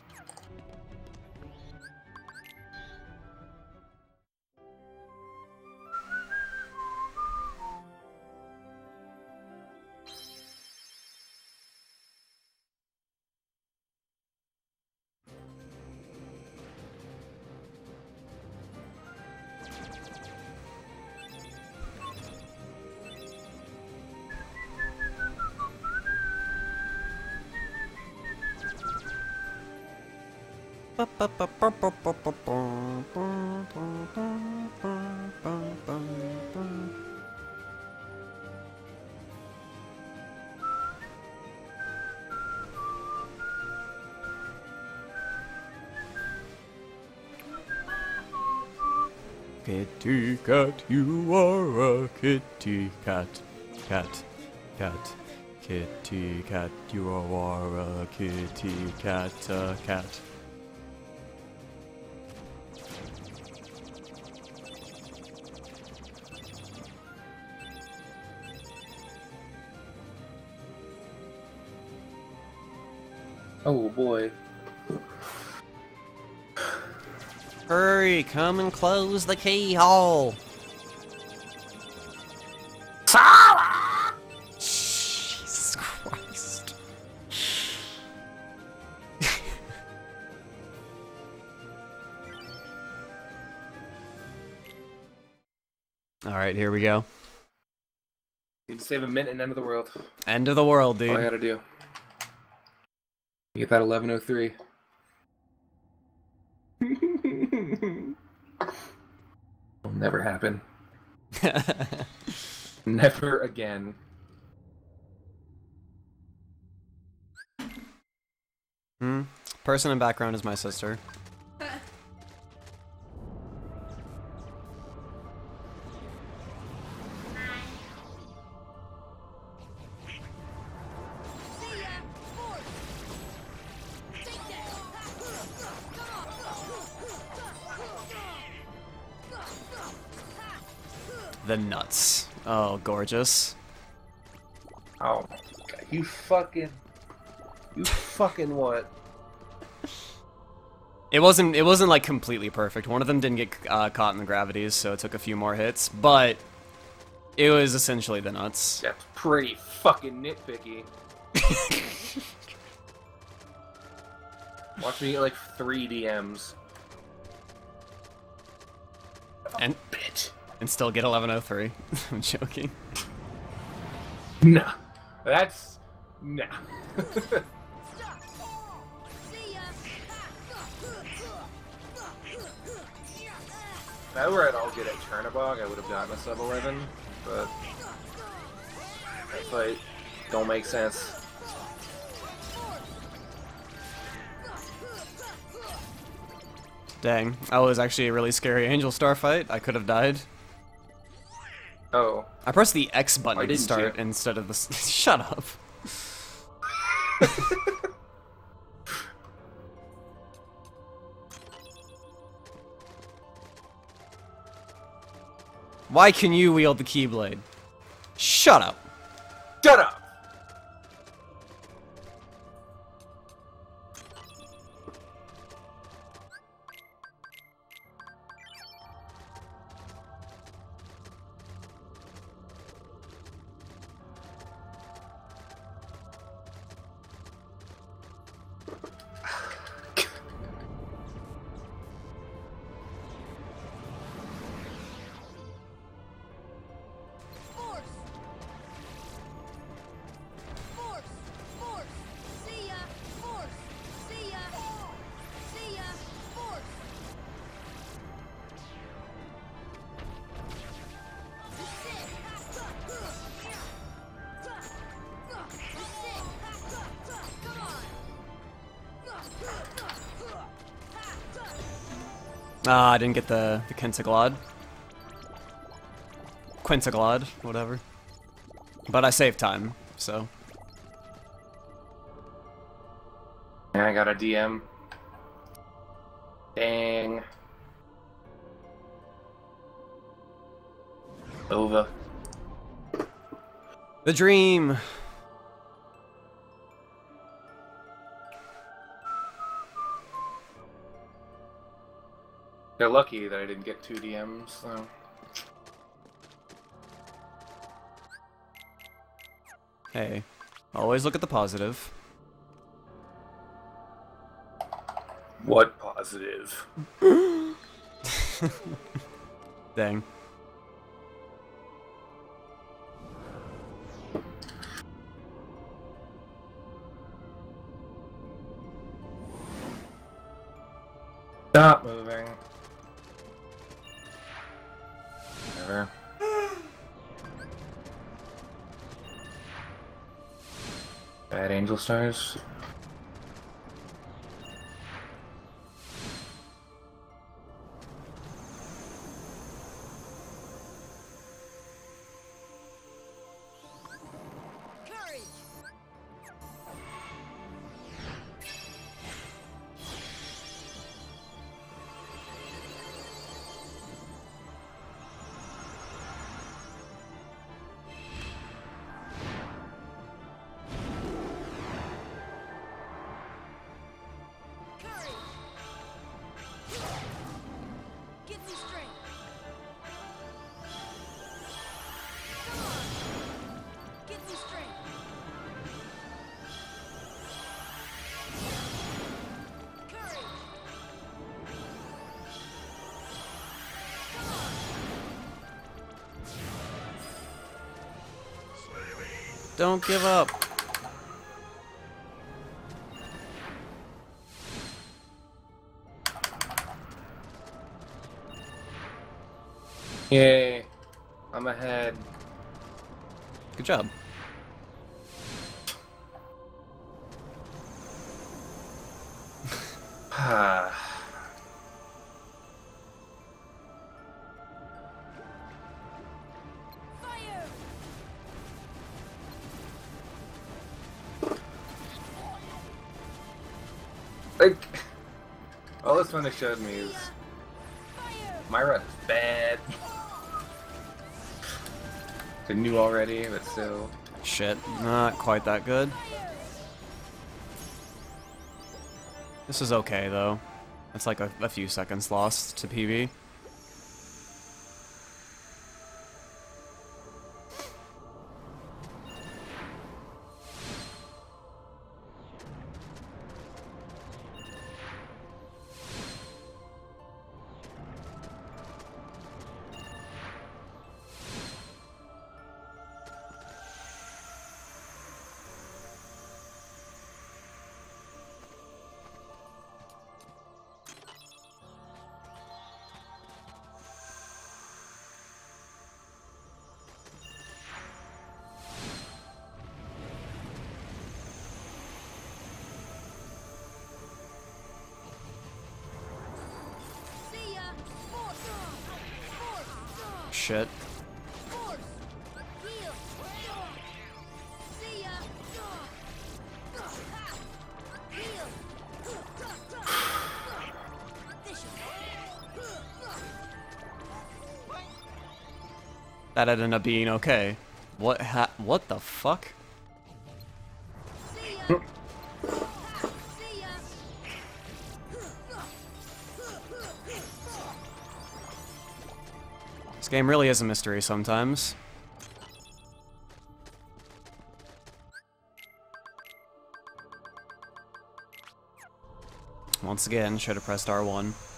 Speaker 2: Kitty cat, you are a kitty cat. Cat, cat. Kitty cat, you are a kitty cat, a cat. Oh boy.
Speaker 1: Hurry, come and close the keyhole. Jesus Christ. All right, here we go.
Speaker 2: Need to save a minute and end of the world.
Speaker 1: End of the world, dude.
Speaker 2: All I
Speaker 1: dude.
Speaker 2: gotta do. Get that 1103. Will never happen. Never again.
Speaker 1: hmm? Person in background is my sister. Nuts. Oh, gorgeous.
Speaker 2: Oh my god. You fucking. You fucking what?
Speaker 1: It wasn't. It wasn't like completely perfect. One of them didn't get uh, caught in the gravities, so it took a few more hits. But it was essentially the nuts.
Speaker 2: That's pretty fucking nitpicky. Watch me get like three DMs.
Speaker 1: And still get 1103. I'm joking.
Speaker 2: Nah. That's. Nah.
Speaker 5: Stop. See.
Speaker 2: If I were at all good at Chernobog, I would have gotten a sub 11, but that fight don't make sense.
Speaker 1: Dang, that was actually a really scary Angel Star fight. I could have died.
Speaker 2: Oh,
Speaker 1: I pressed the X button to start
Speaker 2: you?
Speaker 1: instead of the. Shut up. Why can you wield the Keyblade? Shut up.
Speaker 2: shut up!
Speaker 1: Ah, I didn't get the the Kentaglod. Quintaglod, whatever. But I saved time, so.
Speaker 2: And I got a DM. Dang. Over.
Speaker 1: The dream.
Speaker 2: They're that I didn't get two DMs, so.
Speaker 1: Hey, always look at the positive.
Speaker 2: What positive?
Speaker 1: Dang.
Speaker 2: Stars.
Speaker 1: Don't give up.
Speaker 2: Yay. I'm ahead.
Speaker 1: Good job.
Speaker 2: Showed me is
Speaker 5: Fire!
Speaker 2: my run is bad. I knew already, but still.
Speaker 1: Shit, not quite that good. This is okay though. It's like a, a few seconds lost to PB. That ended up being okay. What ha- what the fuck? This game really is a mystery sometimes. Once again, should have pressed R1.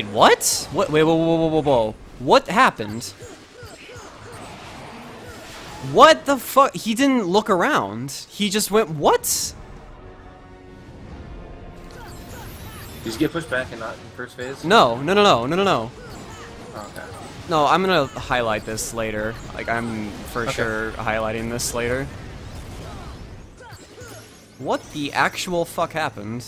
Speaker 1: Wait, what? What? Wait, whoa, whoa, whoa, whoa, whoa. What happened? What the fuck? He didn't look around. He just went, what?
Speaker 2: Did you get pushed back and not in first phase?
Speaker 1: No, no, no, no, no, no, no.
Speaker 2: Oh, okay.
Speaker 1: No, I'm gonna highlight this later. Like, I'm for
Speaker 2: Okay.
Speaker 1: sure highlighting this later. What the actual fuck happened?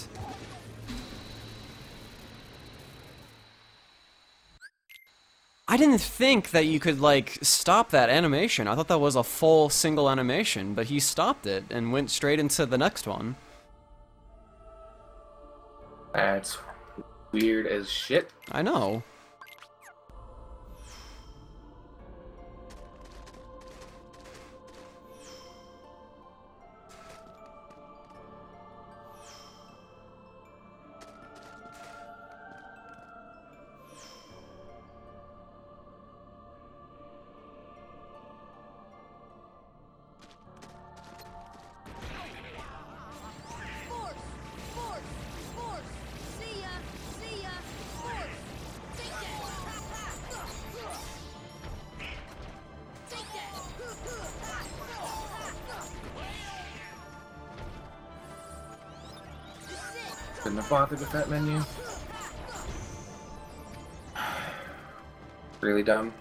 Speaker 1: I didn't think that you could, like, stop that animation. I thought that was a full single animation, but he stopped it and went straight into the next one.
Speaker 2: That's weird as shit.
Speaker 1: I know.
Speaker 2: With that menu. Really dumb.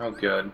Speaker 2: Oh, good.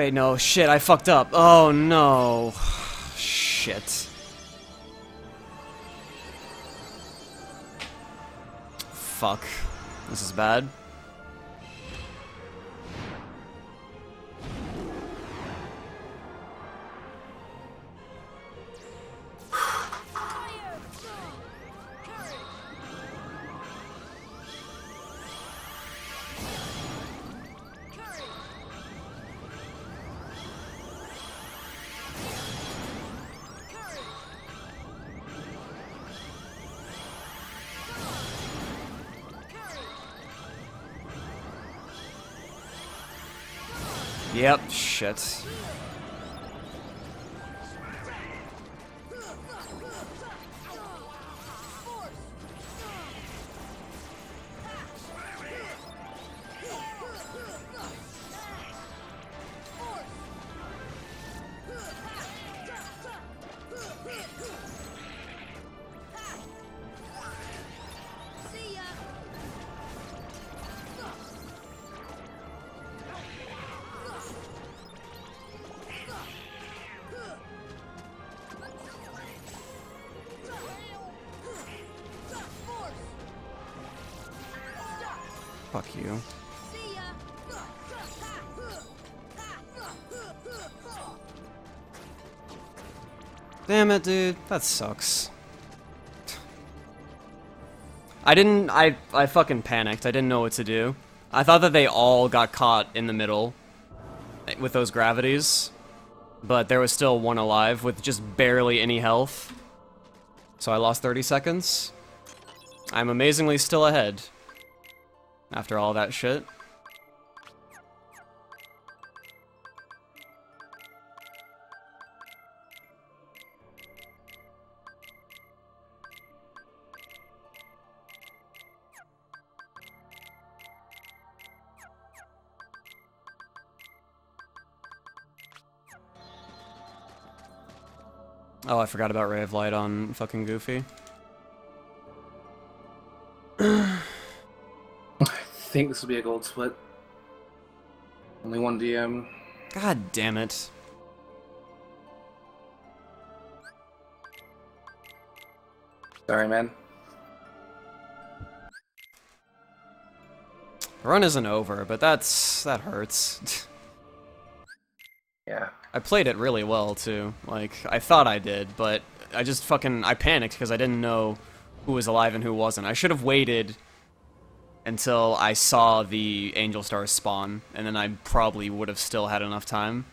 Speaker 1: Wait, no, shit, I fucked up. Oh no. Shit. Fuck. This is bad. Yep, shit. Damn it, dude. That sucks. I didn't. I I fucking panicked. I didn't know what to do. I thought that they all got caught in the middle with those gravities, but there was still one alive with just barely any health. So I lost 30 seconds. I'm amazingly still ahead after all that shit. Forgot about Ray of Light on fucking Goofy.
Speaker 2: I think this will be a gold split. Only one DM.
Speaker 1: God damn it.
Speaker 2: Sorry, man.
Speaker 1: The run isn't over, but that's that hurts.
Speaker 2: Yeah.
Speaker 1: I played it really well too. Like I thought I did, but I just fucking I panicked because I didn't know who was alive and who wasn't. I should have waited until I saw the angel stars spawn, and then I probably would have still had enough time.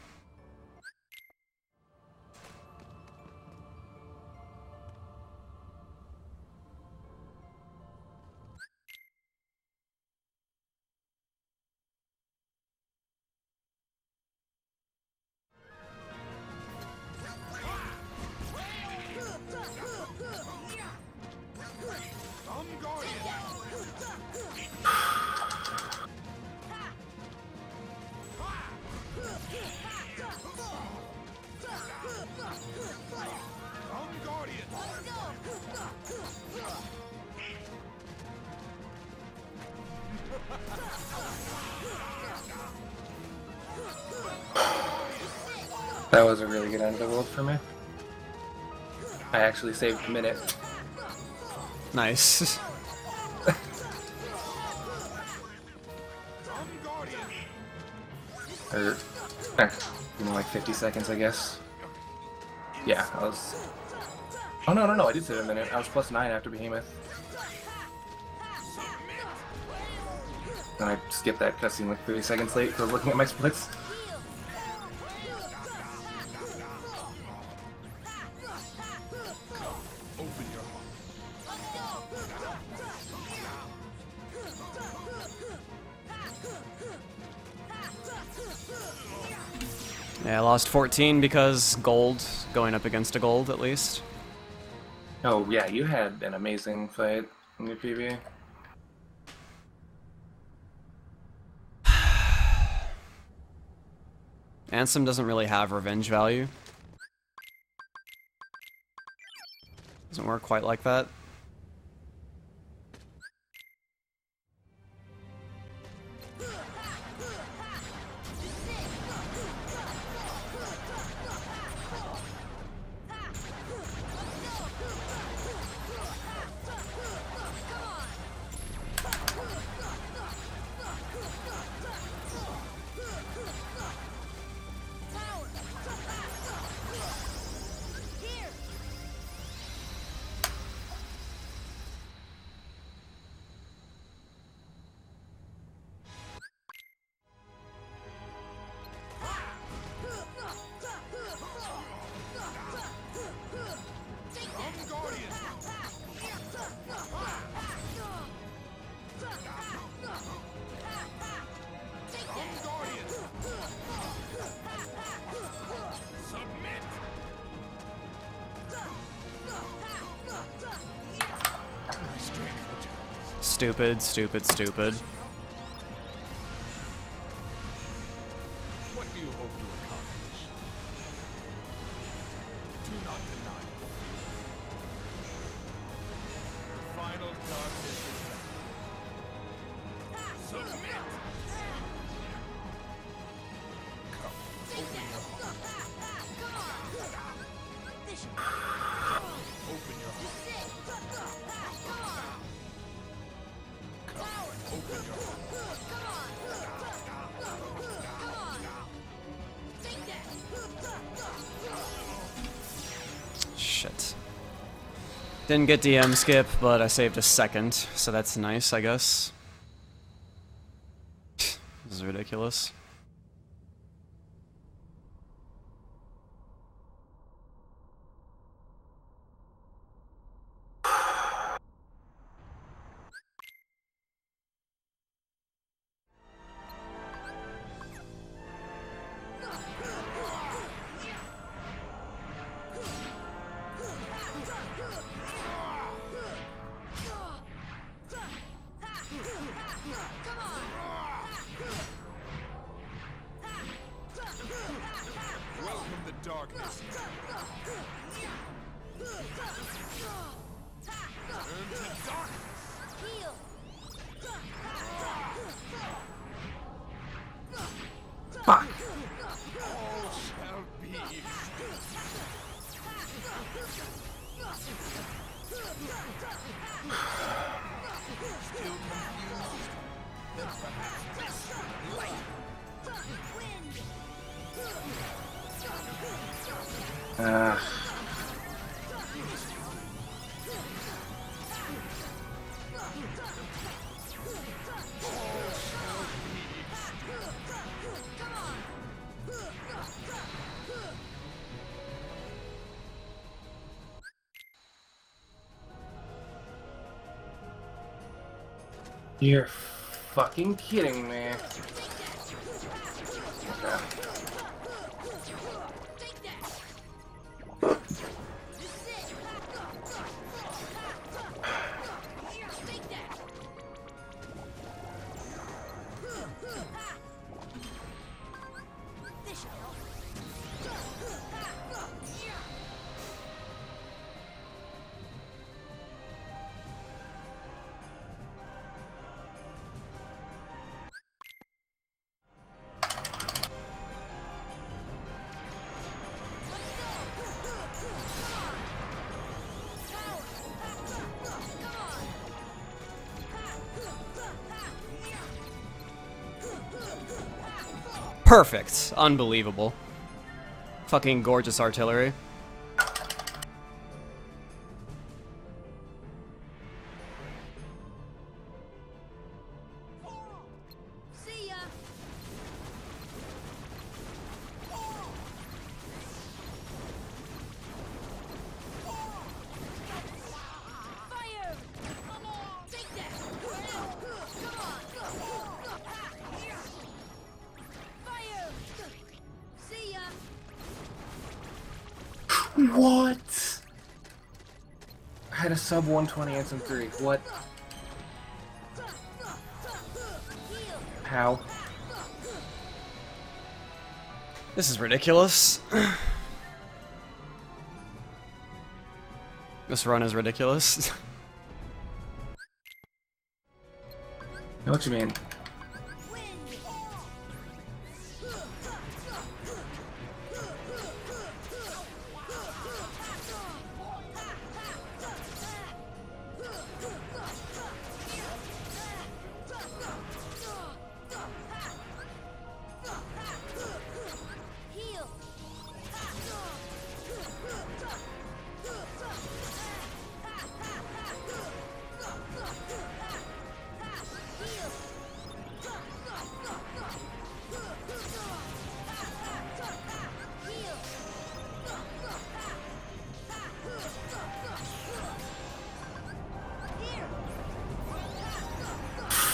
Speaker 2: Saved a minute.
Speaker 1: Nice.
Speaker 2: Or, eh, you know, like 50 seconds, I guess. Yeah, I was. Oh, no, no, no, I did save a minute. I was plus 9 after Behemoth. And I skipped that cutscene like 30 seconds late for looking at my splits.
Speaker 1: Lost 14 because gold going up against a gold at least.
Speaker 2: Oh, yeah, you had an amazing fight in your PB.
Speaker 1: Ansem doesn't really have revenge value. Doesn't work quite like that.
Speaker 9: Stupid, stupid, stupid. Didn't get DM skip, but I saved a second, so that's nice, I guess. this is ridiculous.
Speaker 2: You're fucking kidding me.
Speaker 9: Perfect. Unbelievable. Fucking gorgeous artillery.
Speaker 2: Sub 120 and some 3. What? How?
Speaker 9: This is ridiculous. this run is ridiculous.
Speaker 2: what you mean.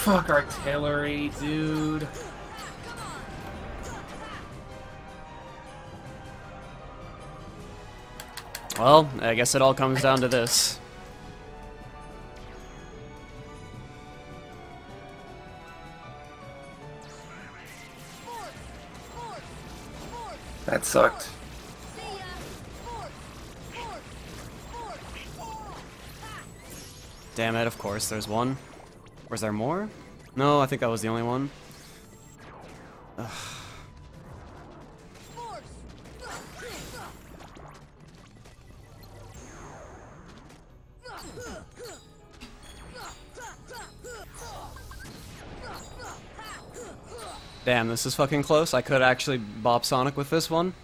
Speaker 2: Fuck artillery, dude.
Speaker 9: Well, I guess it all comes down to this.
Speaker 2: That sucked.
Speaker 1: Damn it, of course, there's one. Was there more? No, I think that was the only one. Ugh. Damn, this is fucking close. I could actually bop Sonic with this one.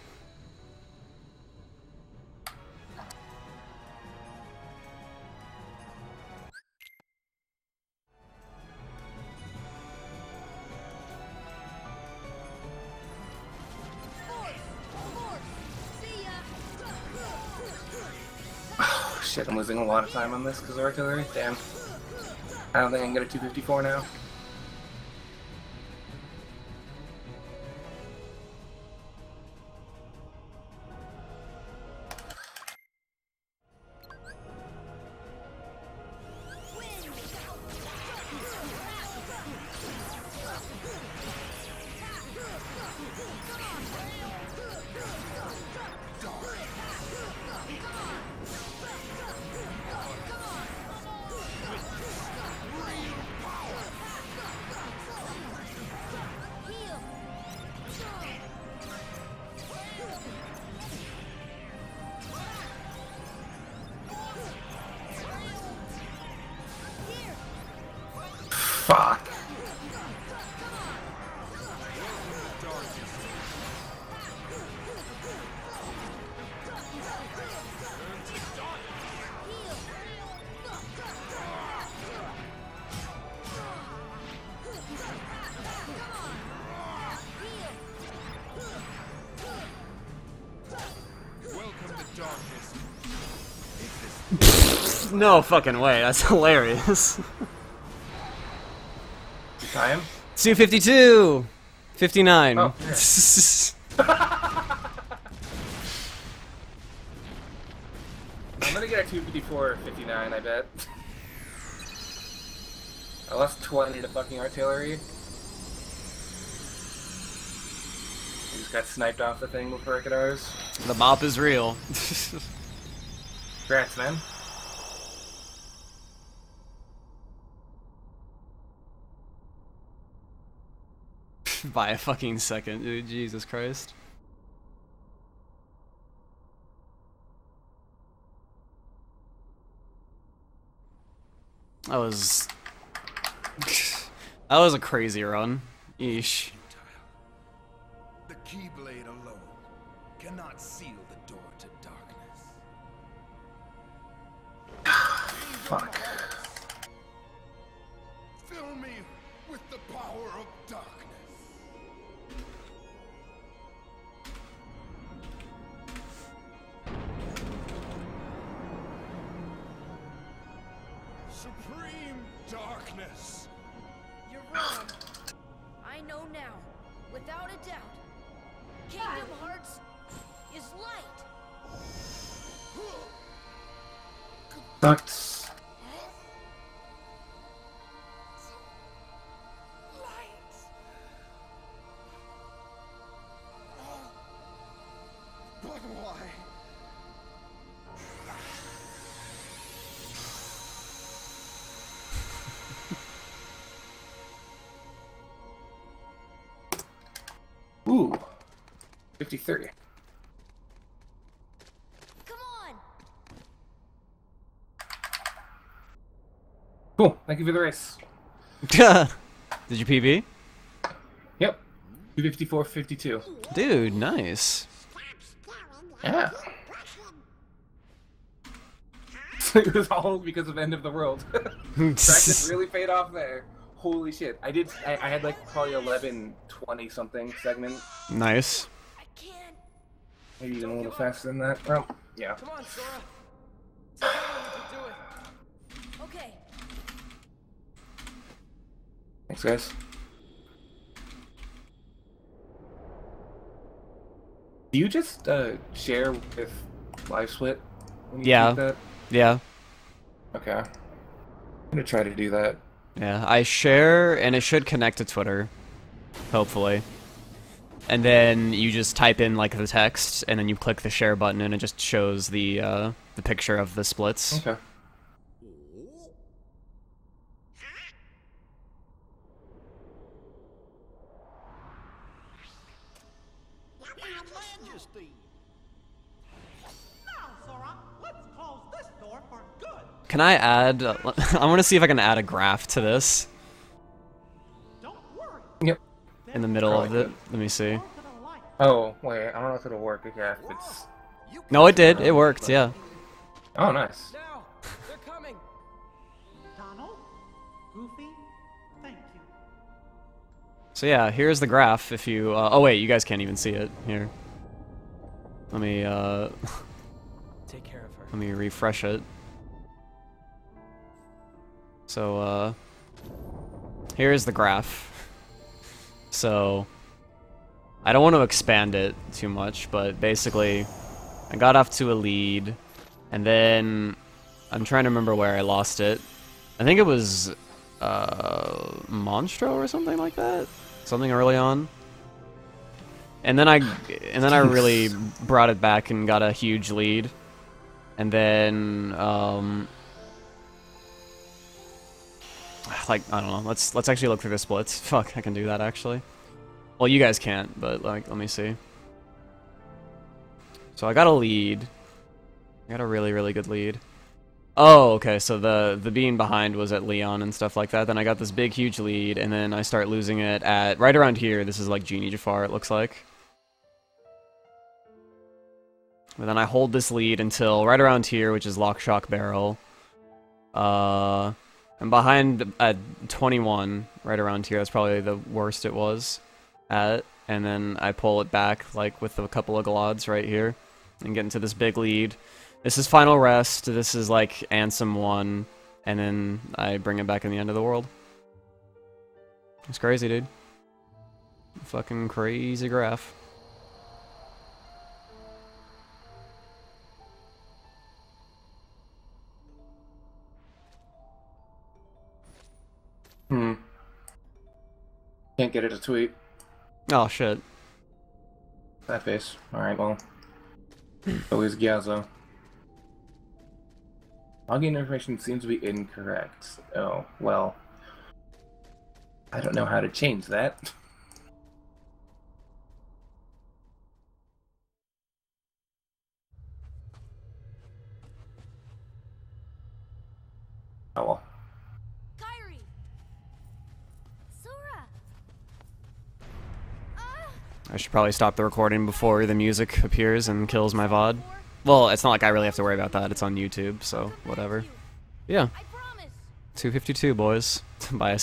Speaker 2: Lot of time on this because of artillery. Damn. I don't think I can get a 254 now.
Speaker 1: No fucking way, that's hilarious.
Speaker 2: Time?
Speaker 1: 252! 59.
Speaker 2: Oh, I'm gonna get a 254 59, I bet. I lost 20 to fucking artillery. I just got sniped off the thing with ours.
Speaker 1: the mop is real.
Speaker 2: Congrats, man.
Speaker 1: By a fucking second, dude. Jesus Christ. That was. That was a crazy run. Yeesh.
Speaker 9: The Keyblade alone cannot seal the door to darkness.
Speaker 2: Fuck.
Speaker 4: Kingdom Hearts is light.
Speaker 2: 53.
Speaker 5: Come on!
Speaker 2: Cool. Thank you for the race.
Speaker 1: Did you PB?
Speaker 2: Yep. 254 52.
Speaker 1: Dude, nice.
Speaker 2: Yeah. it was all because of End of the World. Practice really paid off there. Holy shit. I did, I, I had like probably 11, 20 something segment.
Speaker 1: Nice.
Speaker 4: I can't.
Speaker 2: Maybe even a little faster than that. Well, yeah.
Speaker 3: Come on, Sora. Tell me you can do it.
Speaker 4: Okay.
Speaker 2: Thanks, guys. Do you just uh, share with LiveSplit? when you
Speaker 1: Yeah.
Speaker 2: That?
Speaker 1: Yeah.
Speaker 2: Okay. I'm gonna try to do that.
Speaker 1: Yeah. I share, and it should connect to Twitter. Hopefully. And then you just type in like the text, and then you click the share button, and it just shows the uh, the picture of the splits.
Speaker 2: Okay.
Speaker 1: Can I add? I want to see if I can add a graph to this. In the middle of it. Let me see.
Speaker 2: Oh wait, I don't know if it'll work. Okay, if it's.
Speaker 1: No, it did. It worked. Yeah.
Speaker 2: Oh, nice.
Speaker 11: Now, they're coming. Donald, Goofy, thank you.
Speaker 1: So yeah, here's the graph. If you. Uh, oh wait, you guys can't even see it here. Let me. Uh,
Speaker 10: Take care of her.
Speaker 1: let me refresh it. So uh, here's the graph. So I don't want to expand it too much, but basically, I got off to a lead, and then I'm trying to remember where I lost it. I think it was uh, Monstro or something like that. Something early on. And then I, and then I really brought it back and got a huge lead, and then um, like I don't know. Let's let's actually look through the splits. Fuck, I can do that actually. Well, you guys can't, but like let me see. So I got a lead. I got a really really good lead. Oh, okay. So the the being behind was at Leon and stuff like that. Then I got this big huge lead, and then I start losing it at right around here. This is like Genie Jafar. It looks like. And then I hold this lead until right around here, which is Lock Shock Barrel. Uh, I'm behind at 21, right around here. That's probably the worst it was at. And then I pull it back, like with a couple of Glods right here, and get into this big lead. This is Final Rest. This is like Ansem 1. And then I bring it back in the end of the world. It's crazy, dude. Fucking crazy graph.
Speaker 2: Hmm. Can't get it to tweet.
Speaker 1: Oh, shit.
Speaker 2: That face. Alright, well. Always Gyazo. Login information seems to be incorrect. Oh, well. I don't know how to change that. Oh well.
Speaker 1: I should probably stop the recording before the music appears and kills my VOD. Well, it's not like I really have to worry about that. It's on YouTube, so whatever. Yeah. 252, boys. By a